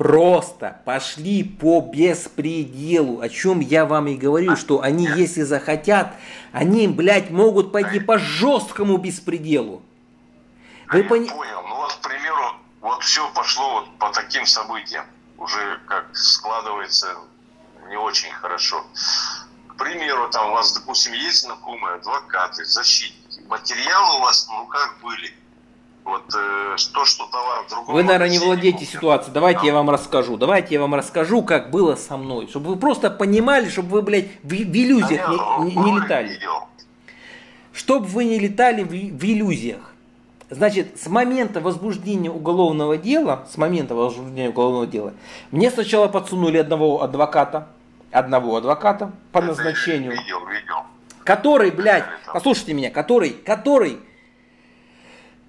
просто пошли по беспределу, о чем я вам и говорю, что они, если захотят, они, блядь, могут пойти по жесткому беспределу. Вы я понял, ну вот, к примеру, вот все пошло вот по таким событиям, уже как складывается не очень хорошо. К примеру, там у вас, допустим, есть знакомые адвокаты, защитники, материалы у вас, ну как были, вот э, то, что товар другого... Вы, наверное, не владеете ситуацией. Давайте да. я вам расскажу. Давайте я вам расскажу, как было со мной. Чтобы вы просто понимали, чтобы вы, блядь, в, в иллюзиях не, не, не летали. Чтобы вы не летали в, в иллюзиях. Значит, с момента возбуждения уголовного дела, с момента возбуждения уголовного дела, мне сначала подсунули одного адвоката, одного адвоката по назначению. Видел, видел. Который, блядь, послушайте меня, который, который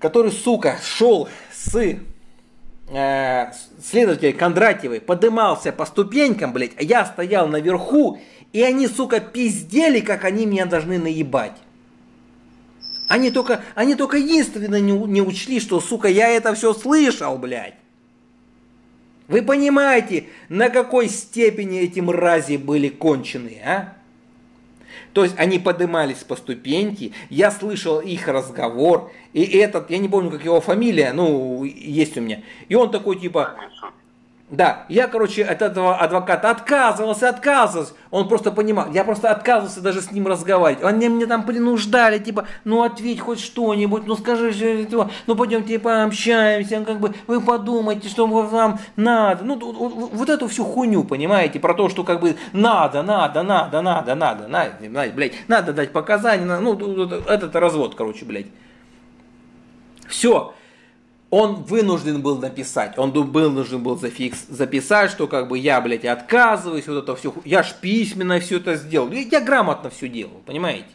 который, сука, шел с э, следователя Кондратьевой, подымался по ступенькам, блядь, а я стоял наверху, и они, сука, пиздели, как они меня должны наебать. Они только, они только единственно не, не учли, что, сука, я это все слышал, блядь. Вы понимаете, на какой степени эти мрази были конченые, а? То есть они поднимались по ступеньке, я слышал их разговор, и этот, я не помню, как его фамилия, ну, есть у меня. И он такой типа, да, я, короче, от этого адвоката отказывался, отказывался. Он просто понимал, я просто отказывался даже с ним разговаривать. Они меня там принуждали, типа, ну ответь хоть что-нибудь, ну скажи, что, ну пойдемте пообщаемся, как бы вы подумайте, что вам надо. Ну вот, вот эту всю хуйню, понимаете, про то, что как бы надо, надо, надо, надо, надо, надо, надо блядь, надо дать показания, ну этот развод, короче, блядь. Все он вынужден был написать, он был вынужден был зафикс, записать, что как бы я, блядь, отказываюсь, вот это все, я ж письменно все это сделал, я грамотно все делал, понимаете?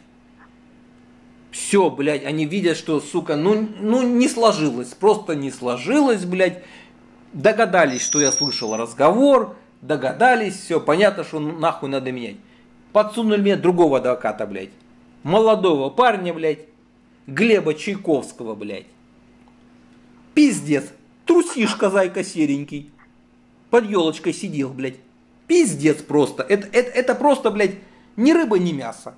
Все, блядь, они видят, что, сука, ну, ну не сложилось, просто не сложилось, блядь, догадались, что я слышал разговор, догадались, все, понятно, что нахуй надо менять. Подсунули мне другого адвоката, блядь, молодого парня, блядь, Глеба Чайковского, блядь. Пиздец. Трусишка, зайка серенький. Под елочкой сидел, блядь. Пиздец просто. Это, это, это просто, блядь, ни рыба, ни мясо.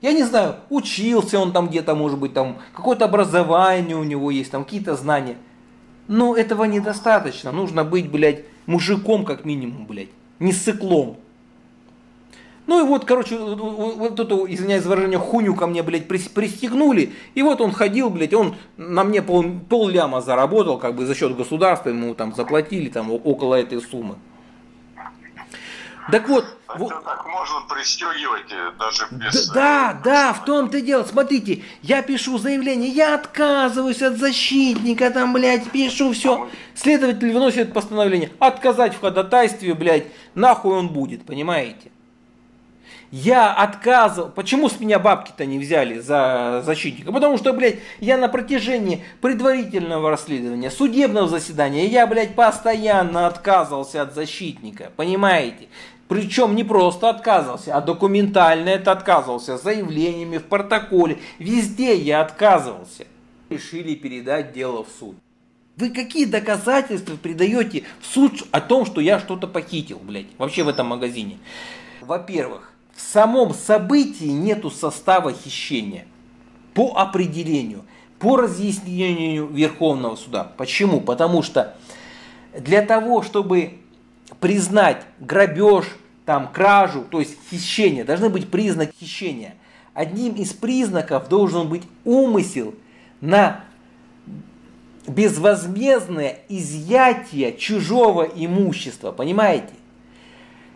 Я не знаю, учился он там где-то, может быть, там какое-то образование у него есть, там какие-то знания. Но этого недостаточно. Нужно быть, блядь, мужиком как минимум, блядь. Не сыклом. Ну и вот, короче, вот эту, извиняюсь за выражение, хуню ко мне, блядь, пристегнули. И вот он ходил, блядь, он на мне пол, пол ляма заработал, как бы за счет государства, ему там заплатили там около этой суммы. Так вот. Это вот, так можно пристегивать э, даже без... Да, э, да, в том-то дело. Смотрите, я пишу заявление, я отказываюсь от защитника, там, блядь, пишу все. Следователь выносит постановление, отказать в ходатайстве, блядь, нахуй он будет, понимаете? Я отказывал. Почему с меня бабки-то не взяли за защитника? Потому что, блядь, я на протяжении предварительного расследования, судебного заседания, я, блядь, постоянно отказывался от защитника. Понимаете? Причем не просто отказывался, а документально это отказывался, заявлениями в протоколе. Везде я отказывался. Решили передать дело в суд. Вы какие доказательства придаете в суд о том, что я что-то похитил, блядь, вообще в этом магазине? Во-первых, в самом событии нету состава хищения. По определению, по разъяснению Верховного суда. Почему? Потому что для того, чтобы признать грабеж, там, кражу, то есть хищение, должны быть признаки хищения. Одним из признаков должен быть умысел на безвозмездное изъятие чужого имущества. Понимаете?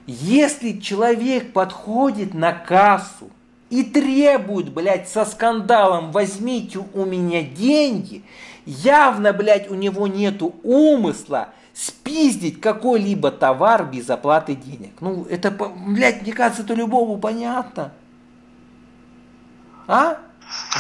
Если человек подходит на кассу и требует, блядь, со скандалом возьмите у меня деньги, явно, блядь, у него нету умысла спиздить какой-либо товар без оплаты денег. Ну, это, блядь, мне кажется, это любому понятно. А?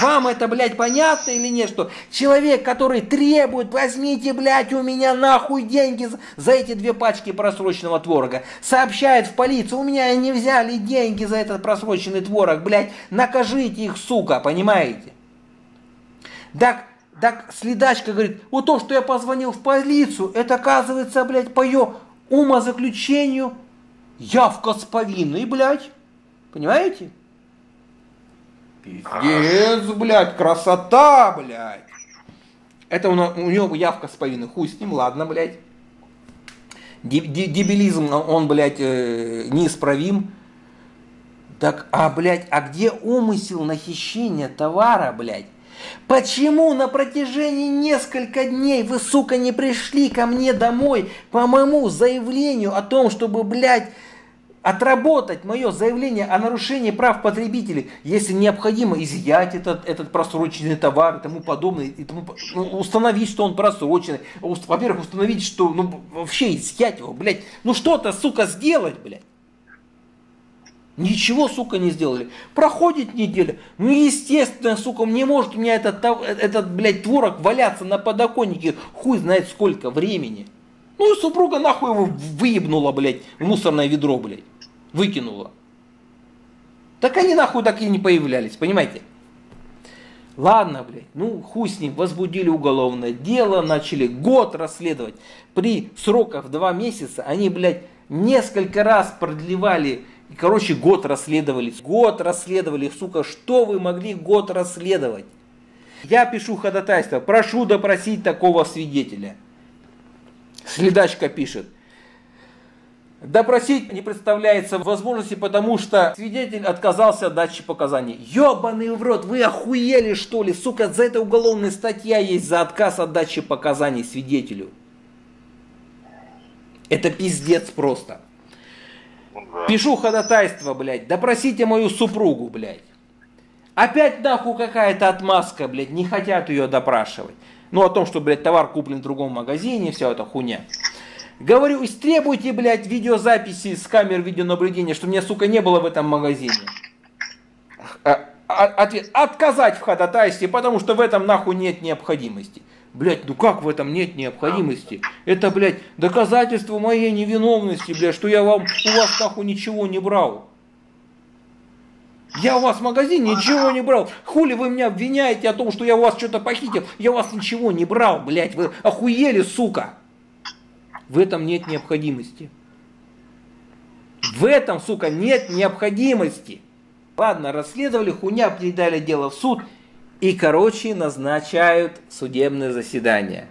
Вам это, блядь, понятно или нет, что человек, который требует, возьмите, блядь, у меня нахуй деньги за эти две пачки просроченного творога, сообщает в полицию, у меня не взяли деньги за этот просроченный творог, блядь, накажите их, сука, понимаете? Так, так следачка говорит, вот то, что я позвонил в полицию, это оказывается, блядь, по ее умозаключению явка с повинной, блядь. Понимаете? Пиздец, блядь, красота, блядь. Это у, у него явка с повинной. Хуй с ним, ладно, блядь. Дебилизм, он, блядь, э, неисправим. Так, а, блядь, а где умысел на хищение товара, блядь? Почему на протяжении нескольких дней вы, сука, не пришли ко мне домой по моему заявлению о том, чтобы, блядь, отработать мое заявление о нарушении прав потребителей, если необходимо изъять этот, этот просроченный товар и тому подобное, и тому, ну, установить, что он просроченный, во-первых, установить, что, ну, вообще изъять его, блядь, ну что-то, сука, сделать, блядь. Ничего, сука, не сделали. Проходит неделя. Ну, естественно, сука, не может у меня этот, этот, блядь, творог валяться на подоконнике хуй знает сколько времени. Ну и супруга нахуй его выебнула, блядь, в мусорное ведро, блядь выкинула. Так они нахуй так и не появлялись, понимаете? Ладно, блядь, ну хуй с ним, возбудили уголовное дело, начали год расследовать. При сроках два месяца они, блядь, несколько раз продлевали, короче, год расследовали. Год расследовали, сука, что вы могли год расследовать? Я пишу ходатайство, прошу допросить такого свидетеля. Следачка пишет, Допросить не представляется возможности, потому что свидетель отказался от дачи показаний. Ёбаный в рот, вы охуели что ли? Сука, за это уголовная статья есть за отказ от дачи показаний свидетелю. Это пиздец просто. Пишу ходатайство, блядь. Допросите мою супругу, блядь. Опять нахуй какая-то отмазка, блядь. Не хотят ее допрашивать. Ну, о том, что, блядь, товар куплен в другом магазине, вся эта хуйня. Говорю, истребуйте, блядь, видеозаписи с камер видеонаблюдения, что меня, сука, не было в этом магазине. А, а, ответ. Отказать в ходатайстве, потому что в этом нахуй нет необходимости. Блять, ну как в этом нет необходимости? Это, блядь, доказательство моей невиновности, блядь, что я вам, у вас нахуй ничего не брал. Я у вас в магазине ничего не брал. Хули вы меня обвиняете о том, что я у вас что-то похитил? Я у вас ничего не брал, блядь. Вы охуели, сука. В этом нет необходимости. В этом, сука, нет необходимости. Ладно, расследовали, хуйня, передали дело в суд. И, короче, назначают судебное заседание.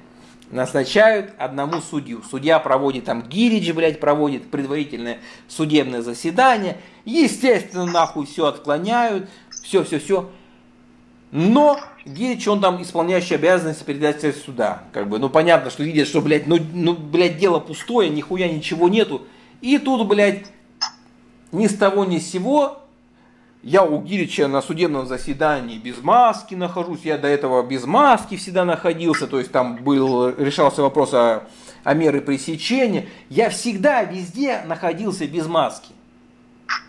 Назначают одному судью. Судья проводит там, Гирич, блядь, проводит предварительное судебное заседание. Естественно, нахуй все отклоняют. Все, все, все. Но Гирич, он там исполняющий обязанности председателя суда. Как бы, ну понятно, что видят, что, блядь, ну, ну, блядь, дело пустое, нихуя ничего нету. И тут, блядь, ни с того ни с сего я у Гирича на судебном заседании без маски нахожусь, я до этого без маски всегда находился, то есть там был, решался вопрос о, о меры пресечения. Я всегда везде находился без маски.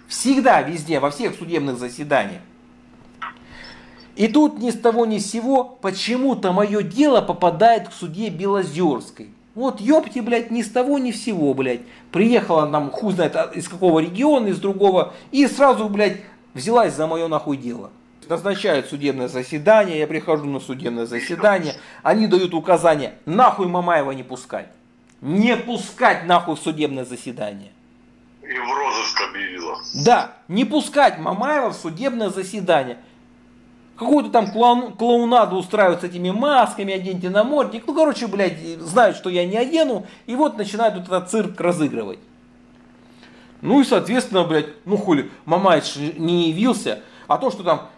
Всегда, везде, во всех судебных заседаниях. И тут ни с того ни с сего почему-то мое дело попадает к суде Белозерской. Вот ёпти, блядь, ни с того ни с сего, блядь. Приехала нам, хуй знает, а, из какого региона, из другого, и сразу, блядь, взялась за мое нахуй дело. Назначают судебное заседание, я прихожу на судебное заседание, они дают указание, нахуй Мамаева не пускать. Не пускать нахуй в судебное заседание. И в розыск объявила. Да, не пускать Мамаева в судебное заседание. Какую-то там клоун, клоунаду устраивают с этими масками, оденьте намордник. Ну, короче, блядь, знают, что я не одену, и вот начинают вот этот цирк разыгрывать. Ну и, соответственно, блядь, ну хули, Мамаевич не явился, а то, что там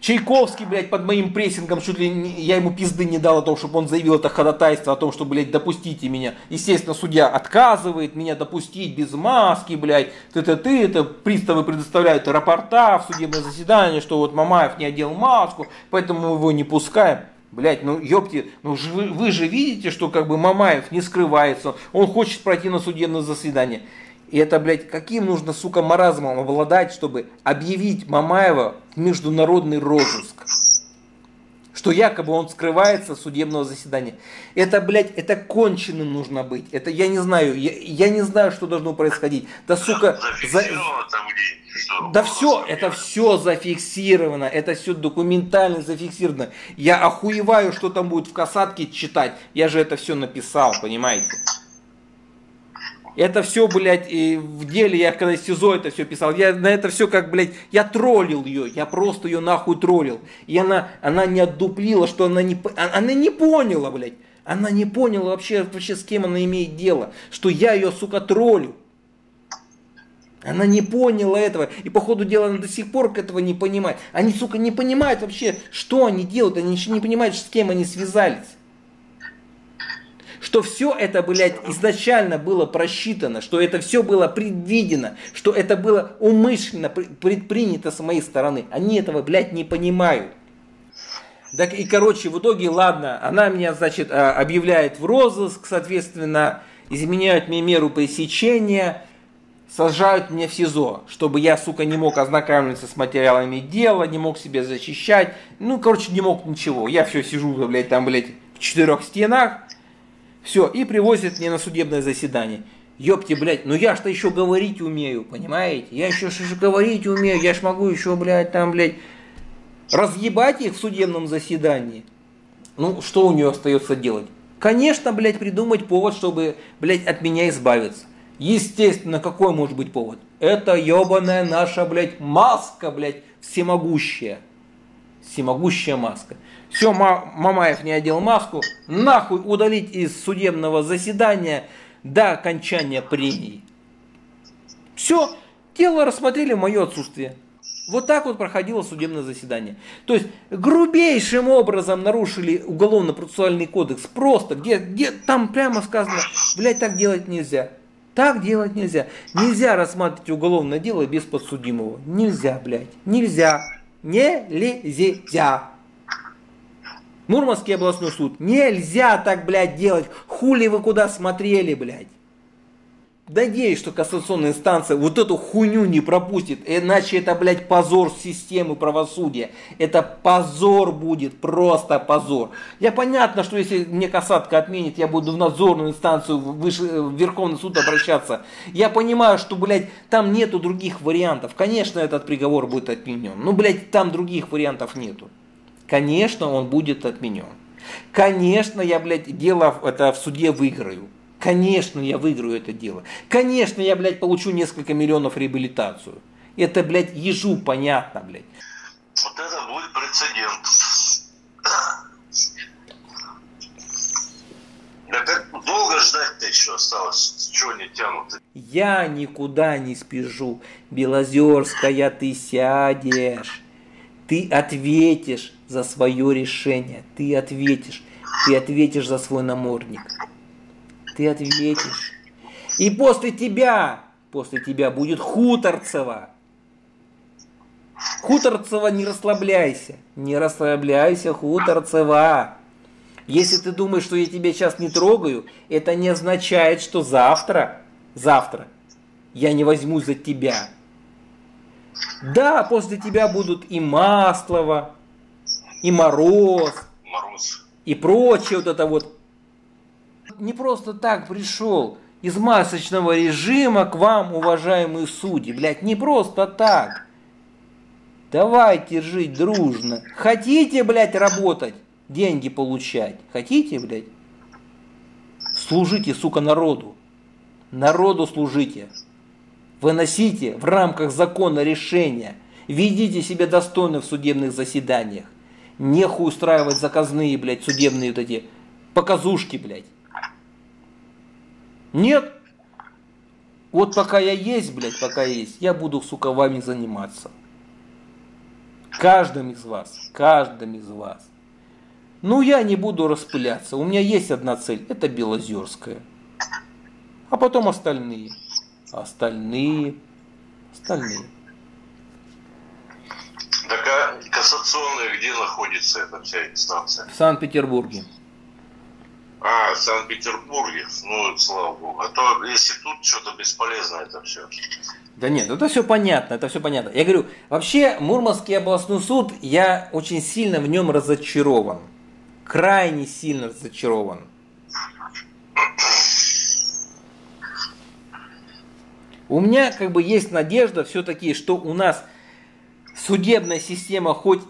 Чайковский, блядь, под моим прессингом, чуть ли не, я ему пизды не дал о том, чтобы он заявил это ходатайство, о том, что, блядь, допустите меня. Естественно, судья отказывает меня допустить без маски, блядь, ты-ты-ты, это приставы предоставляют рапорта в судебное заседание, что вот Мамаев не одел маску, поэтому мы его не пускаем. Блять, ну ёпти, ну вы, вы же видите, что как бы Мамаев не скрывается, он хочет пройти на судебное заседание. И это, блядь, каким нужно, сука, маразмом обладать, чтобы объявить Мамаева в международный розыск? Что якобы он скрывается с судебного заседания. Это, блядь, это конченым нужно быть. Это я не знаю, я, я не знаю, что должно происходить. Да, сука, за... Да все, это все зафиксировано, это все документально зафиксировано. Я охуеваю, что там будет в касатке читать. Я же это все написал, понимаете? Это все, блядь, в деле, я когда СИЗО это все писал, я на это все как, блядь, я троллил ее, я просто ее нахуй троллил. И она, она не отдуплила, что она не, а, она не поняла, блядь. Она не поняла вообще, вообще, с кем она имеет дело. Что я ее, сука, троллю. Она не поняла этого. И по ходу дела она до сих пор к этого не понимает. Они, сука, не понимают вообще, что они делают. Они еще не понимают, с кем они связались что все это, блядь, изначально было просчитано, что это все было предвидено, что это было умышленно предпринято с моей стороны. Они этого, блядь, не понимают. Так и, короче, в итоге, ладно, она меня, значит, а, объявляет в розыск, соответственно, изменяют мне меру пресечения, сажают меня в СИЗО, чтобы я, сука, не мог ознакомиться с материалами дела, не мог себя защищать, ну, короче, не мог ничего. Я все сижу, блядь, там, блядь, в четырех стенах, все, и привозят мне на судебное заседание. Ёпти, блядь, ну я ж-то еще говорить умею, понимаете? Я еще ж говорить умею, я ж могу еще, блядь, там, блядь, разъебать их в судебном заседании. Ну, что у нее остается делать? Конечно, блядь, придумать повод, чтобы, блядь, от меня избавиться. Естественно, какой может быть повод? Это ебаная наша, блядь, маска, блядь, всемогущая. Всемогущая маска. Все, Мамаев не одел маску. Нахуй удалить из судебного заседания до окончания прений. Все, дело рассмотрели в мое отсутствие. Вот так вот проходило судебное заседание. То есть грубейшим образом нарушили уголовно-процессуальный кодекс. Просто, где, где там прямо сказано, блядь, так делать нельзя. Так делать нельзя. Нельзя рассматривать уголовное дело без подсудимого. Нельзя, блядь. Нельзя. Нельзя. Мурманский областной суд. Нельзя так, блядь, делать. Хули вы куда смотрели, блядь. Надеюсь, что кассационная инстанция вот эту хуйню не пропустит, иначе это, блядь, позор системы правосудия. Это позор будет, просто позор. Я понятно, что если мне касатка отменит, я буду в надзорную инстанцию, в Верховный суд обращаться. Я понимаю, что, блядь, там нету других вариантов. Конечно, этот приговор будет отменен. Ну, блядь, там других вариантов нету. Конечно, он будет отменен. Конечно, я, блядь, дело это в суде выиграю. Конечно, я выиграю это дело. Конечно, я, блядь, получу несколько миллионов реабилитацию. Это, блядь, ежу понятно, блядь. Вот это будет прецедент. Да как долго ждать-то еще осталось? Чего не тянут? Я никуда не спешу. Белозерская, ты сядешь. Ты ответишь за свое решение. Ты ответишь. Ты ответишь за свой намордник. Ты ответишь. И после тебя, после тебя будет Хуторцева. Хуторцева, не расслабляйся. Не расслабляйся, Хуторцева. Если ты думаешь, что я тебя сейчас не трогаю, это не означает, что завтра, завтра я не возьмусь за тебя. Да, после тебя будут и Маслова, и Мороз, Мороз. и прочее вот это вот. Не просто так пришел из масочного режима к вам, уважаемые судьи. Блядь, не просто так. Давайте жить дружно. Хотите, блядь, работать? деньги получать. Хотите, блядь? Служите, сука, народу. Народу служите. Выносите в рамках закона решения. Ведите себя достойно в судебных заседаниях. Нехуй устраивать заказные, блядь, судебные вот эти показушки, блядь. Нет. Вот пока я есть, блядь, пока есть, я буду, сука, вами заниматься. Каждым из вас, каждым из вас. Ну, я не буду распыляться. У меня есть одна цель. Это Белозерская. А потом остальные. Остальные. Остальные. Так а кассационная где находится эта вся инстанция? В Санкт-Петербурге. А, в Санкт-Петербурге. Ну, слава богу. А то, если тут что-то бесполезно это все. Да нет, это все понятно, это все понятно. Я говорю, вообще Мурманский областной суд, я очень сильно в нем разочарован крайне сильно разочарован. У меня как бы есть надежда все-таки, что у нас судебная система хоть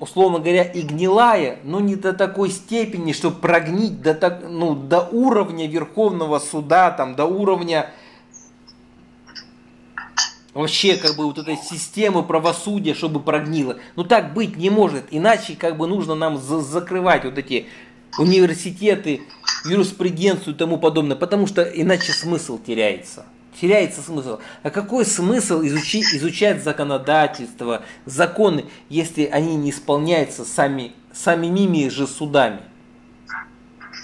условно говоря, и гнилая, но не до такой степени, чтобы прогнить до, так, ну, до уровня Верховного суда, там, до уровня вообще как бы вот этой системы правосудия, чтобы прогнило. Ну так быть не может, иначе как бы нужно нам за закрывать вот эти университеты, юриспруденцию и тому подобное, потому что иначе смысл теряется. Теряется смысл. А какой смысл изучи, изучать законодательство, законы, если они не исполняются сами, самими же судами?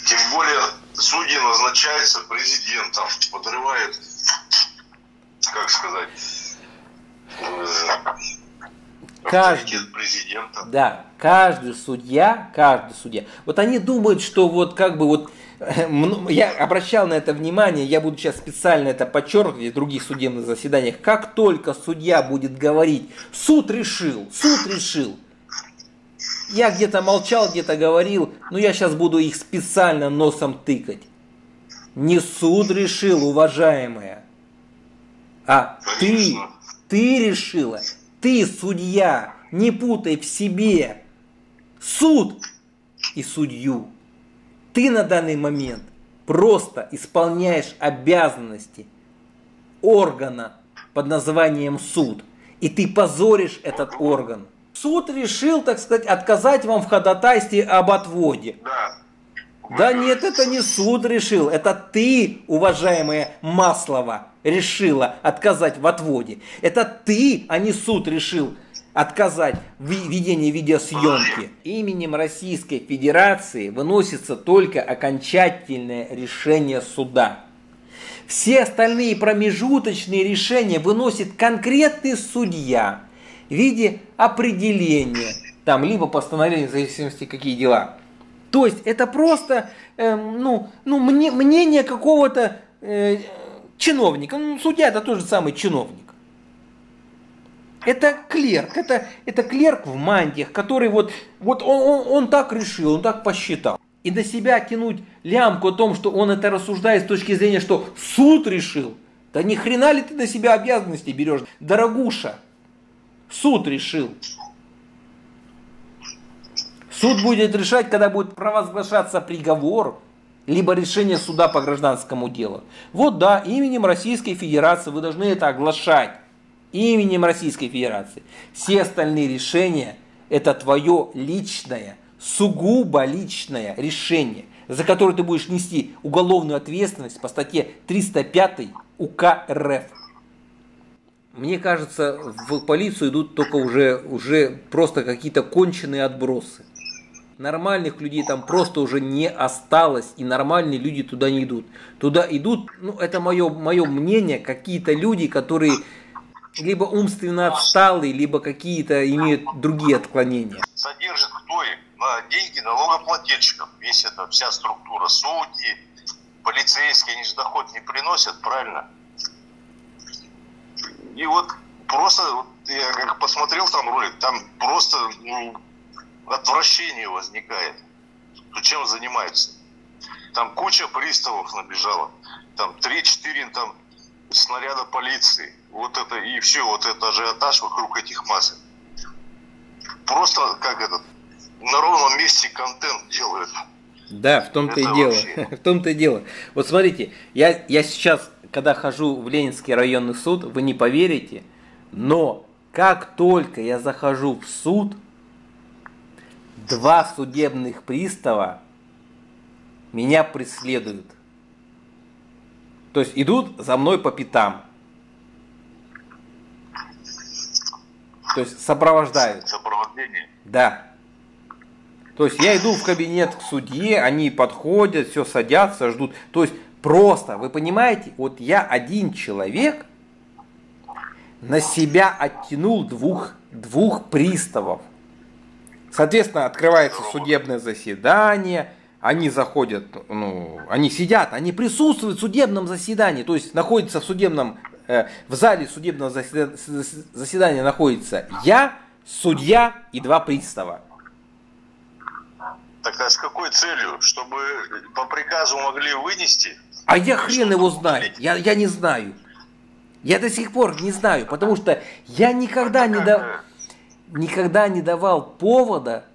Тем более судьи назначаются президентом, подрывает, как сказать, каждый, президента. Да, каждый судья, каждый судья. Вот они думают, что вот как бы вот я обращал на это внимание, я буду сейчас специально это подчеркивать в других судебных заседаниях. Как только судья будет говорить, суд решил, суд решил, я где-то молчал, где-то говорил, но я сейчас буду их специально носом тыкать. Не суд решил, уважаемая, а ты ты решила. Ты судья. Не путай в себе суд и судью. Ты на данный момент просто исполняешь обязанности органа под названием суд. И ты позоришь этот орган. Суд решил, так сказать, отказать вам в ходатайстве об отводе. Да. Да нет, это не суд решил, это ты, уважаемая Маслова, решила отказать в отводе. Это ты, а не суд решил отказать в ведении видеосъемки. Именем Российской Федерации выносится только окончательное решение суда. Все остальные промежуточные решения выносит конкретный судья в виде определения, там, либо постановления, в зависимости какие дела. То есть это просто э, ну, ну, мне, мнение какого-то э, чиновника. Ну, судья это тот же самый чиновник. Это клерк, это, это клерк в мантиях, который вот, вот он, он, он так решил, он так посчитал. И до себя тянуть лямку о том, что он это рассуждает с точки зрения, что суд решил. Да ни хрена ли ты на себя обязанности берешь, дорогуша? Суд решил. Суд будет решать, когда будет провозглашаться приговор, либо решение суда по гражданскому делу. Вот да, именем Российской Федерации вы должны это оглашать. Именем Российской Федерации. Все остальные решения – это твое личное, сугубо личное решение, за которое ты будешь нести уголовную ответственность по статье 305 УК РФ. Мне кажется, в полицию идут только уже, уже просто какие-то конченые отбросы. Нормальных людей там просто уже не осталось, и нормальные люди туда не идут. Туда идут, ну это мое, мое мнение, какие-то люди, которые либо умственно отсталые, либо какие-то имеют другие отклонения. Содержит кто их? Деньги налогоплательщиков. Весь это, вся структура. Судьи, полицейские, они же доход не приносят, правильно? И вот просто, вот я как посмотрел там ролик, там просто ну, отвращение возникает. Ну, чем занимаются? Там куча приставов набежала. Там 3-4 там снаряда полиции. Вот это и все, вот это ажиотаж вокруг этих масок. Просто как этот на ровном месте контент делают. Да, в том-то и дело. в том-то и дело. Вот смотрите, я, я сейчас, когда хожу в Ленинский районный суд, вы не поверите, но как только я захожу в суд, два судебных пристава меня преследуют. То есть идут за мной по пятам. То есть сопровождают. Сопровождение? Да. То есть я иду в кабинет к судье, они подходят, все садятся, ждут. То есть просто, вы понимаете, вот я один человек на себя оттянул двух, двух приставов. Соответственно, открывается судебное заседание, они заходят, ну, они сидят, они присутствуют в судебном заседании, то есть находится в судебном, э, в зале судебного заседания, заседания находится я, судья и два пристава. Так а с какой целью? Чтобы по приказу могли вынести? А я хрен его знаю, я, я не знаю. Я до сих пор не знаю, потому что я никогда не, да, никогда не давал повода,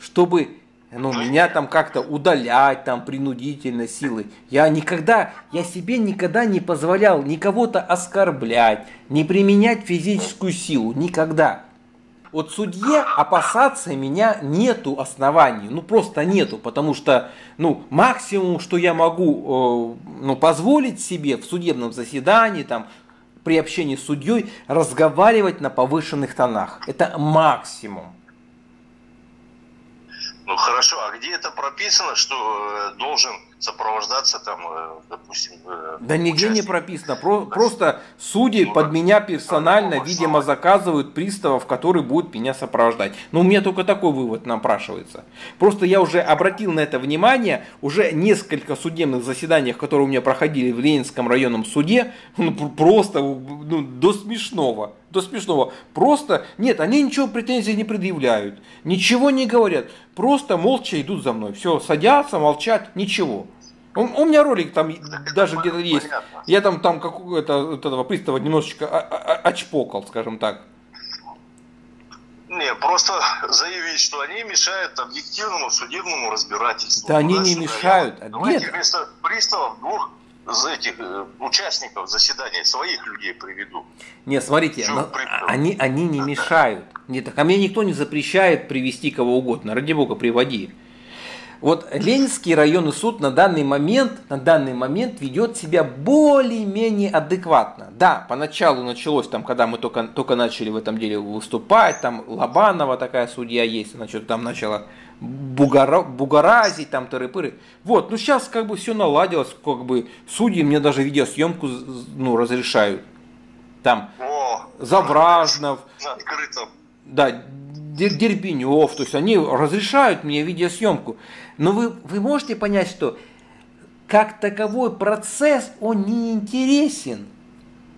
чтобы ну, меня там как-то удалять, там, принудительно силой. Я никогда, я себе никогда не позволял никого-то оскорблять, не применять физическую силу, никогда. Вот судье опасаться меня нету оснований, ну просто нету, потому что, ну, максимум, что я могу, э, ну, позволить себе в судебном заседании, там, при общении с судьей, разговаривать на повышенных тонах. Это максимум. Ну хорошо, а где это прописано, что э, должен сопровождаться там, э, допустим... Э, да нигде не прописано. Про, просто судьи ну, под меня персонально, видимо, заказывают приставов, которые будут меня сопровождать. Но у меня только такой вывод напрашивается. Просто я уже обратил на это внимание, уже несколько судебных заседаниях, которые у меня проходили в Ленинском районном суде, ну, просто ну, до смешного до смешного. Просто, нет, они ничего претензий не предъявляют, ничего не говорят, просто молча идут за мной. Все, садятся, молчат, ничего. У, у меня ролик там так даже где-то есть. Я там, там какого-то этого пристава немножечко очпокал, скажем так. Не, просто заявить, что они мешают объективному судебному разбирательству. Да они не мешают. Давайте Нет. вместо приставов двух из этих э, участников заседания своих людей приведу. Нет, смотрите, но, они, они не мешают. Нет, а мне никто не запрещает привести кого угодно. Ради бога, приводи. Вот Ленинский районный суд на данный момент, на данный момент ведет себя более-менее адекватно. Да, поначалу началось там, когда мы только, только начали в этом деле выступать, там Лобанова такая судья есть, она что-то там начала бугара, бугаразить, там тыры-пыры. Вот, ну сейчас как бы все наладилось, как бы судьи мне даже видеосъемку ну, разрешают. Там О, Завражнов. Да, Дербенев, то есть они разрешают мне видеосъемку. Но вы, вы можете понять, что как таковой процесс, он не интересен.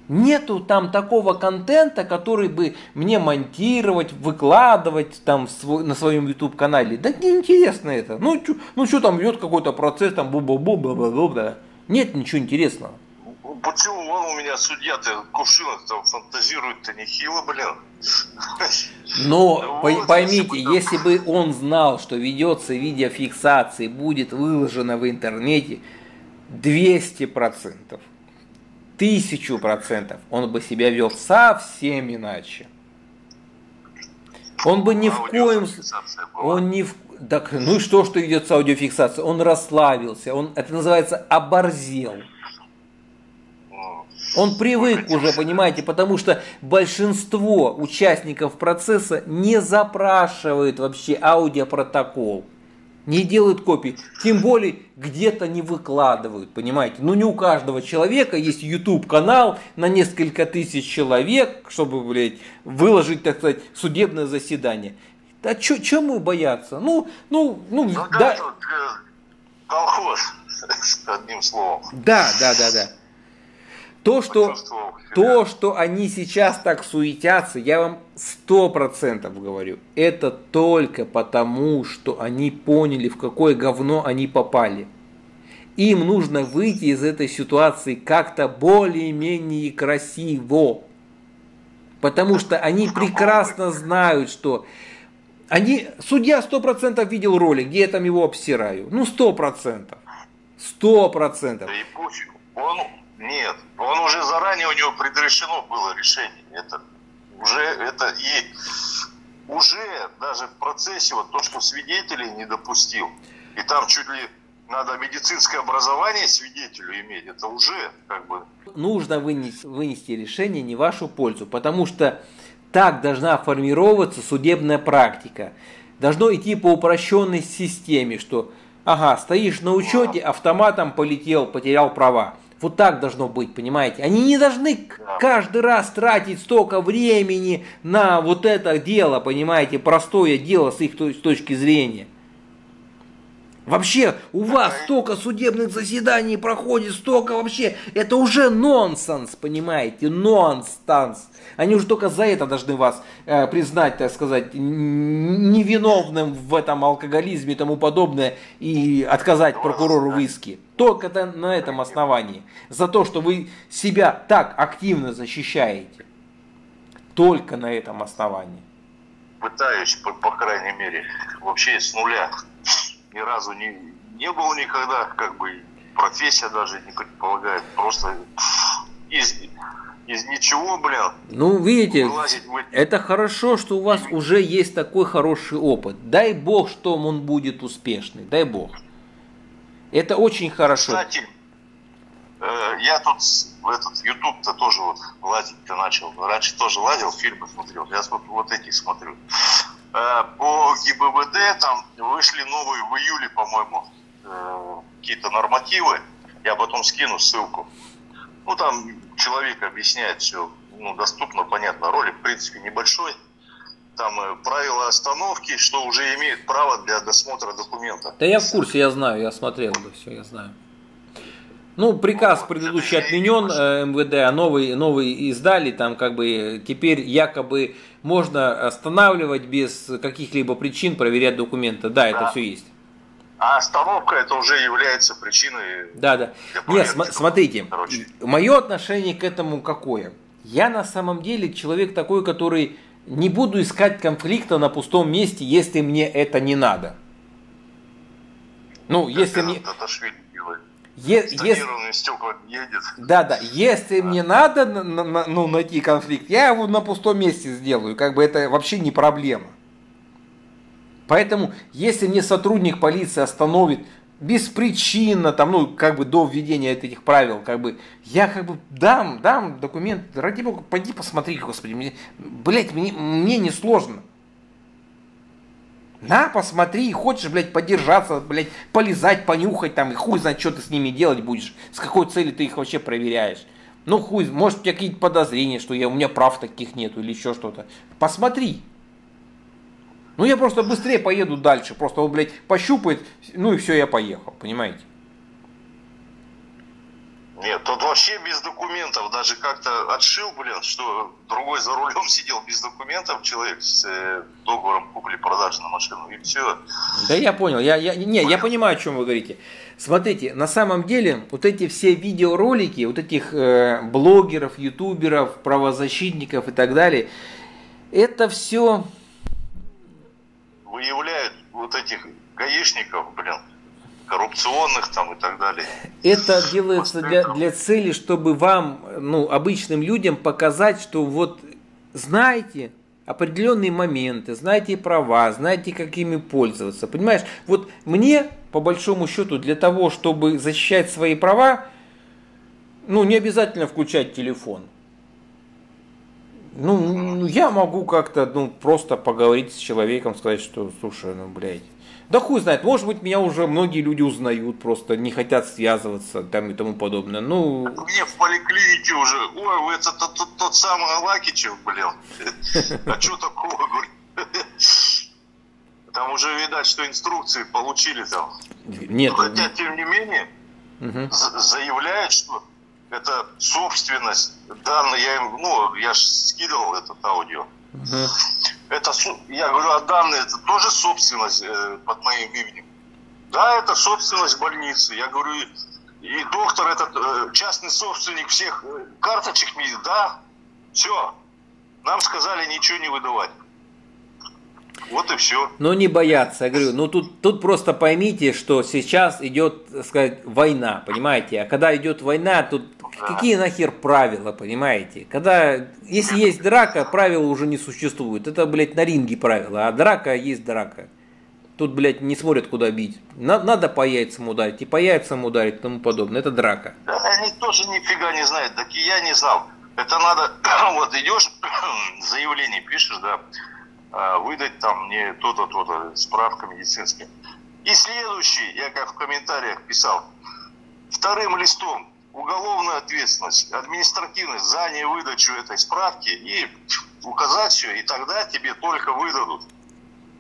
Нету там такого контента, который бы мне монтировать, выкладывать там свой, на своем YouTube канале. Да не интересно это. Ну, ну что там идет какой-то процесс, там бу бу бу бу бу бу Нет ничего интересного. Почему он у меня судья-то Кувшинов там фантазирует-то нехило, блин? Но вот, поймите, если бы он знал, что ведется видеофиксация, будет выложено в интернете 200%. Тысячу процентов он бы себя вел совсем иначе. Он бы ни в коем... Он ни в... Так, ну и что, что идет с аудиофиксацией? Он расслабился, он, это называется оборзел. Он привык уже, понимаете, потому что большинство участников процесса не запрашивает вообще аудиопротокол. Не делают копий, тем более где-то не выкладывают, понимаете. Ну не у каждого человека есть YouTube канал на несколько тысяч человек, чтобы, блядь, выложить, так сказать, судебное заседание. Да чё, чему бояться? Ну, ну, ну, ну да. э, колхоз, одним словом. Да, да, да, да. То, что, то, что они сейчас так суетятся, я вам сто процентов говорю, это только потому, что они поняли, в какое говно они попали. Им нужно выйти из этой ситуации как-то более-менее красиво. Потому что они прекрасно знают, что они, судья сто процентов видел ролик, где я там его обсираю. Ну, сто процентов. Сто процентов. Да и пофиг. Он нет, он уже заранее у него предрешено было решение. Это уже это и уже даже в процессе вот то, что свидетелей не допустил, и там чуть ли надо медицинское образование свидетелю иметь, это уже как бы... Нужно вынести, вынести решение не в вашу пользу, потому что так должна формироваться судебная практика. Должно идти по упрощенной системе, что ага, стоишь на учете, автоматом полетел, потерял права. Вот так должно быть, понимаете? Они не должны каждый раз тратить столько времени на вот это дело, понимаете, простое дело с их точки зрения. Вообще, у вас столько судебных заседаний проходит, столько вообще, это уже нонсенс, понимаете, нонсенс. Они уже только за это должны вас э, признать, так сказать, невиновным в этом алкоголизме и тому подобное и отказать прокурору в иске. Только на этом основании. За то, что вы себя так активно защищаете. Только на этом основании. Пытаюсь, по, по крайней мере, вообще с нуля ни разу не, не был никогда, как бы профессия даже не предполагает, просто из, из ничего, блин. Ну, видите, это хорошо, что у вас уже есть такой хороший опыт. Дай бог, что он будет успешный, дай бог. Это очень хорошо. Кстати, э, я тут в этот YouTube-то тоже вот лазить-то начал. Раньше тоже лазил, фильмы смотрел. Я вот, вот эти смотрю. Э, по ГИБВД там вышли новые в июле, по-моему, э, какие-то нормативы. Я потом скину ссылку. Ну, там человек объясняет все, ну, доступно, понятно. Ролик, в принципе, небольшой. Там э, правила остановки, что уже имеет право для досмотра документа. Да я в курсе, я знаю, я смотрел это все, я знаю. Ну, приказ вот, предыдущий отменен э, МВД, а новый, новый издали, там как бы теперь якобы можно останавливать без каких-либо причин, проверять документы. Да, да. это все есть. А остановка это уже является причиной. Да, да. Нет, см- смотрите, Короче. мое отношение к этому какое? Я на самом деле человек такой, который не буду искать конфликта на пустом месте, если мне это не надо. Ну, если мне... Е- если... стекла едет. Да, да. Если а. мне надо на, на, ну, найти конфликт, я его на пустом месте сделаю. Как бы это вообще не проблема. Поэтому, если мне сотрудник полиции остановит беспричинно, там, ну, как бы до введения этих правил, как бы, я как бы дам, дам документ, ради бога, пойди посмотри, господи, мне, блядь, мне, мне не сложно. На, посмотри, хочешь, блядь, подержаться, блядь, полизать, понюхать там, и хуй знает, что ты с ними делать будешь, с какой целью ты их вообще проверяешь. Ну хуй, может у тебя какие-то подозрения, что я, у меня прав таких нету или еще что-то. Посмотри. Ну я просто быстрее поеду дальше, просто он, блядь, пощупает, ну и все, я поехал, понимаете? Нет, тут вообще без документов, даже как-то отшил, блин, что другой за рулем сидел без документов, человек с э, договором купли-продажи на машину, и все. Да я понял, я, я, не, я понимаю, о чем вы говорите. Смотрите, на самом деле, вот эти все видеоролики, вот этих э, блогеров, ютуберов, правозащитников и так далее, это все... Выявляют вот этих гаишников, блин, коррупционных там и так далее. Это делается для, для цели, чтобы вам, ну, обычным людям показать, что вот знаете определенные моменты, знаете права, знаете, какими пользоваться. Понимаешь, вот мне, по большому счету, для того, чтобы защищать свои права, ну, не обязательно включать телефон. Ну, я могу как-то, ну, просто поговорить с человеком, сказать, что, слушай, ну, блядь, да хуй знает, может быть, меня уже многие люди узнают, просто не хотят связываться там и тому подобное. Ну... Мне в поликлинике уже, ой, это тот, тот, тот самый Лакичев, блин. А что такого? Там уже видать, что инструкции получили там. Нет. Хотя, тем не менее, заявляют, что это собственность данные, я им, ну, я же скидывал этот аудио. Угу. Это, я говорю, а данные это тоже собственность э, под моим именем. Да, это собственность больницы. Я говорю, и, и доктор этот э, частный собственник всех э, карточек, да, все. Нам сказали ничего не выдавать. Вот и все. Ну не бояться, я говорю, ну тут, тут просто поймите, что сейчас идет, так сказать, война, понимаете? А когда идет война, тут какие нахер правила, понимаете? Когда, если есть драка, правил уже не существует. Это, блядь, на ринге правила, а драка есть драка. Тут, блядь, не смотрят, куда бить. Надо по яйцам ударить, и по яйцам ударить и тому подобное. Это драка. Да, они тоже нифига не знают, так и я не знал. Это надо, вот идешь, заявление пишешь, да, а, выдать там мне то-то, то-то, справка медицинская. И следующий, я как в комментариях писал, вторым листом уголовная ответственность, административность за невыдачу этой справки и указать все, и тогда тебе только выдадут.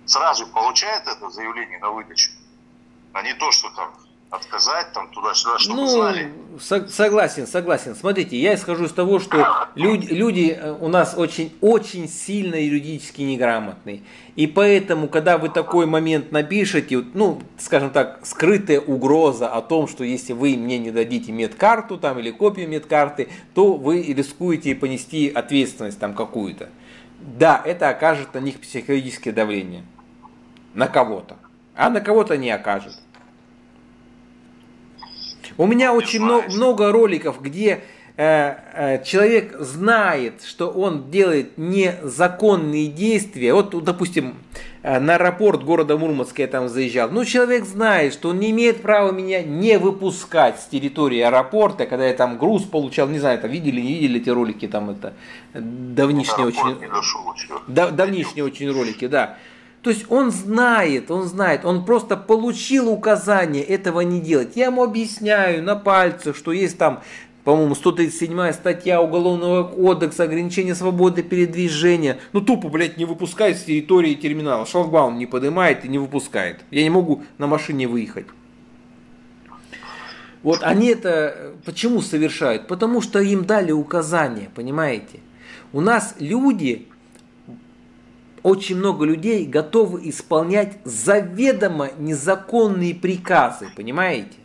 Сразу получает это заявление на выдачу, а не то, что там отказать там туда-сюда, чтобы ну, знали. Согласен, согласен. Смотрите, я исхожу из того, что люди, люди э, у нас очень-очень сильно юридически неграмотные. И поэтому, когда вы такой момент напишете, ну, скажем так, скрытая угроза о том, что если вы мне не дадите медкарту там, или копию медкарты, то вы рискуете понести ответственность там какую-то. Да, это окажет на них психологическое давление. На кого-то. А на кого-то не окажет. У меня очень много, много роликов, где э, э, человек знает, что он делает незаконные действия. Вот, допустим, э, на аэропорт города Мурманска я там заезжал. Ну, человек знает, что он не имеет права меня не выпускать с территории аэропорта, когда я там груз получал, не знаю, там видели, не видели эти ролики, там это давнишние очень, давнишние очень ролики, да. То есть он знает, он знает, он просто получил указание этого не делать. Я ему объясняю на пальцах, что есть там, по-моему, 137 статья Уголовного кодекса, ограничение свободы передвижения. Ну тупо, блядь, не выпускает с территории терминала. Шлагбаум не поднимает и не выпускает. Я не могу на машине выехать. Вот они это почему совершают? Потому что им дали указание, понимаете? У нас люди очень много людей готовы исполнять заведомо незаконные приказы, понимаете?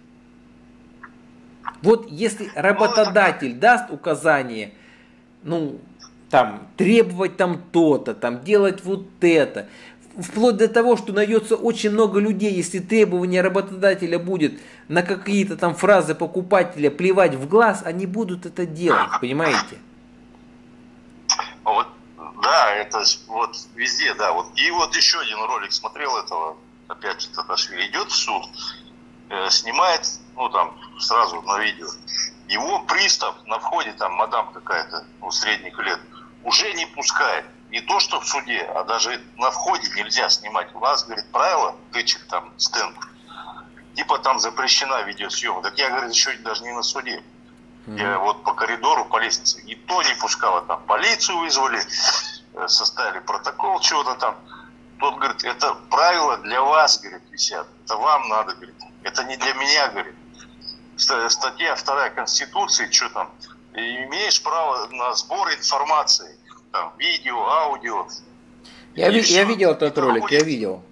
Вот если работодатель даст указание, ну, там, требовать там то-то, там, делать вот это, вплоть до того, что найдется очень много людей, если требование работодателя будет на какие-то там фразы покупателя плевать в глаз, они будут это делать, понимаете? Вот да, это вот везде, да. Вот. И вот еще один ролик смотрел этого, опять же, Таташвили идет в суд, э, снимает, ну там, сразу на видео. Его пристав на входе, там, мадам какая-то, ну, средних лет, уже не пускает. Не то, что в суде, а даже на входе нельзя снимать. У нас, говорит, правило, тычек там стенд, типа там запрещена видеосъемка. Так я, говорит, еще даже не на суде. Я вот по коридору, по лестнице, и то не пускала. Там полицию вызвали, э, составили протокол, чего-то там. Тот говорит, это правила для вас, говорит, висят. Это вам надо, говорит. Это не для меня, говорит. Статья 2 Конституции, что там, имеешь право на сбор информации, там, видео, аудио. Я, ви- я видел этот ролик, доходит, я видел.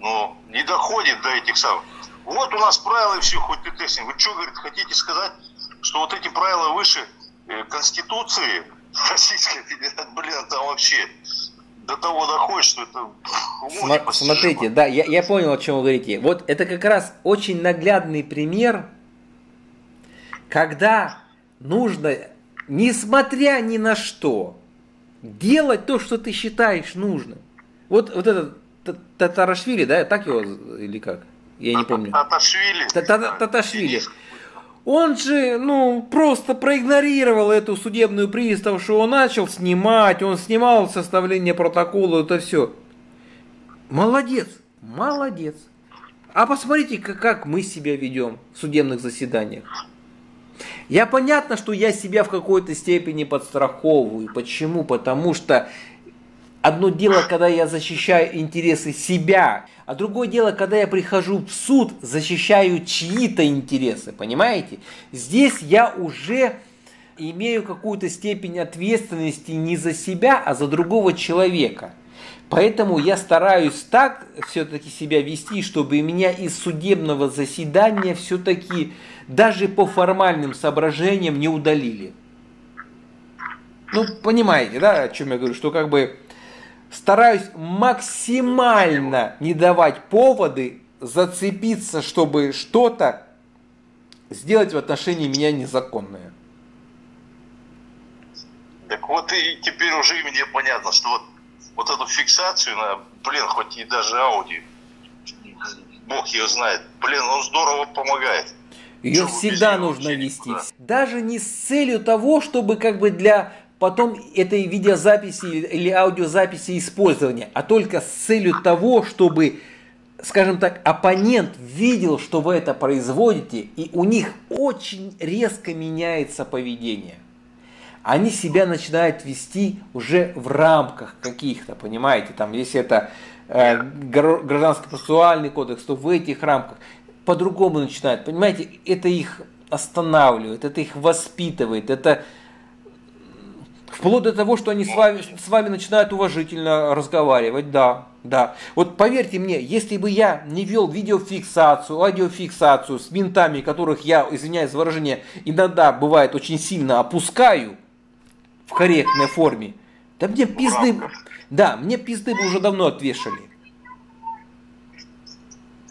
Ну, не доходит до этих самых. Вот у нас правила и все, хоть ты тестинг. Вы что, говорит, хотите сказать, что вот эти правила выше э, Конституции Российской Федерации, блин, там вообще до того доходит, что это Сма- Смотрите, да, я, я понял, о чем вы говорите. Вот это как раз очень наглядный пример, когда нужно, несмотря ни на что, делать то, что ты считаешь нужным. Вот, вот этот Татарашвили, да, так его или как? Я не помню. Таташвили. Таташвили. Он же, ну, просто проигнорировал эту судебную пристав, что он начал снимать, он снимал составление протокола, это все. Молодец, молодец. А посмотрите, как, как мы себя ведем в судебных заседаниях. Я понятно, что я себя в какой-то степени подстраховываю. Почему? Потому что одно дело, когда я защищаю интересы себя, а другое дело, когда я прихожу в суд, защищаю чьи-то интересы. Понимаете? Здесь я уже имею какую-то степень ответственности не за себя, а за другого человека. Поэтому я стараюсь так все-таки себя вести, чтобы меня из судебного заседания все-таки даже по формальным соображениям не удалили. Ну, понимаете, да, о чем я говорю, что как бы стараюсь максимально не давать поводы зацепиться, чтобы что-то сделать в отношении меня незаконное. Так вот и теперь уже мне понятно, что вот, вот эту фиксацию на, блин, хоть и даже Ауди, бог ее знает, блин, он здорово помогает. Ее всегда нужно вести. Да. Даже не с целью того, чтобы как бы для потом этой видеозаписи или аудиозаписи использования, а только с целью того, чтобы, скажем так, оппонент видел, что вы это производите, и у них очень резко меняется поведение. Они себя начинают вести уже в рамках каких-то, понимаете, там, если это э, гражданский процессуальный кодекс, то в этих рамках по-другому начинают, понимаете, это их останавливает, это их воспитывает, это вплоть до того, что они с вами, с вами начинают уважительно разговаривать, да, да. Вот поверьте мне, если бы я не вел видеофиксацию, аудиофиксацию с ментами, которых я, извиняюсь за выражение, иногда бывает очень сильно опускаю в корректной форме, да мне пизды, да, мне пизды бы уже давно отвешали.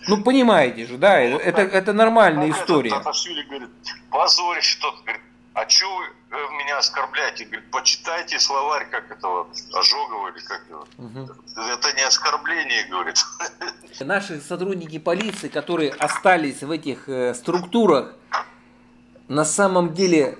Ну, понимаете же, да, это, это нормальная история. Этот Таташвили говорит, позорище тот, говорит, а что вы меня оскорбляете? Говорит, почитайте словарь, как этого, Ожогова или как его. Угу. Это не оскорбление, говорит. Наши сотрудники полиции, которые остались в этих э, структурах, на самом деле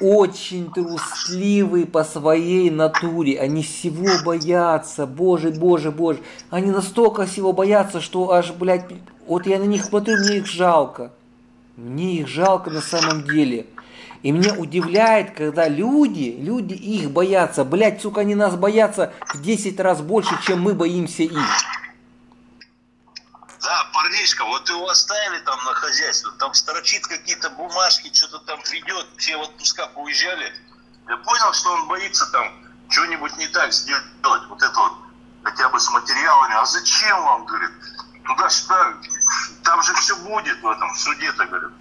очень трусливые по своей натуре. Они всего боятся. Боже, боже, боже. Они настолько всего боятся, что аж, блядь, вот я на них смотрю, мне их жалко. Мне их жалко на самом деле. И мне удивляет, когда люди, люди их боятся. Блядь, сука, они нас боятся в 10 раз больше, чем мы боимся их. Да, парнишка, вот его оставили там на хозяйстве, там строчит какие-то бумажки, что-то там ведет, все в отпуска уезжали. Я понял, что он боится там что-нибудь не так сделать, вот это вот, хотя бы с материалами. А зачем вам, говорит, туда-сюда, там же все будет в этом суде-то, говорит.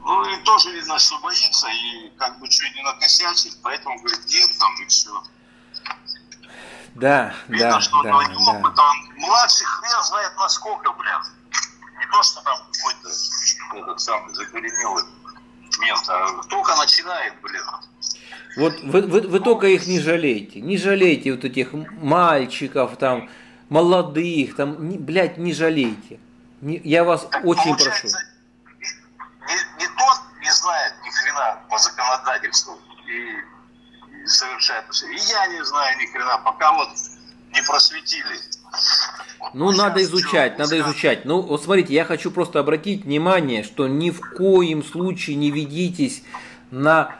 Ну и тоже видно, что боится, и как бы что не накосячить, поэтому говорит, нет, там и все. Да, Видно, да, что да, него да. он младший хрен знает насколько, блядь. Не то, что там какой-то этот самый закоренелый мент, а только начинает, блин. Вот вы, вы, вы только их не жалейте, не жалейте вот этих мальчиков там, молодых, там, не, блядь, не жалейте. Не, я вас так очень прошу. Не, не тот не знает ни хрена по законодательству и совершает. И я не знаю ни хрена, пока вот не просветили. Ну, Сейчас надо изучать, надо изучать. Ну, вот смотрите, я хочу просто обратить внимание, что ни в коем случае не ведитесь на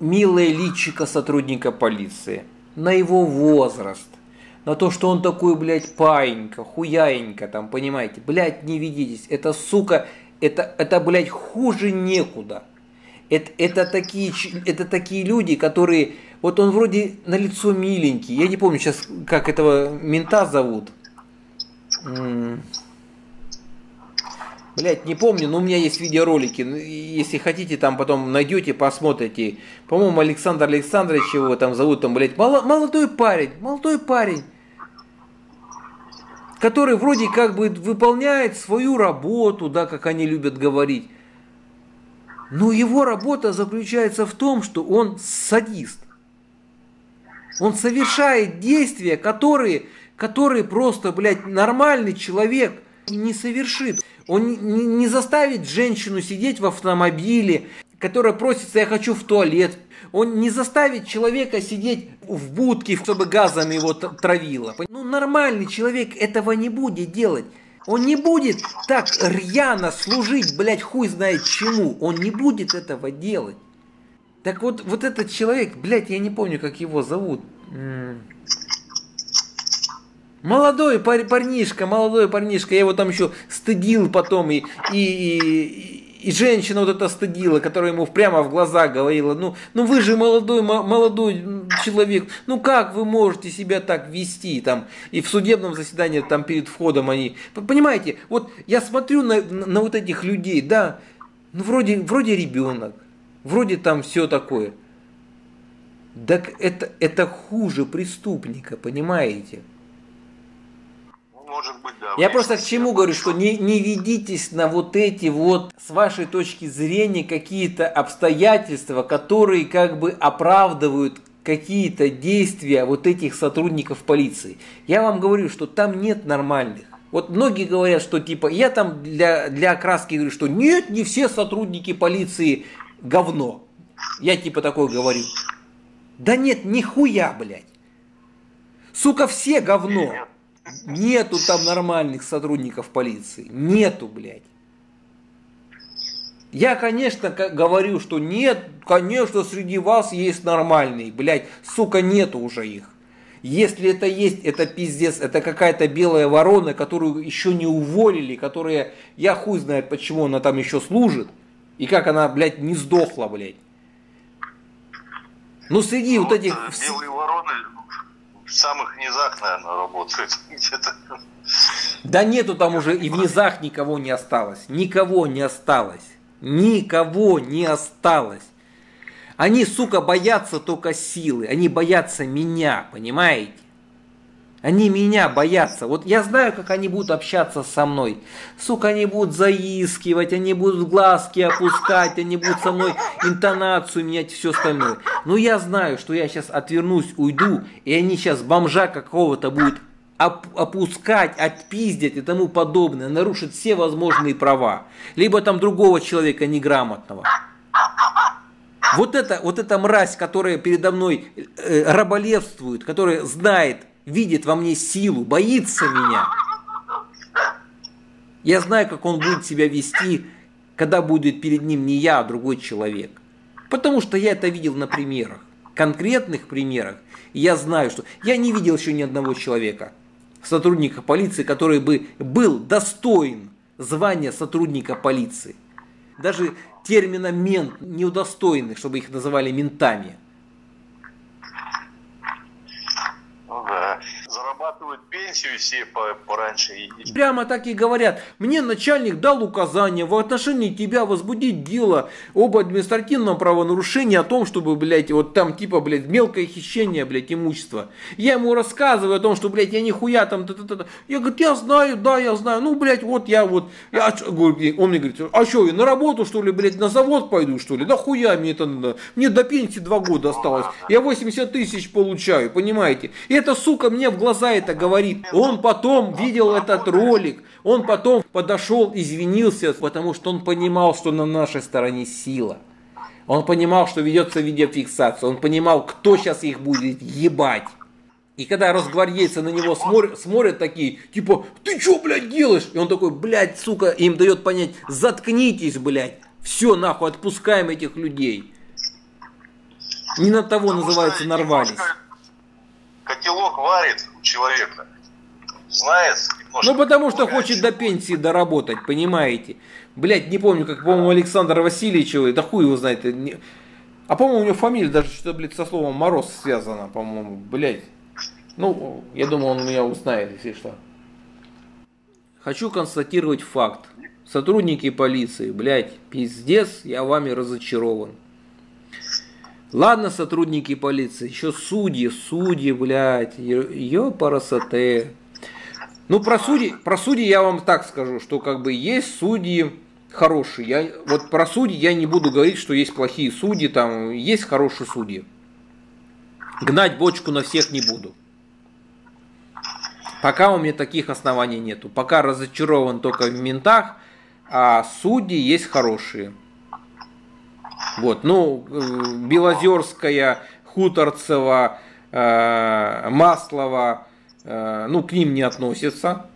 милое личико сотрудника полиции, на его возраст, на то, что он такой, блядь, паинька, хуяенька, там, понимаете, блядь, не ведитесь. Это, сука, это, это, блядь, хуже некуда. Это, это, такие, это такие люди, которые... Вот он вроде на лицо миленький. Я не помню сейчас, как этого мента зовут. Блять, не помню, но у меня есть видеоролики. Ну, если хотите, там потом найдете, посмотрите. По-моему, Александр Александрович его там зовут, там, блядь, молодой парень, молодой парень, который вроде как бы выполняет свою работу, да, как они любят говорить. Но его работа заключается в том, что он садист. Он совершает действия, которые, которые просто, блядь, нормальный человек не совершит. Он не заставит женщину сидеть в автомобиле, которая просится, я хочу в туалет. Он не заставит человека сидеть в будке, чтобы газом его травило. Ну, нормальный человек этого не будет делать. Он не будет так рьяно служить, блядь, хуй знает чему. Он не будет этого делать. Так вот, вот этот человек, блядь, я не помню, как его зовут. Молодой пар парнишка, молодой парнишка, я его там еще стыдил потом, и, и, и, и женщина вот эта стыдила, которая ему прямо в глаза говорила, ну, ну вы же молодой, молодой человек, ну как вы можете себя так вести, там, и в судебном заседании, там, перед входом они, понимаете, вот я смотрю на, на вот этих людей, да, ну вроде, вроде ребенок, вроде там все такое, так это, это хуже преступника, понимаете? Может быть, да. Я просто к чему говорю, что не, не ведитесь на вот эти вот, с вашей точки зрения, какие-то обстоятельства, которые как бы оправдывают какие-то действия вот этих сотрудников полиции. Я вам говорю, что там нет нормальных. Вот многие говорят, что типа, я там для, для окраски говорю, что нет, не все сотрудники полиции говно. Я типа такое говорю. Да нет, нихуя, блядь. Сука, все говно. Нету там нормальных сотрудников полиции. Нету, блядь. Я, конечно, говорю, что нет, конечно, среди вас есть нормальные, блядь, сука, нету уже их. Если это есть, это пиздец, это какая-то белая ворона, которую еще не уволили, которая, я хуй знает, почему она там еще служит, и как она, блядь, не сдохла, блядь. Ну, среди ну, вот этих... Белые вороны, самых низах, наверное, работают где-то. Да нету там уже и в низах никого не осталось. Никого не осталось. Никого не осталось. Они, сука, боятся только силы. Они боятся меня, понимаете? Они меня боятся. Вот я знаю, как они будут общаться со мной. Сука, они будут заискивать, они будут глазки опускать, они будут со мной интонацию менять все остальное. Но я знаю, что я сейчас отвернусь, уйду, и они сейчас бомжа какого-то будут оп опускать, отпиздить и тому подобное, нарушить все возможные права. Либо там другого человека неграмотного. Вот это, вот эта мразь, которая передо мной э, раболевствует, которая знает, видит во мне силу, боится меня. Я знаю, как он будет себя вести, когда будет перед ним не я, а другой человек. Потому что я это видел на примерах, конкретных примерах. И я знаю, что я не видел еще ни одного человека, сотрудника полиции, который бы был достоин звания сотрудника полиции. Даже термина мент не чтобы их называли ментами. verse зарабатывают пенсию все пораньше. Прямо так и говорят. Мне начальник дал указание в отношении тебя возбудить дело об административном правонарушении, о том, чтобы, блядь, вот там типа, блядь, мелкое хищение, блядь, имущества. Я ему рассказываю о том, что, блядь, я нихуя там, та -та -та. я говорю, я знаю, да, я знаю, ну, блядь, вот я вот, я, он мне говорит, а что, я на работу, что ли, блядь, на завод пойду, что ли, да хуя мне это надо, мне до пенсии два года осталось, я 80 тысяч получаю, понимаете, и эта сука мне в глаза это говорит. Он потом видел этот ролик, он потом подошел, извинился, потому что он понимал, что на нашей стороне сила. Он понимал, что ведется видеофиксация, он понимал, кто сейчас их будет ебать. И когда росгвардейцы на него смотрят, смотрят такие, типа, ты что, блядь, делаешь? И он такой, блядь, сука, им дает понять, заткнитесь, блядь. Все, нахуй, отпускаем этих людей. Не на того, называется, нарвались котелок варит у человека, знает Ну, потому что хочет до пенсии доработать, понимаете? Блять, не помню, как, по-моему, Александр Васильевич, да хуй его знает. А по-моему, у него фамилия даже что-то, блядь, со словом Мороз связана, по-моему, блядь. Ну, я думаю, он меня узнает, если что. Хочу констатировать факт. сотрудники полиции, блядь, пиздец, я вами разочарован. Ладно, сотрудники полиции, еще судьи, судьи, блядь, ёпарасоте. Ну, про судьи, про судьи я вам так скажу, что как бы есть судьи хорошие. Я, вот про судьи я не буду говорить, что есть плохие судьи, там есть хорошие судьи. Гнать бочку на всех не буду. Пока у меня таких оснований нету. Пока разочарован только в ментах, а судьи есть хорошие. Вот, ну, э, Белозерская, Хуторцева, э, Маслова, э, ну, к ним не относятся.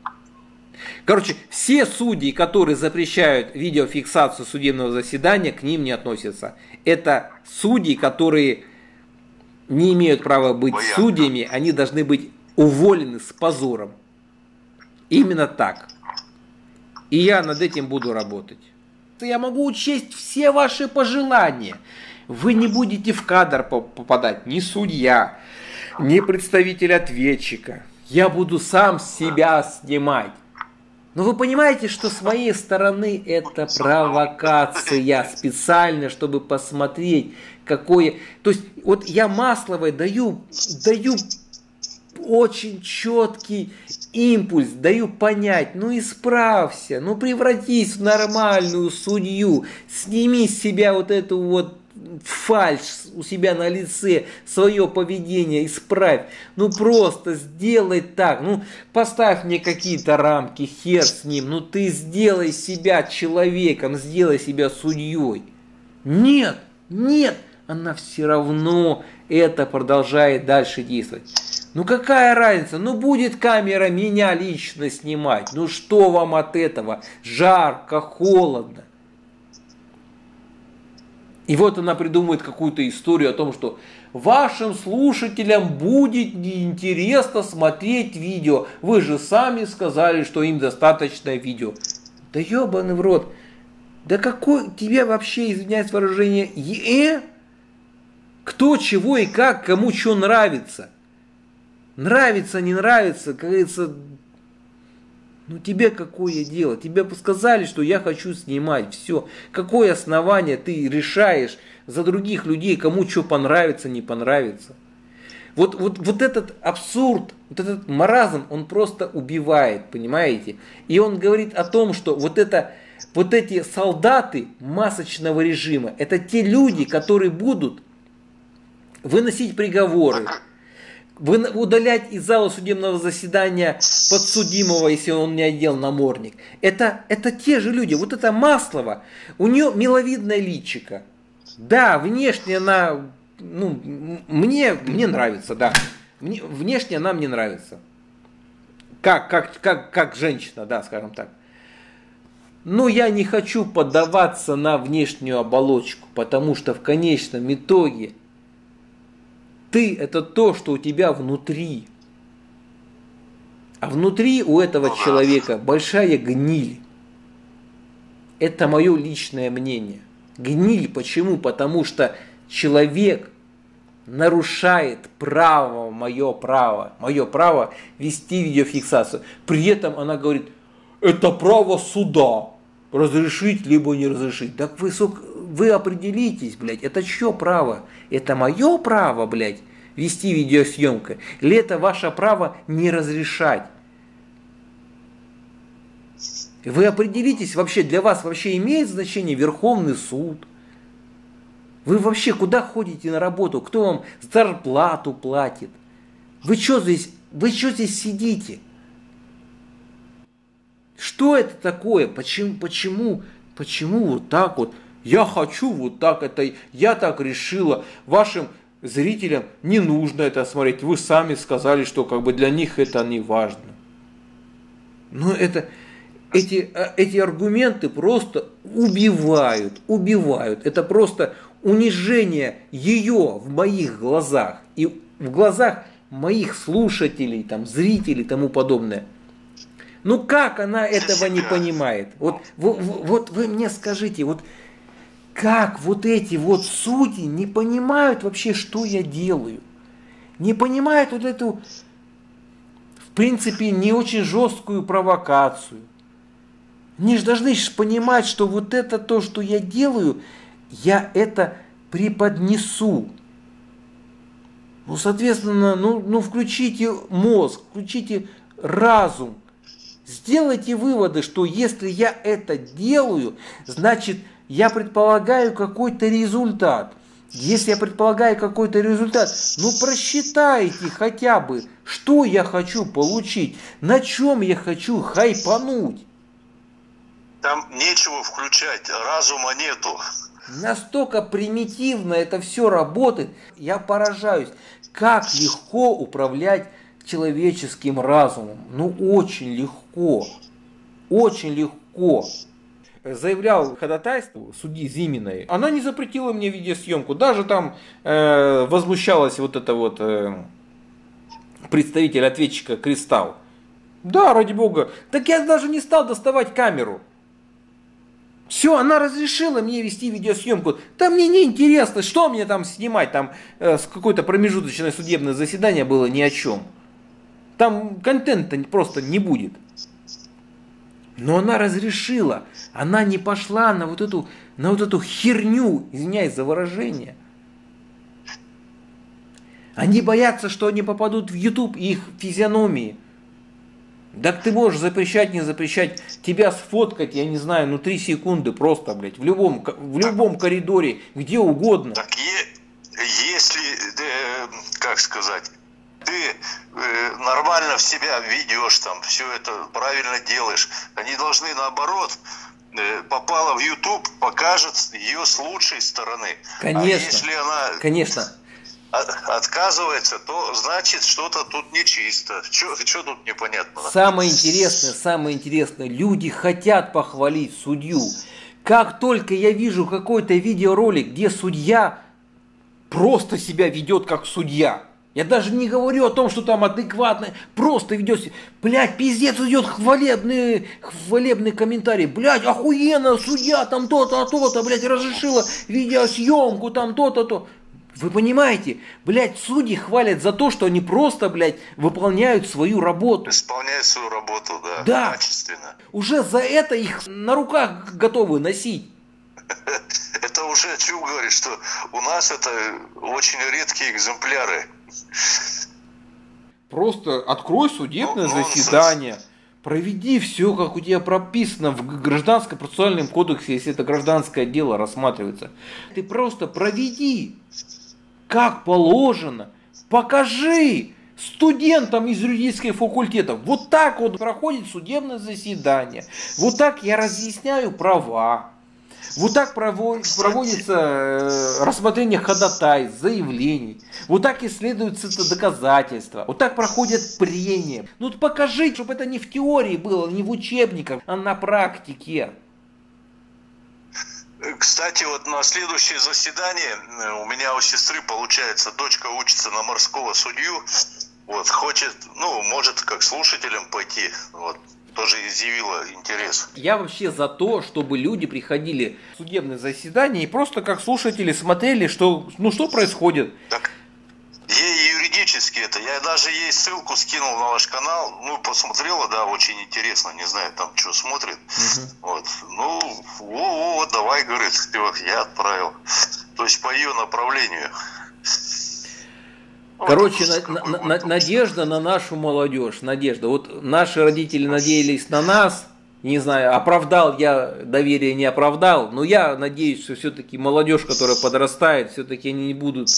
Короче, все судьи, которые запрещают видеофиксацию судебного заседания, к ним не относятся. Это судьи, которые не имеют права быть судьями, они должны быть уволены с позором. Именно так. И я над этим буду работать. Я могу учесть все ваши пожелания. Вы не будете в кадр попадать, ни судья, ни представитель ответчика. Я буду сам себя снимать. Но вы понимаете, что с моей стороны это провокация специально, чтобы посмотреть, какое... То есть вот я Масловой даю, даю очень четкий импульс, даю понять, ну исправься, ну превратись в нормальную судью, сними с себя вот эту вот фальш у себя на лице, свое поведение исправь. Ну просто сделай так, ну поставь мне какие-то рамки, хер с ним, ну ты сделай себя человеком, сделай себя судьей. Нет, нет, она все равно это продолжает дальше действовать. Ну какая разница? Ну будет камера меня лично снимать. Ну что вам от этого? Жарко, холодно. И вот она придумывает какую-то историю о том, что вашим слушателям будет неинтересно смотреть видео. Вы же сами сказали, что им достаточно видео. Да ебаный в рот. Да какой тебе вообще, извиняюсь выражение, е? Кто, чего и как, кому что нравится. Нравится, не нравится, как говорится, ну тебе какое дело? Тебе сказали, что я хочу снимать. Все. Какое основание ты решаешь за других людей, кому что понравится, не понравится? Вот, вот, вот этот абсурд, вот этот маразм, он просто убивает, понимаете? И он говорит о том, что вот, это, вот эти солдаты масочного режима, это те люди, которые будут выносить приговоры, вы удалять из зала судебного заседания подсудимого, если он не одел намордник. Это, это те же люди. Вот это Маслова, у нее миловидное личико. Да, внешне она, ну, мне, мне нравится, да. Мне, внешне она мне нравится. Как, как, как, как женщина, да, скажем так. Но я не хочу поддаваться на внешнюю оболочку, потому что в конечном итоге ты – это то, что у тебя внутри. А внутри у этого человека большая гниль. Это мое личное мнение. Гниль почему? Потому что человек нарушает право, мое право, мое право вести видеофиксацию. При этом она говорит, это право суда, разрешить либо не разрешить. Так вы, сука, вы определитесь, блядь, это что право? Это мое право, блядь, вести видеосъемку? Или это ваше право не разрешать? Вы определитесь, вообще для вас вообще имеет значение Верховный суд? Вы вообще куда ходите на работу? Кто вам зарплату платит? Вы что здесь, вы что здесь сидите? Что это такое? Почему, почему, почему вот так вот? Я хочу вот так, это я так решила. Вашим зрителям не нужно это смотреть. Вы сами сказали, что как бы для них это не важно. Но это, эти, э, эти аргументы просто убивают, убивают. Это просто унижение ее в моих глазах и в глазах моих слушателей, там, зрителей и тому подобное. Ну как она этого не понимает? Вот, вот, вот вы мне скажите, вот как вот эти вот судьи не понимают вообще, что я делаю. Не понимают вот эту, в принципе, не очень жесткую провокацию. Они же должны понимать, что вот это то, что я делаю, я это преподнесу. Ну, соответственно, ну, ну включите мозг, включите разум. Сделайте выводы, что если я это делаю, значит, я предполагаю какой-то результат. Если я предполагаю какой-то результат, ну просчитайте хотя бы, что я хочу получить, на чем я хочу хайпануть. Там нечего включать, разума нету. Настолько примитивно это все работает, я поражаюсь, как легко управлять человеческим разумом. Ну очень легко, очень легко заявлял ходатайство судьи Зиминой, она не запретила мне видеосъемку. Даже там э, возмущалась вот эта вот э, представитель ответчика Кристалл. Да, ради бога. Так я даже не стал доставать камеру. Все, она разрешила мне вести видеосъемку. Да мне не интересно, что мне там снимать. Там э, какое-то промежуточное судебное заседание было ни о чем. Там контента просто не будет. Но она разрешила. Она не пошла на вот эту, на вот эту херню, извиняюсь за выражение. Они боятся, что они попадут в YouTube и их физиономии. Так ты можешь запрещать, не запрещать, тебя сфоткать, я не знаю, ну три секунды просто, блядь, в любом, в любом коридоре, где угодно. Так е- если, э, как сказать, ты э, нормально в себя ведешь там, все это правильно делаешь. Они должны наоборот э, попала в YouTube, покажет ее с лучшей стороны. Конечно. А если она конечно. отказывается, то значит что-то тут нечисто. Что тут непонятно? Самое интересное, самое интересное, люди хотят похвалить судью. Как только я вижу какой-то видеоролик, где судья просто себя ведет как судья, я даже не говорю о том, что там адекватно, просто ведет Блядь, пиздец идет хвалебный, хвалебный комментарий. Блядь, охуенно, судья там то-то, то-то, блядь, разрешила видеосъемку, там то-то, то. Вы понимаете, блядь, судьи хвалят за то, что они просто, блядь, выполняют свою работу. Исполняют свою работу, да, да. качественно. Уже за это их на руках готовы носить. Это уже, что говорит, что у нас это очень редкие экземпляры. Просто открой судебное ну, заседание. Проведи все, как у тебя прописано в гражданском процессуальном кодексе, если это гражданское дело рассматривается. Ты просто проведи, как положено. Покажи студентам из юридического факультета. Вот так вот проходит судебное заседание. Вот так я разъясняю права. Вот так проводится э, рассмотрение ходатайств, заявлений. Вот так исследуются доказательства. Вот так проходят прения. Ну покажи, чтобы это не в теории было, не в учебниках, а на практике. Кстати, вот на следующее заседание э, у меня у сестры, получается, дочка учится на морского судью. Вот, хочет, ну, может, как слушателям пойти. Вот, тоже изъявила интерес. Я вообще за то, чтобы люди приходили в судебное заседание и просто как слушатели смотрели, что, ну, что происходит. Так, ей юридически это, я даже ей ссылку скинул на ваш канал, ну, посмотрела, да, очень интересно, не знаю, там, что смотрит. Угу. Вот, ну, о, о, давай, говорит, я отправил. То есть по ее направлению. Короче, на, на, на, надежда на нашу молодежь, надежда. Вот наши родители надеялись на нас, не знаю, оправдал я доверие, не оправдал, но я надеюсь, что все-таки молодежь, которая подрастает, все-таки они не будут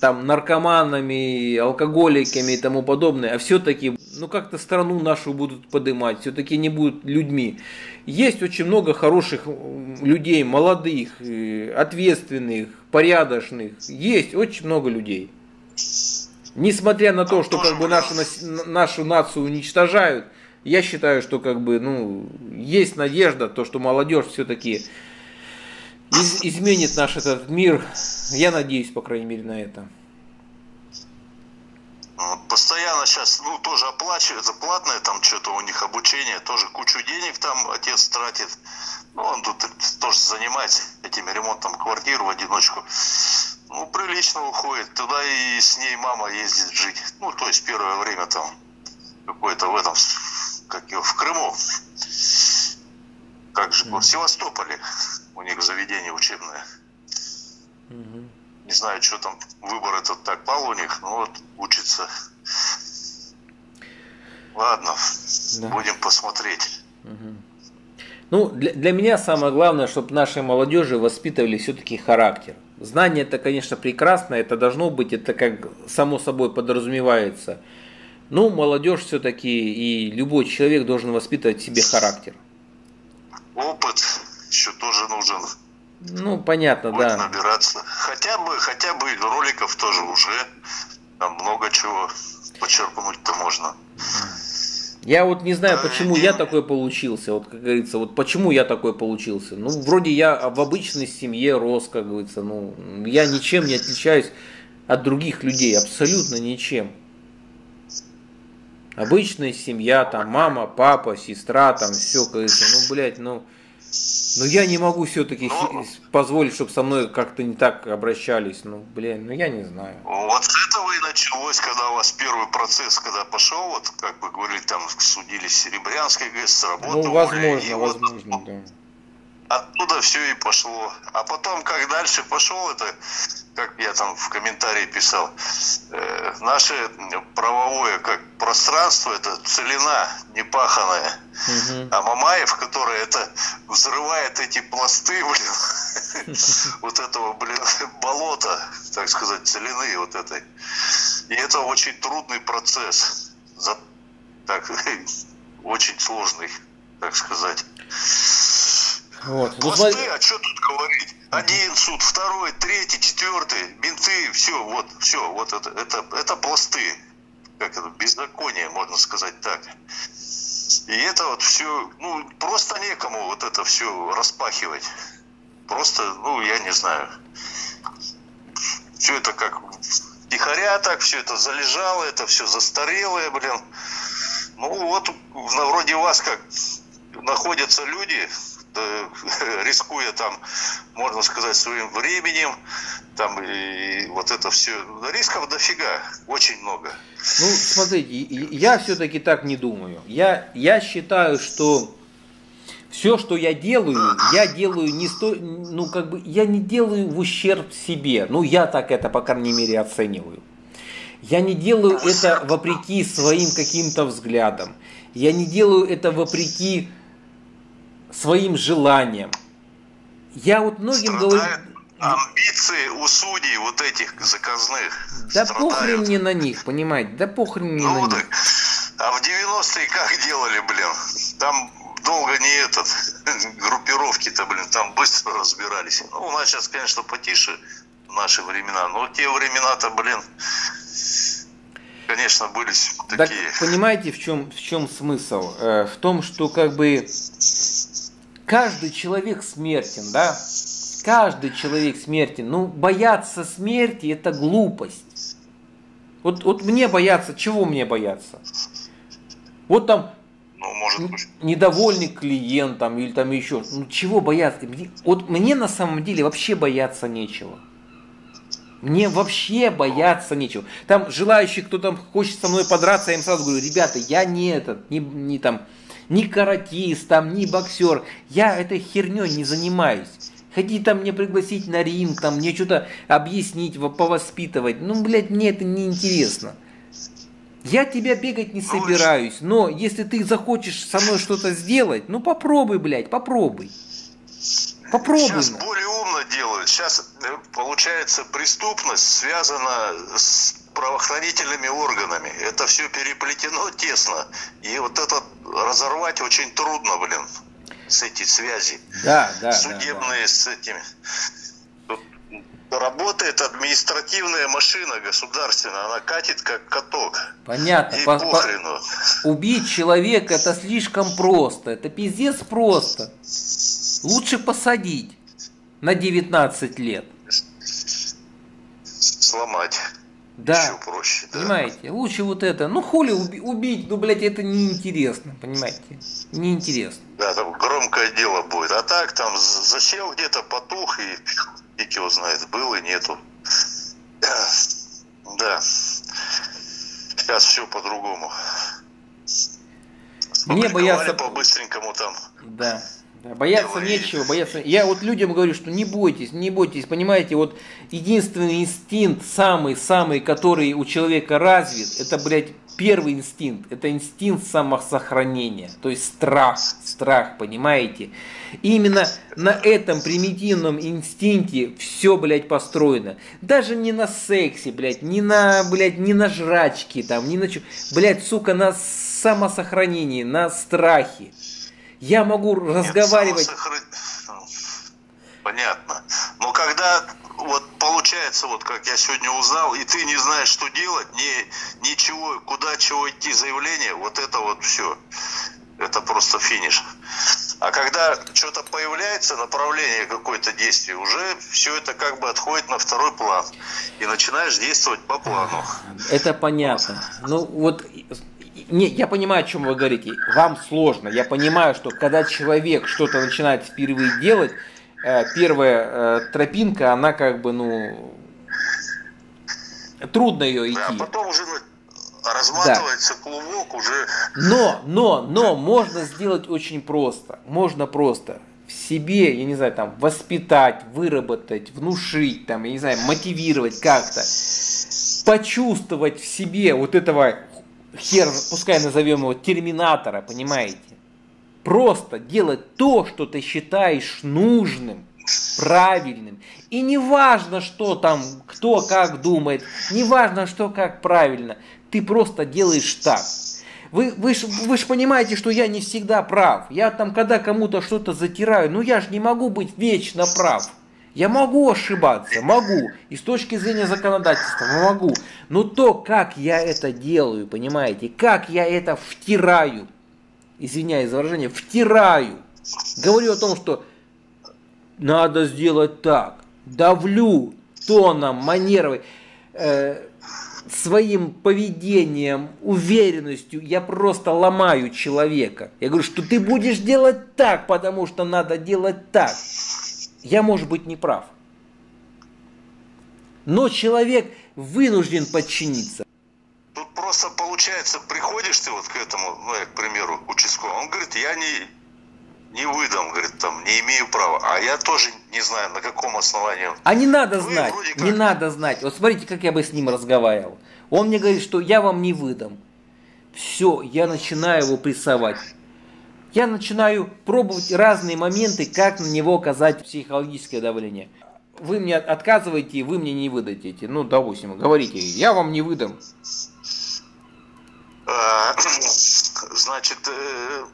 там наркоманами, алкоголиками и тому подобное, а все-таки, ну как-то страну нашу будут поднимать, все-таки не будут людьми. Есть очень много хороших людей, молодых, э, ответственных, порядочных, есть очень много людей. Несмотря на то, что как бы нашу, нашу нацию уничтожают, я считаю, что как бы, ну, есть надежда, то, что молодежь все-таки из, изменит наш этот мир. Я надеюсь, по крайней мере, на это. Постоянно сейчас, ну, тоже оплачивается платное там что-то у них обучение, тоже кучу денег там отец тратит. Ну, он тут тоже занимается этим ремонтом квартир в одиночку. Ну, прилично уходит. Туда и с ней мама ездит жить. Ну, то есть первое время там какое-то в этом, как его, в Крыму. как же, в Севастополе у них заведение учебное. Мгм. Не знаю, что там, выбор этот так пал у них, но вот учится. Ладно, Да. будем посмотреть. Ну, для, для меня самое главное, чтобы нашей молодежи воспитывали все-таки характер. Знание это, конечно, прекрасно, это должно быть, это как само собой подразумевается. Но молодежь все-таки и любой человек должен воспитывать в себе характер. Опыт еще тоже нужен. Ну, понятно, Будет да. набираться. Хотя бы, хотя бы роликов тоже уже. Там много чего подчеркнуть-то можно. Я вот не знаю, Да, почему я такой получился. Вот, как говорится, вот почему я такой получился. Ну, вроде я в обычной семье рос, как говорится. Ну, я ничем не отличаюсь от других людей, абсолютно ничем. Обычная семья, там мама, папа, сестра, там все, как говорится. Ну, блядь, ну, ну я не могу все-таки Ну. позволить, чтобы со мной как-то не так обращались. Ну, блин, ну я не знаю. Вот с этого и началось, когда у вас первый процесс, когда пошел, вот, как вы говорили, там судились Серебрянской ГЭС, с работы Ну, уволили, и возможно, вот возможно, да. Оттуда все и пошло. А потом, как дальше пошел, это, как я там в комментарии писал, э, наше правовое как пространство, это целина непаханная. Мгм. А Мамаев, который это взрывает эти пласты, блин, вот этого, блин, болота, так сказать, целины вот этой. И это очень трудный процесс. За- Так, очень сложный, так сказать. Вот. Ну, Пласты, смотри- а что тут говорить? Один суд, второй, третий, четвертый, бинты, все, вот, все, вот это, это, это пласты. Как это, беззаконие, можно сказать так. И это вот все, ну, просто некому вот это все распахивать. Просто, ну, я не знаю. Все это как тихоря так, все это залежало, это все застарелое, блин. Ну, вот, на- вроде вас как находятся люди, рискуя там, можно сказать, своим временем, там и вот это все. Рисков дофига, очень много. Ну, смотрите, я все-таки так не думаю. Я, я считаю, что все, что я делаю, я делаю не сто, ну как бы, я не делаю в ущерб себе. Ну, я так это, по крайней мере, оцениваю. Я не делаю это вопреки своим каким-то взглядам. Я не делаю это вопреки своим желаниям. Я вот многим говорю... Амбиции у судей вот этих заказных. Да Страдают. похрен мне на них, понимаете? Да похрен мне Ну, на так, них. а в 90-е как делали, блин? Там долго не этот, группировки-то, блин, там быстро разбирались. Ну, у нас сейчас, конечно, потише в наши времена, но те времена-то, блин, конечно, были Так такие. понимаете, в чем, в чем смысл? Э, в том, что как бы каждый человек смертен, да? Каждый человек смертен. Ну, бояться смерти это глупость. Вот, вот мне бояться, чего мне бояться? Вот там Ну, может быть. недовольный клиент там, или там еще. Ну чего бояться? Вот мне на самом деле вообще бояться нечего. Мне вообще бояться нечего. Там желающих, кто там хочет со мной подраться, я им сразу говорю, ребята, я не этот, не, не там, не каратист, там, не боксер. Я этой херней не занимаюсь. Хотите там мне пригласить на ринг, там мне что-то объяснить, во- повоспитывать. Ну, блядь, мне это не интересно. Я тебя бегать не собираюсь, но если ты захочешь со мной что-то сделать, ну попробуй, блядь, попробуй. Попробуй. Сейчас более умно делают. Сейчас, э, получается, преступность связана с правоохранительными органами. Это все переплетено тесно. И вот это разорвать очень трудно, блин, с эти связи. Да, да, да, да. Судебные с этими. Тут работает административная машина государственная. Она катит как каток. Понятно. И По- по- похрену. Убить человека это слишком просто. Это пиздец просто. Лучше посадить на 19 лет. Сломать. Да. Еще проще. Да. Понимаете? Лучше вот это. Ну хули уби- убить, ну блядь, это неинтересно, понимаете? Неинтересно. Да, там громкое дело будет. А так там засел где-то, потух и фиг его знает, был и нету. Да. Сейчас все по-другому. Опубликовали бояться- по-быстренькому там. Да, Да, бояться Делай. нечего, бояться. Я вот людям говорю, что не бойтесь, не бойтесь, понимаете, вот единственный инстинкт, самый-самый, который у человека развит, это, блядь, первый инстинкт, это инстинкт самосохранения, то есть страх, страх, понимаете? И именно на этом примитивном инстинкте все, блядь, построено. Даже не на сексе, блядь, не на, блядь, не на жрачке там, не на чё, блядь, сука, на самосохранении, на страхе. Я могу Нет, разговаривать. самосохран- Понятно. Но когда вот получается, вот как я сегодня узнал, и ты не знаешь, что делать, ни, ничего, куда чего идти заявление, вот это вот все. Это просто финиш. А когда что-то появляется, направление какое-то действие, уже все это как бы отходит на второй план. И начинаешь действовать по плану. Это понятно. Ну вот, не, я понимаю, о чем вы говорите. Вам сложно. Я понимаю, что когда человек что-то начинает впервые делать, э, первая э, тропинка, она как бы, ну, трудно ее Да, а идти. потом уже разматывается клубок, уже Но, но, но можно сделать очень просто. Можно просто в себе, я не знаю, там, воспитать, выработать, внушить, там, я не знаю, мотивировать как-то. Почувствовать в себе вот этого хер, пускай назовем его терминатора, понимаете? Просто делать то, что ты считаешь нужным, правильным. И не важно, что там, кто как думает, не важно, что как правильно. Ты просто делаешь так. Вы, вы ж, вы ж понимаете, что я не всегда прав. Я там, когда кому-то что-то затираю, ну я же не могу быть вечно прав. Я могу ошибаться, могу. И с точки зрения законодательства могу. Но то, как я это делаю, понимаете, как я это втираю, извиняюсь за выражение, втираю. Говорю о том, что надо сделать так. Давлю тоном, манерой, э, своим поведением, уверенностью я просто ломаю человека. Я говорю, что ты будешь делать так, потому что надо делать так. Я, может быть, не прав. Но человек вынужден подчиниться. Тут просто получается, приходишь ты вот к этому, ну, я, к примеру, участковому, он говорит, я не, не выдам, говорит, там, не имею права. А я тоже не знаю, на каком основании. А не надо Вы знать, вроде не как- надо знать. Вот смотрите, как я бы с ним разговаривал. Он мне говорит, что я вам не выдам. Все, я начинаю его прессовать. Я начинаю пробовать разные моменты, как на него оказать психологическое давление. Вы мне отказываете, вы мне не выдадите. Ну, допустим, говорите, я вам не выдам. А, Значит, э,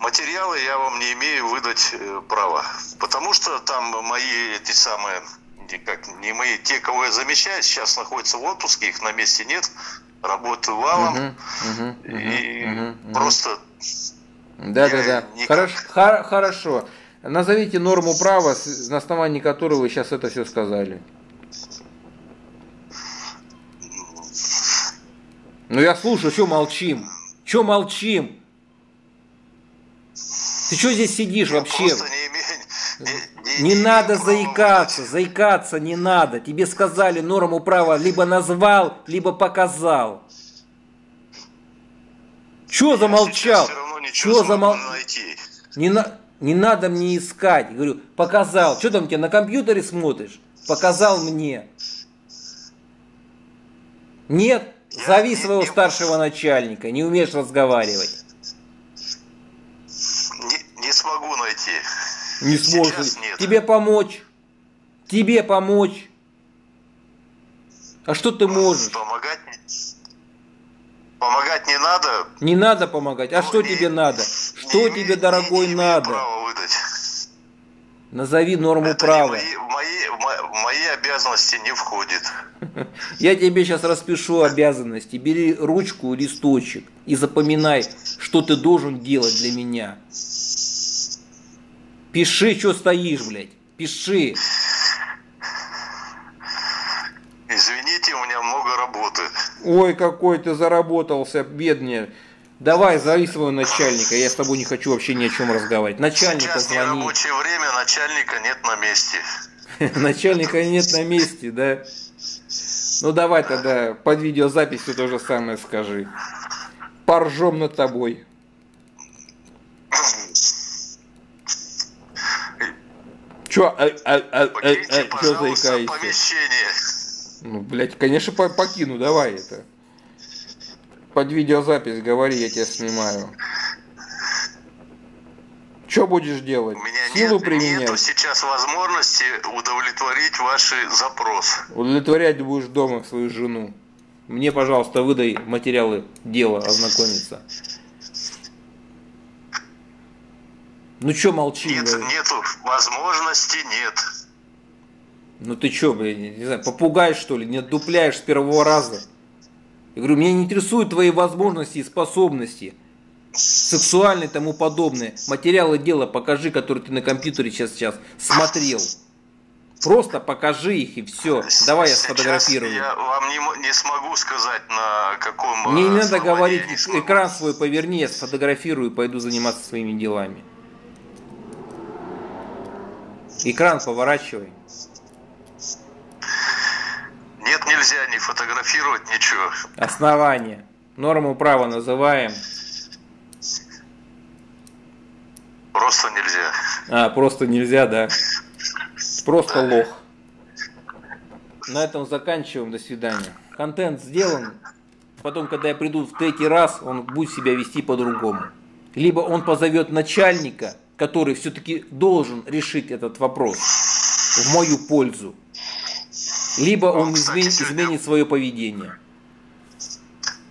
материалы я вам не имею выдать э, права. Потому что там мои эти самые, не как, не мои, те, кого я замечаю, сейчас находятся в отпуске, их на месте нет, работаю валом. Мгм, И мгм. просто Да, да, да. никак. Хорошо, хор- хорошо. Назовите норму права, на основании которой вы сейчас это все сказали. Ну я слушаю, что молчим? Че молчим? Ты что здесь сидишь я вообще? не. Не, Не имею надо заикаться, заикаться не надо. Тебе сказали норму права, либо назвал, либо показал. Я замолчал? Ничего Че смогу замол... найти. Не, на... не надо мне искать. Говорю, показал. Что там тебе на компьютере смотришь? Показал мне. Нет, Я зови не- своего не- старшего начальника. Не умеешь разговаривать. Не, не смогу найти. Не сможешь. Тебе помочь. Тебе помочь. А что ты можешь? Помогать. Помогать не надо. Не надо помогать. А Ну, что не- тебе надо? Что не тебе, дорогой, не надо? Назови норму Это не права. мои, в мои, в мо- в мои обязанности не входит. Я тебе сейчас распишу обязанности. Бери ручку и листочек и запоминай, что ты должен делать для меня. Пиши, что стоишь, блядь. Пиши. Извините, у меня много работы. Ой, какой ты заработался, бедный. Давай, зови своего начальника. Я с тобой не хочу вообще ни о чем разговаривать. Начальника Сейчас не звони. рабочее время, начальника нет на месте. Начальника нет на месте, да? Ну давай тогда под видеозаписью то же самое скажи. Поржем над тобой. Чё, а, а, а, Покиньте, а, чё заикаешься? помещение. Ну, блядь, конечно, покину, давай это. Под видеозапись говори, я тебя снимаю. Что будешь делать? У меня Силу нет, применять? нету сейчас возможности удовлетворить ваши запросы. Удовлетворять будешь дома свою жену. Мне, пожалуйста, выдай материалы дела ознакомиться. Ну что молчи? Нет, блядь? нету возможности, нет. Ну ты что, блядь, не знаю, попугай что ли, не отдупляешь с первого раза? Я говорю, меня не интересуют твои возможности и способности. Сексуальные и тому подобное. Материалы дела покажи, которые ты на компьютере сейчас, сейчас смотрел. Просто покажи их и все. Давай я сфотографирую. Я вам не, не смогу сказать, на каком Мне не надо говорить, экран свой поверни, я сфотографирую и пойду заниматься своими делами. Экран поворачивай. Нет, нельзя не фотографировать ничего. Основание. Норму права называем. Просто нельзя. А, просто нельзя, да. Просто лох. На этом заканчиваем. До свидания. Контент сделан. Потом, когда я приду в третий раз, он будет себя вести по-другому. Либо он позовет начальника, который все-таки должен решить этот вопрос в мою пользу. Либо он, кстати, изменит, изменит свое поведение.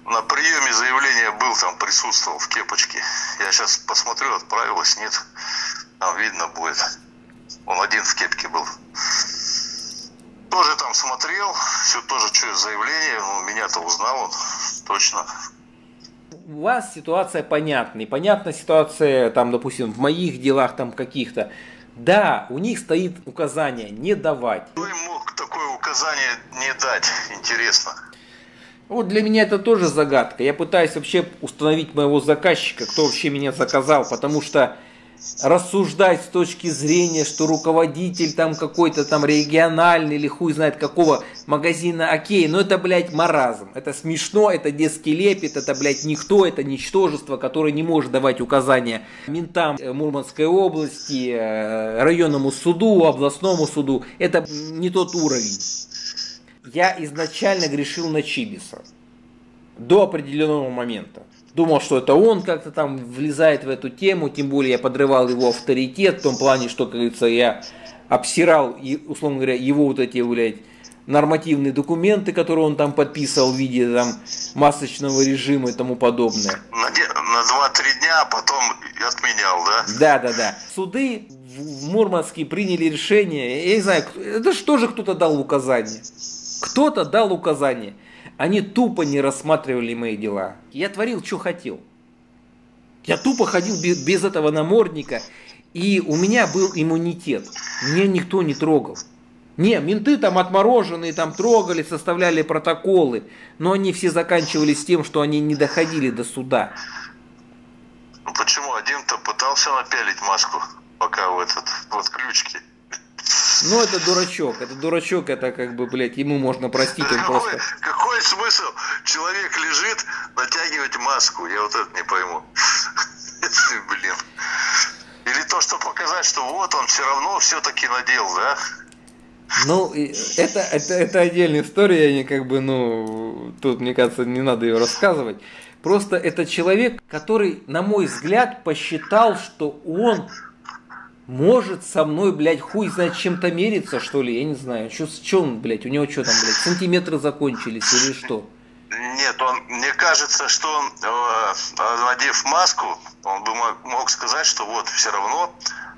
На приеме заявления был, там присутствовал в кепочке. Я сейчас посмотрю, отправилась, нет. Там видно будет. Он один в кепке был. Тоже там смотрел, все тоже что заявление, ну, меня-то узнал он, точно. У вас ситуация понятна. И понятна ситуация, там, допустим, в моих делах там каких-то. Да, у них стоит указание не давать. Кто им мог такое указание не дать, интересно? Вот для меня это тоже загадка. Я пытаюсь вообще установить моего заказчика, кто вообще меня заказал, потому что рассуждать с точки зрения, что руководитель там какой-то там региональный или хуй знает какого магазина, окей, но это, блядь, маразм. Это смешно, это детский лепет, это, блядь, никто, это ничтожество, которое не может давать указания ментам э, Мурманской области, э, районному суду, областному суду. Это не тот уровень. Я изначально грешил на Чибиса до определенного момента думал, что это он как-то там влезает в эту тему, тем более я подрывал его авторитет в том плане, что, как говорится, я обсирал, условно говоря, его вот эти, блядь, нормативные документы, которые он там подписывал в виде там масочного режима и тому подобное. На, на 2-3 дня, а потом отменял, да? Да, да, да. Суды в Мурманске приняли решение, я не знаю, это что же кто-то дал указание? Кто-то дал указание. Они тупо не рассматривали мои дела. Я творил, что хотел. Я тупо ходил без, без этого намордника, и у меня был иммунитет. Меня никто не трогал. Не, менты там отмороженные, там трогали, составляли протоколы, но они все заканчивались тем, что они не доходили до суда. Ну почему? Один-то пытался напялить маску, пока в этот, вот ключки. Ну, это дурачок. Это дурачок, это как бы, блядь, ему можно простить, он какой, просто... Какой смысл? Человек лежит, натягивать маску, я вот это не пойму. Блин. Или то, что показать, что вот он все равно все-таки надел, да? Ну, это, это, это отдельная история, я не как бы, ну, тут, мне кажется, не надо ее рассказывать. Просто это человек, который, на мой взгляд, посчитал, что он может со мной, блядь, хуй знает чем-то мериться, что ли, я не знаю. Что, что он, блядь, у него что там, блядь, сантиметры закончились или что? Нет, он, мне кажется, что он, э, надев маску, он бы мог сказать, что вот все равно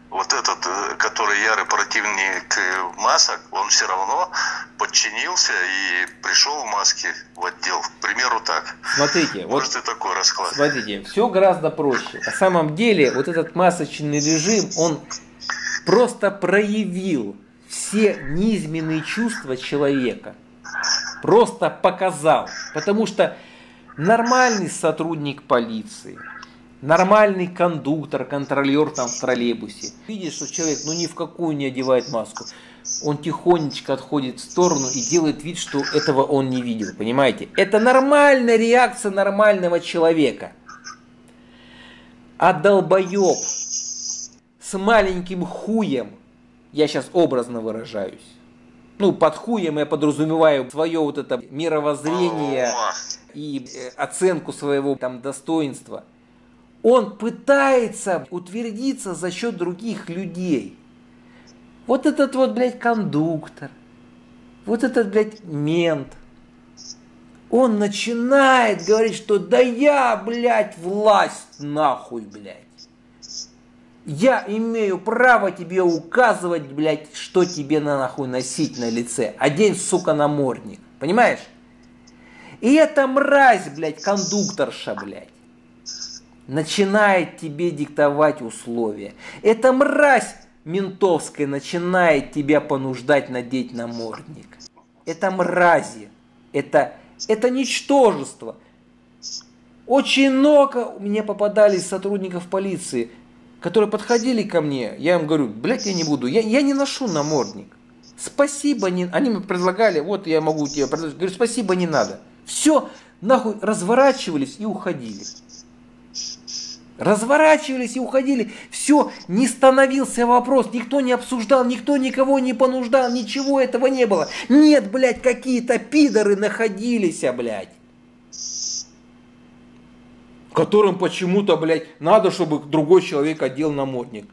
вот этот, э, который ярый противник э, масок, он все равно подчинился и пришел в маске в отдел. К примеру, так. Смотрите, Может вот, и такой расклад. Смотрите, все гораздо проще. На самом деле, вот этот масочный режим, он просто проявил все низменные чувства человека. Просто показал. Потому что нормальный сотрудник полиции – нормальный кондуктор, контролер там в троллейбусе. Видишь, что человек ну ни в какую не одевает маску. Он тихонечко отходит в сторону и делает вид, что этого он не видел. Понимаете? Это нормальная реакция нормального человека. А долбоеб с маленьким хуем, Я сейчас образно выражаюсь. Ну, под хуем я подразумеваю свое вот это мировоззрение и э, оценку своего там достоинства. Он пытается утвердиться за счет других людей. Вот этот вот, блядь, кондуктор, вот этот, блядь, мент, он начинает говорить, что да я, блядь, власть нахуй, блядь. Я имею право тебе указывать, блядь, что тебе на нахуй носить на лице. Одень, сука, намордник. Понимаешь? И эта мразь, блядь, кондукторша, блядь, начинает тебе диктовать условия. Эта мразь ментовская начинает тебя понуждать надеть намордник. Это мрази. Это, это ничтожество. Очень много мне попадались сотрудников полиции – которые подходили ко мне, я им говорю, блядь, я не буду, я, я не ношу намордник. Спасибо, не... они мне предлагали, вот я могу тебе предложить. Говорю, спасибо, не надо. Все, нахуй, разворачивались и уходили. Разворачивались и уходили. Все, не становился вопрос. Никто не обсуждал, никто никого не понуждал, ничего этого не было. Нет, блядь, какие-то пидоры находились, а, блядь которым почему-то, блядь, надо, чтобы другой человек одел намордник.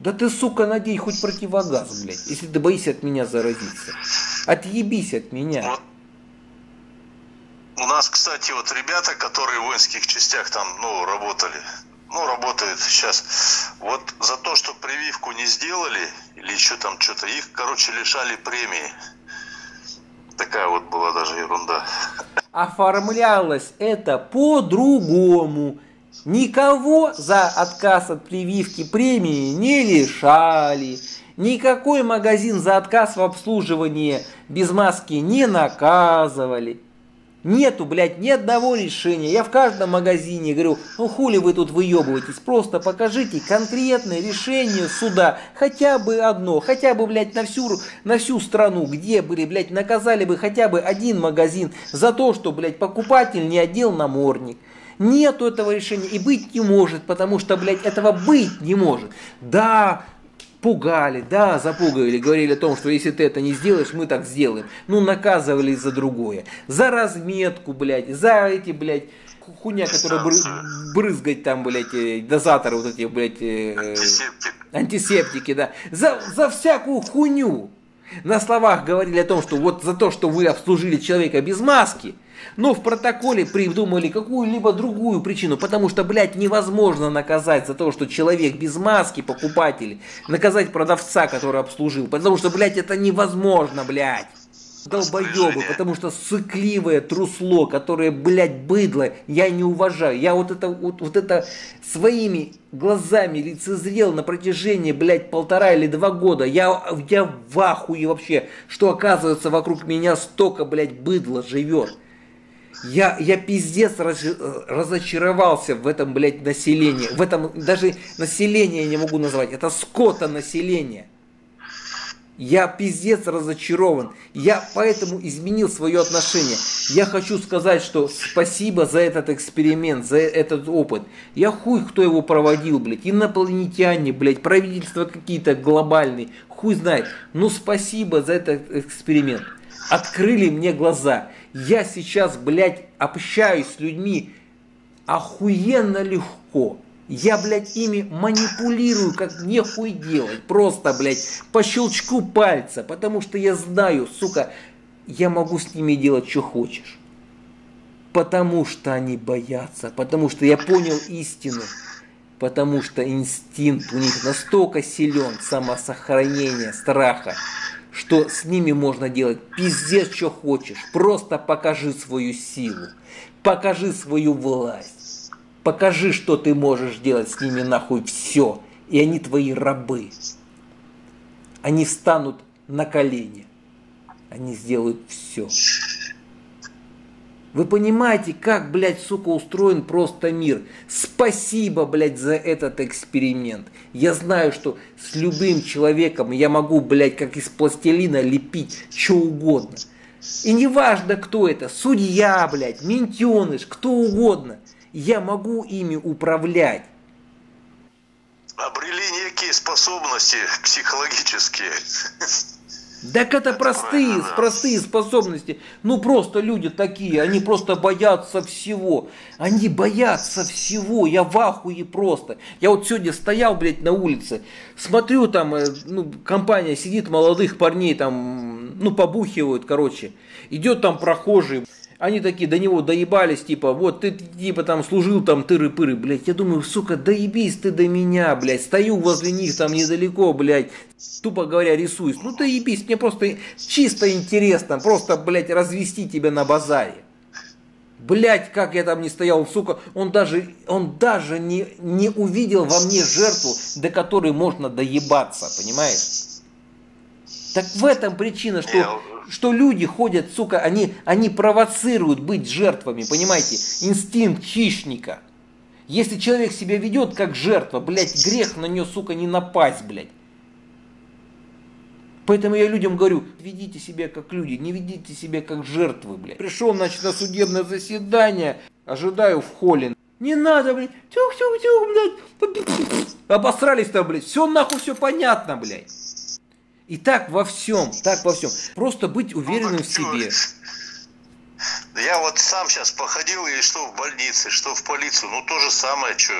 Да ты, сука, надей хоть противогаз, блядь, если ты боишься от меня заразиться. Отъебись от меня. У нас, кстати, вот ребята, которые в воинских частях там, ну, работали, ну, работают сейчас, вот за то, что прививку не сделали, или еще там что-то, их, короче, лишали премии. Такая вот была даже ерунда оформлялось это по-другому. Никого за отказ от прививки премии не лишали. Никакой магазин за отказ в обслуживании без маски не наказывали. Нету, блядь, ни одного решения. Я в каждом магазине говорю, ну хули вы тут выебываетесь, просто покажите конкретное решение суда. Хотя бы одно, хотя бы, блядь, на всю, на всю страну, где были, блядь, наказали бы хотя бы один магазин за то, что, блядь, покупатель не одел намордник. Нету этого решения и быть не может, потому что, блядь, этого быть не может. Да, пугали, да, запугивали, говорили о том, что если ты это не сделаешь, мы так сделаем. Ну, наказывали за другое. За разметку, блядь, за эти, блядь, хуйня, которая бры, брызгать там, блядь, э, дозаторы вот эти, блядь, э, антисептики. антисептики, да. За, за всякую хуйню. На словах говорили о том, что вот за то, что вы обслужили человека без маски, но в протоколе придумали какую-либо другую причину, потому что, блядь, невозможно наказать за то, что человек без маски, покупатель, наказать продавца, который обслужил, потому что, блядь, это невозможно, блядь. Долбоебы, потому что сыкливое трусло, которое, блядь, быдло, я не уважаю. Я вот это, вот, вот это своими глазами лицезрел на протяжении, блядь, полтора или два года. Я, я в ахуе вообще, что оказывается вокруг меня столько, блядь, быдла живет. Я, я пиздец раз, разочаровался в этом, блядь, населении. В этом даже население я не могу назвать. Это скота население. Я пиздец разочарован. Я поэтому изменил свое отношение. Я хочу сказать, что спасибо за этот эксперимент, за этот опыт. Я хуй, кто его проводил, блядь. Инопланетяне, блядь, правительства какие-то глобальные. Хуй знает. Ну спасибо за этот эксперимент. Открыли мне глаза. Я сейчас, блядь, общаюсь с людьми охуенно легко. Я, блядь, ими манипулирую, как нехуй делать. Просто, блядь, по щелчку пальца. Потому что я знаю, сука, я могу с ними делать, что хочешь. Потому что они боятся. Потому что я понял истину. Потому что инстинкт у них настолько силен, самосохранение, страха что с ними можно делать пиздец, что хочешь. Просто покажи свою силу, покажи свою власть, покажи, что ты можешь делать с ними нахуй все. И они твои рабы. Они встанут на колени. Они сделают все. Вы понимаете, как, блядь, сука, устроен просто мир? Спасибо, блядь, за этот эксперимент. Я знаю, что с любым человеком я могу, блядь, как из пластилина лепить что угодно. И неважно, кто это, судья, блядь, ментеныш, кто угодно. Я могу ими управлять. обрели некие способности психологические. Так это простые, простые способности. Ну просто люди такие, они просто боятся всего. Они боятся всего. Я в ахуе просто. Я вот сегодня стоял, блядь, на улице, смотрю там, э, ну, компания сидит, молодых парней там, ну, побухивают, короче. Идет там прохожий. Они такие до него доебались, типа, вот ты типа там служил там тыры-пыры, блядь. Я думаю, сука, доебись ты до меня, блядь. Стою возле них там недалеко, блядь. Тупо говоря, рисуюсь. Ну ты ебись, мне просто чисто интересно, просто, блядь, развести тебя на базаре. Блять, как я там не стоял, сука, он даже, он даже не, не увидел во мне жертву, до которой можно доебаться, понимаешь? Так в этом причина, что что люди ходят, сука, они, они провоцируют быть жертвами, понимаете? Инстинкт хищника. Если человек себя ведет как жертва, блядь, грех на нее, сука, не напасть, блядь. Поэтому я людям говорю, ведите себя как люди, не ведите себя как жертвы, блядь. Пришел, значит, на судебное заседание, ожидаю в холле. Не надо, блядь, тюх-тюх-тюх, блядь. Обосрались там, блядь. Все нахуй, все понятно, блядь. И так во всем, так во всем. Просто быть ну, уверенным в себе. Я вот сам сейчас походил, и что в больнице, что в полицию, ну то же самое, что.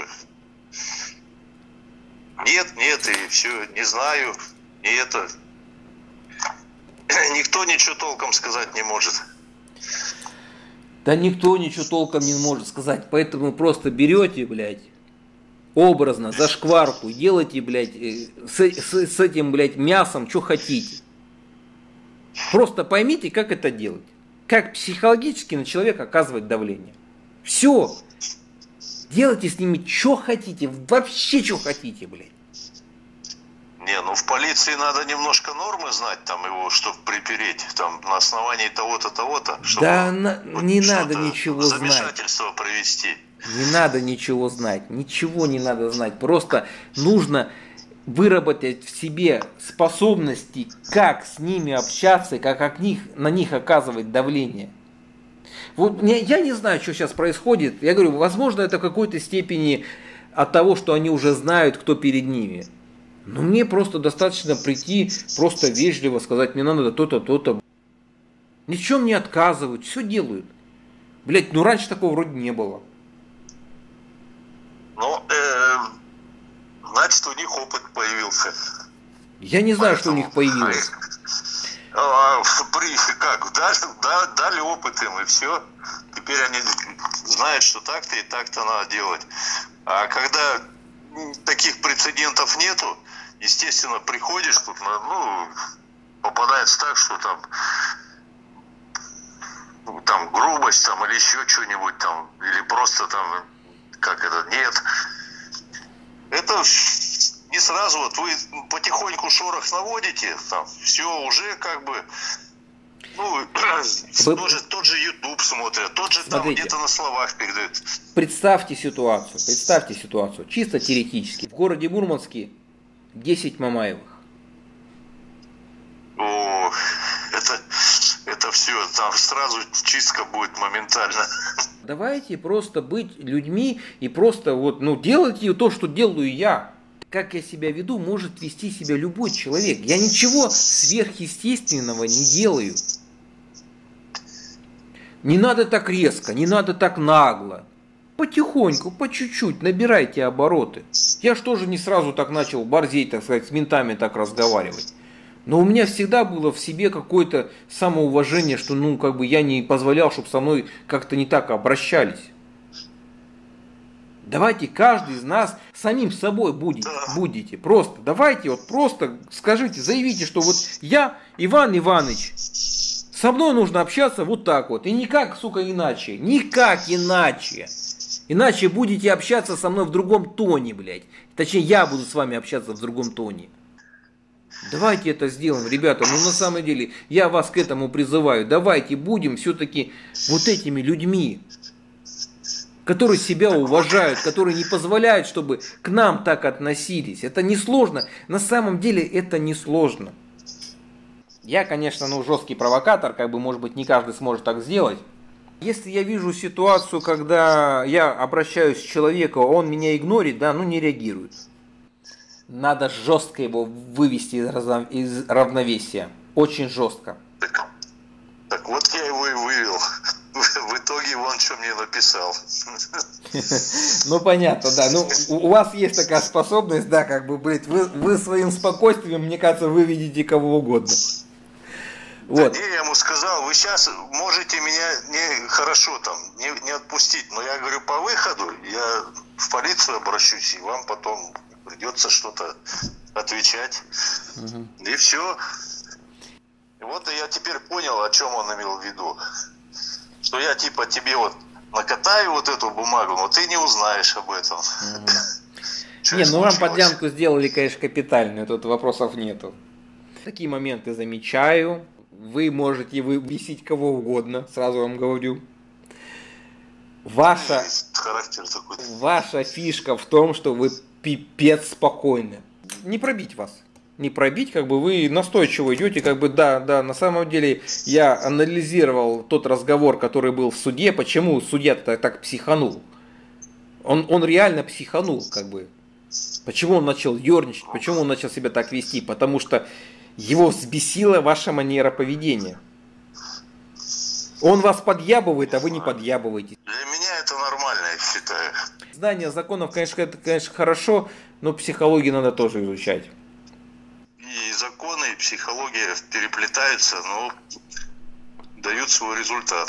Нет, нет, и все, не знаю, и это. Никто ничего толком сказать не может. Да никто ничего толком не может сказать, поэтому просто берете, блядь, образно, за шкварку, делайте, блядь, э, с, с, с этим, блядь, мясом, что хотите. Просто поймите, как это делать. Как психологически на человека оказывать давление. Все. Делайте с ними, что хотите, вообще что хотите, блядь. Не, ну в полиции надо немножко нормы знать, там его, чтобы припереть, там на основании того-то, того-то. Да, на, не надо ничего знать. Замешательство провести. Не надо ничего знать, ничего не надо знать. Просто нужно выработать в себе способности, как с ними общаться, как от них, на них оказывать давление. Вот я не знаю, что сейчас происходит. Я говорю, возможно, это в какой-то степени от того, что они уже знают, кто перед ними. Но мне просто достаточно прийти, просто вежливо сказать, мне надо то-то, то-то. Ни в чем не отказывают, все делают. Блять, ну раньше такого вроде не было. Ну, э, значит, у них опыт появился. Я не знаю, Поэтому, что у них появилось. А, при, как, дали, дали опыт им, и все. Теперь они знают, что так-то и так-то надо делать. А когда таких прецедентов нету, естественно, приходишь тут, ну, попадается так, что там ну, там грубость там или еще что-нибудь там, или просто там как это, нет. Это не сразу, вот вы потихоньку шорох наводите, там, все уже как бы, ну, вы... тот, же, тот же YouTube смотрят, тот же Смотрите, там где-то на словах передают. Представьте ситуацию, представьте ситуацию, чисто теоретически. В городе Мурманске 10 Мамаевых. О, это, это все, там сразу чистка будет моментально. Давайте просто быть людьми и просто вот, ну, делайте то, что делаю я. Как я себя веду, может вести себя любой человек. Я ничего сверхъестественного не делаю. Не надо так резко, не надо так нагло. Потихоньку, по чуть-чуть набирайте обороты. Я же не сразу так начал борзеть, так сказать, с ментами так разговаривать. Но у меня всегда было в себе какое-то самоуважение, что ну как бы я не позволял, чтобы со мной как-то не так обращались. Давайте каждый из нас самим собой будете, будете. Просто давайте вот просто скажите, заявите, что вот я Иван Иванович, со мной нужно общаться вот так вот. И никак, сука, иначе. Никак иначе. Иначе будете общаться со мной в другом тоне, блядь. Точнее, я буду с вами общаться в другом тоне. Давайте это сделаем, ребята. Ну на самом деле я вас к этому призываю. Давайте будем все-таки вот этими людьми, которые себя уважают, которые не позволяют, чтобы к нам так относились. Это несложно. На самом деле это несложно. Я, конечно, ну, жесткий провокатор, как бы, может быть, не каждый сможет так сделать. Если я вижу ситуацию, когда я обращаюсь к человеку, он меня игнорит, да, ну не реагирует. Надо жестко его вывести из, равновесия. Очень жестко. Так, так вот я его и вывел. В итоге вон что мне написал. Ну понятно, да. Ну у вас есть такая способность, да, как бы, блядь, вы, вы своим спокойствием, мне кажется, выведете кого угодно. Да Вот. не, я ему сказал, вы сейчас можете меня не хорошо там не, не отпустить, но я говорю по выходу я в полицию обращусь и вам потом придется что-то отвечать. И все. И вот я теперь понял, о чем он имел в виду. Что я типа тебе вот накатаю вот эту бумагу, но ты не узнаешь об этом. Чё Не, ну вам подлянку сделали, конечно, капитальную, тут вопросов нету. Такие моменты замечаю. Вы можете выбесить кого угодно, сразу вам говорю. Ваша, ваша фишка в том, что вы пипец спокойны. Не пробить вас. Не пробить, как бы вы настойчиво идете, как бы да, да, на самом деле я анализировал тот разговор, который был в суде, почему судья-то так психанул. Он, он реально психанул, как бы. Почему он начал ерничать, почему он начал себя так вести? Потому что его взбесила ваша манера поведения. Он вас подъябывает, а вы не подъябываете. Для меня это нормально, я считаю. Знание законов, конечно, это, конечно, хорошо, но психологию надо тоже изучать. И законы, и психология переплетаются, но дают свой результат.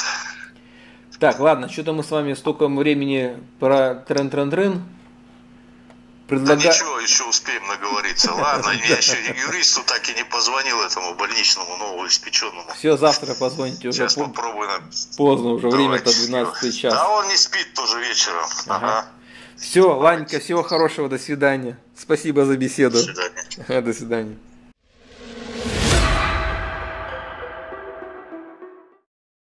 Так, ладно, что-то мы с вами столько времени про трен-трен-трен. Да Предлагаю... ничего, еще успеем наговориться. Ладно, я еще юристу так и не позвонил этому больничному новоиспеченному. Все, завтра позвоните, уже Сейчас по- попробую. поздно, уже время-то Давайте. 12 час. Да он не спит тоже вечером. Ага. Ага. Все, Ланька, всего хорошего, до свидания. Спасибо за беседу. До свидания. До свидания.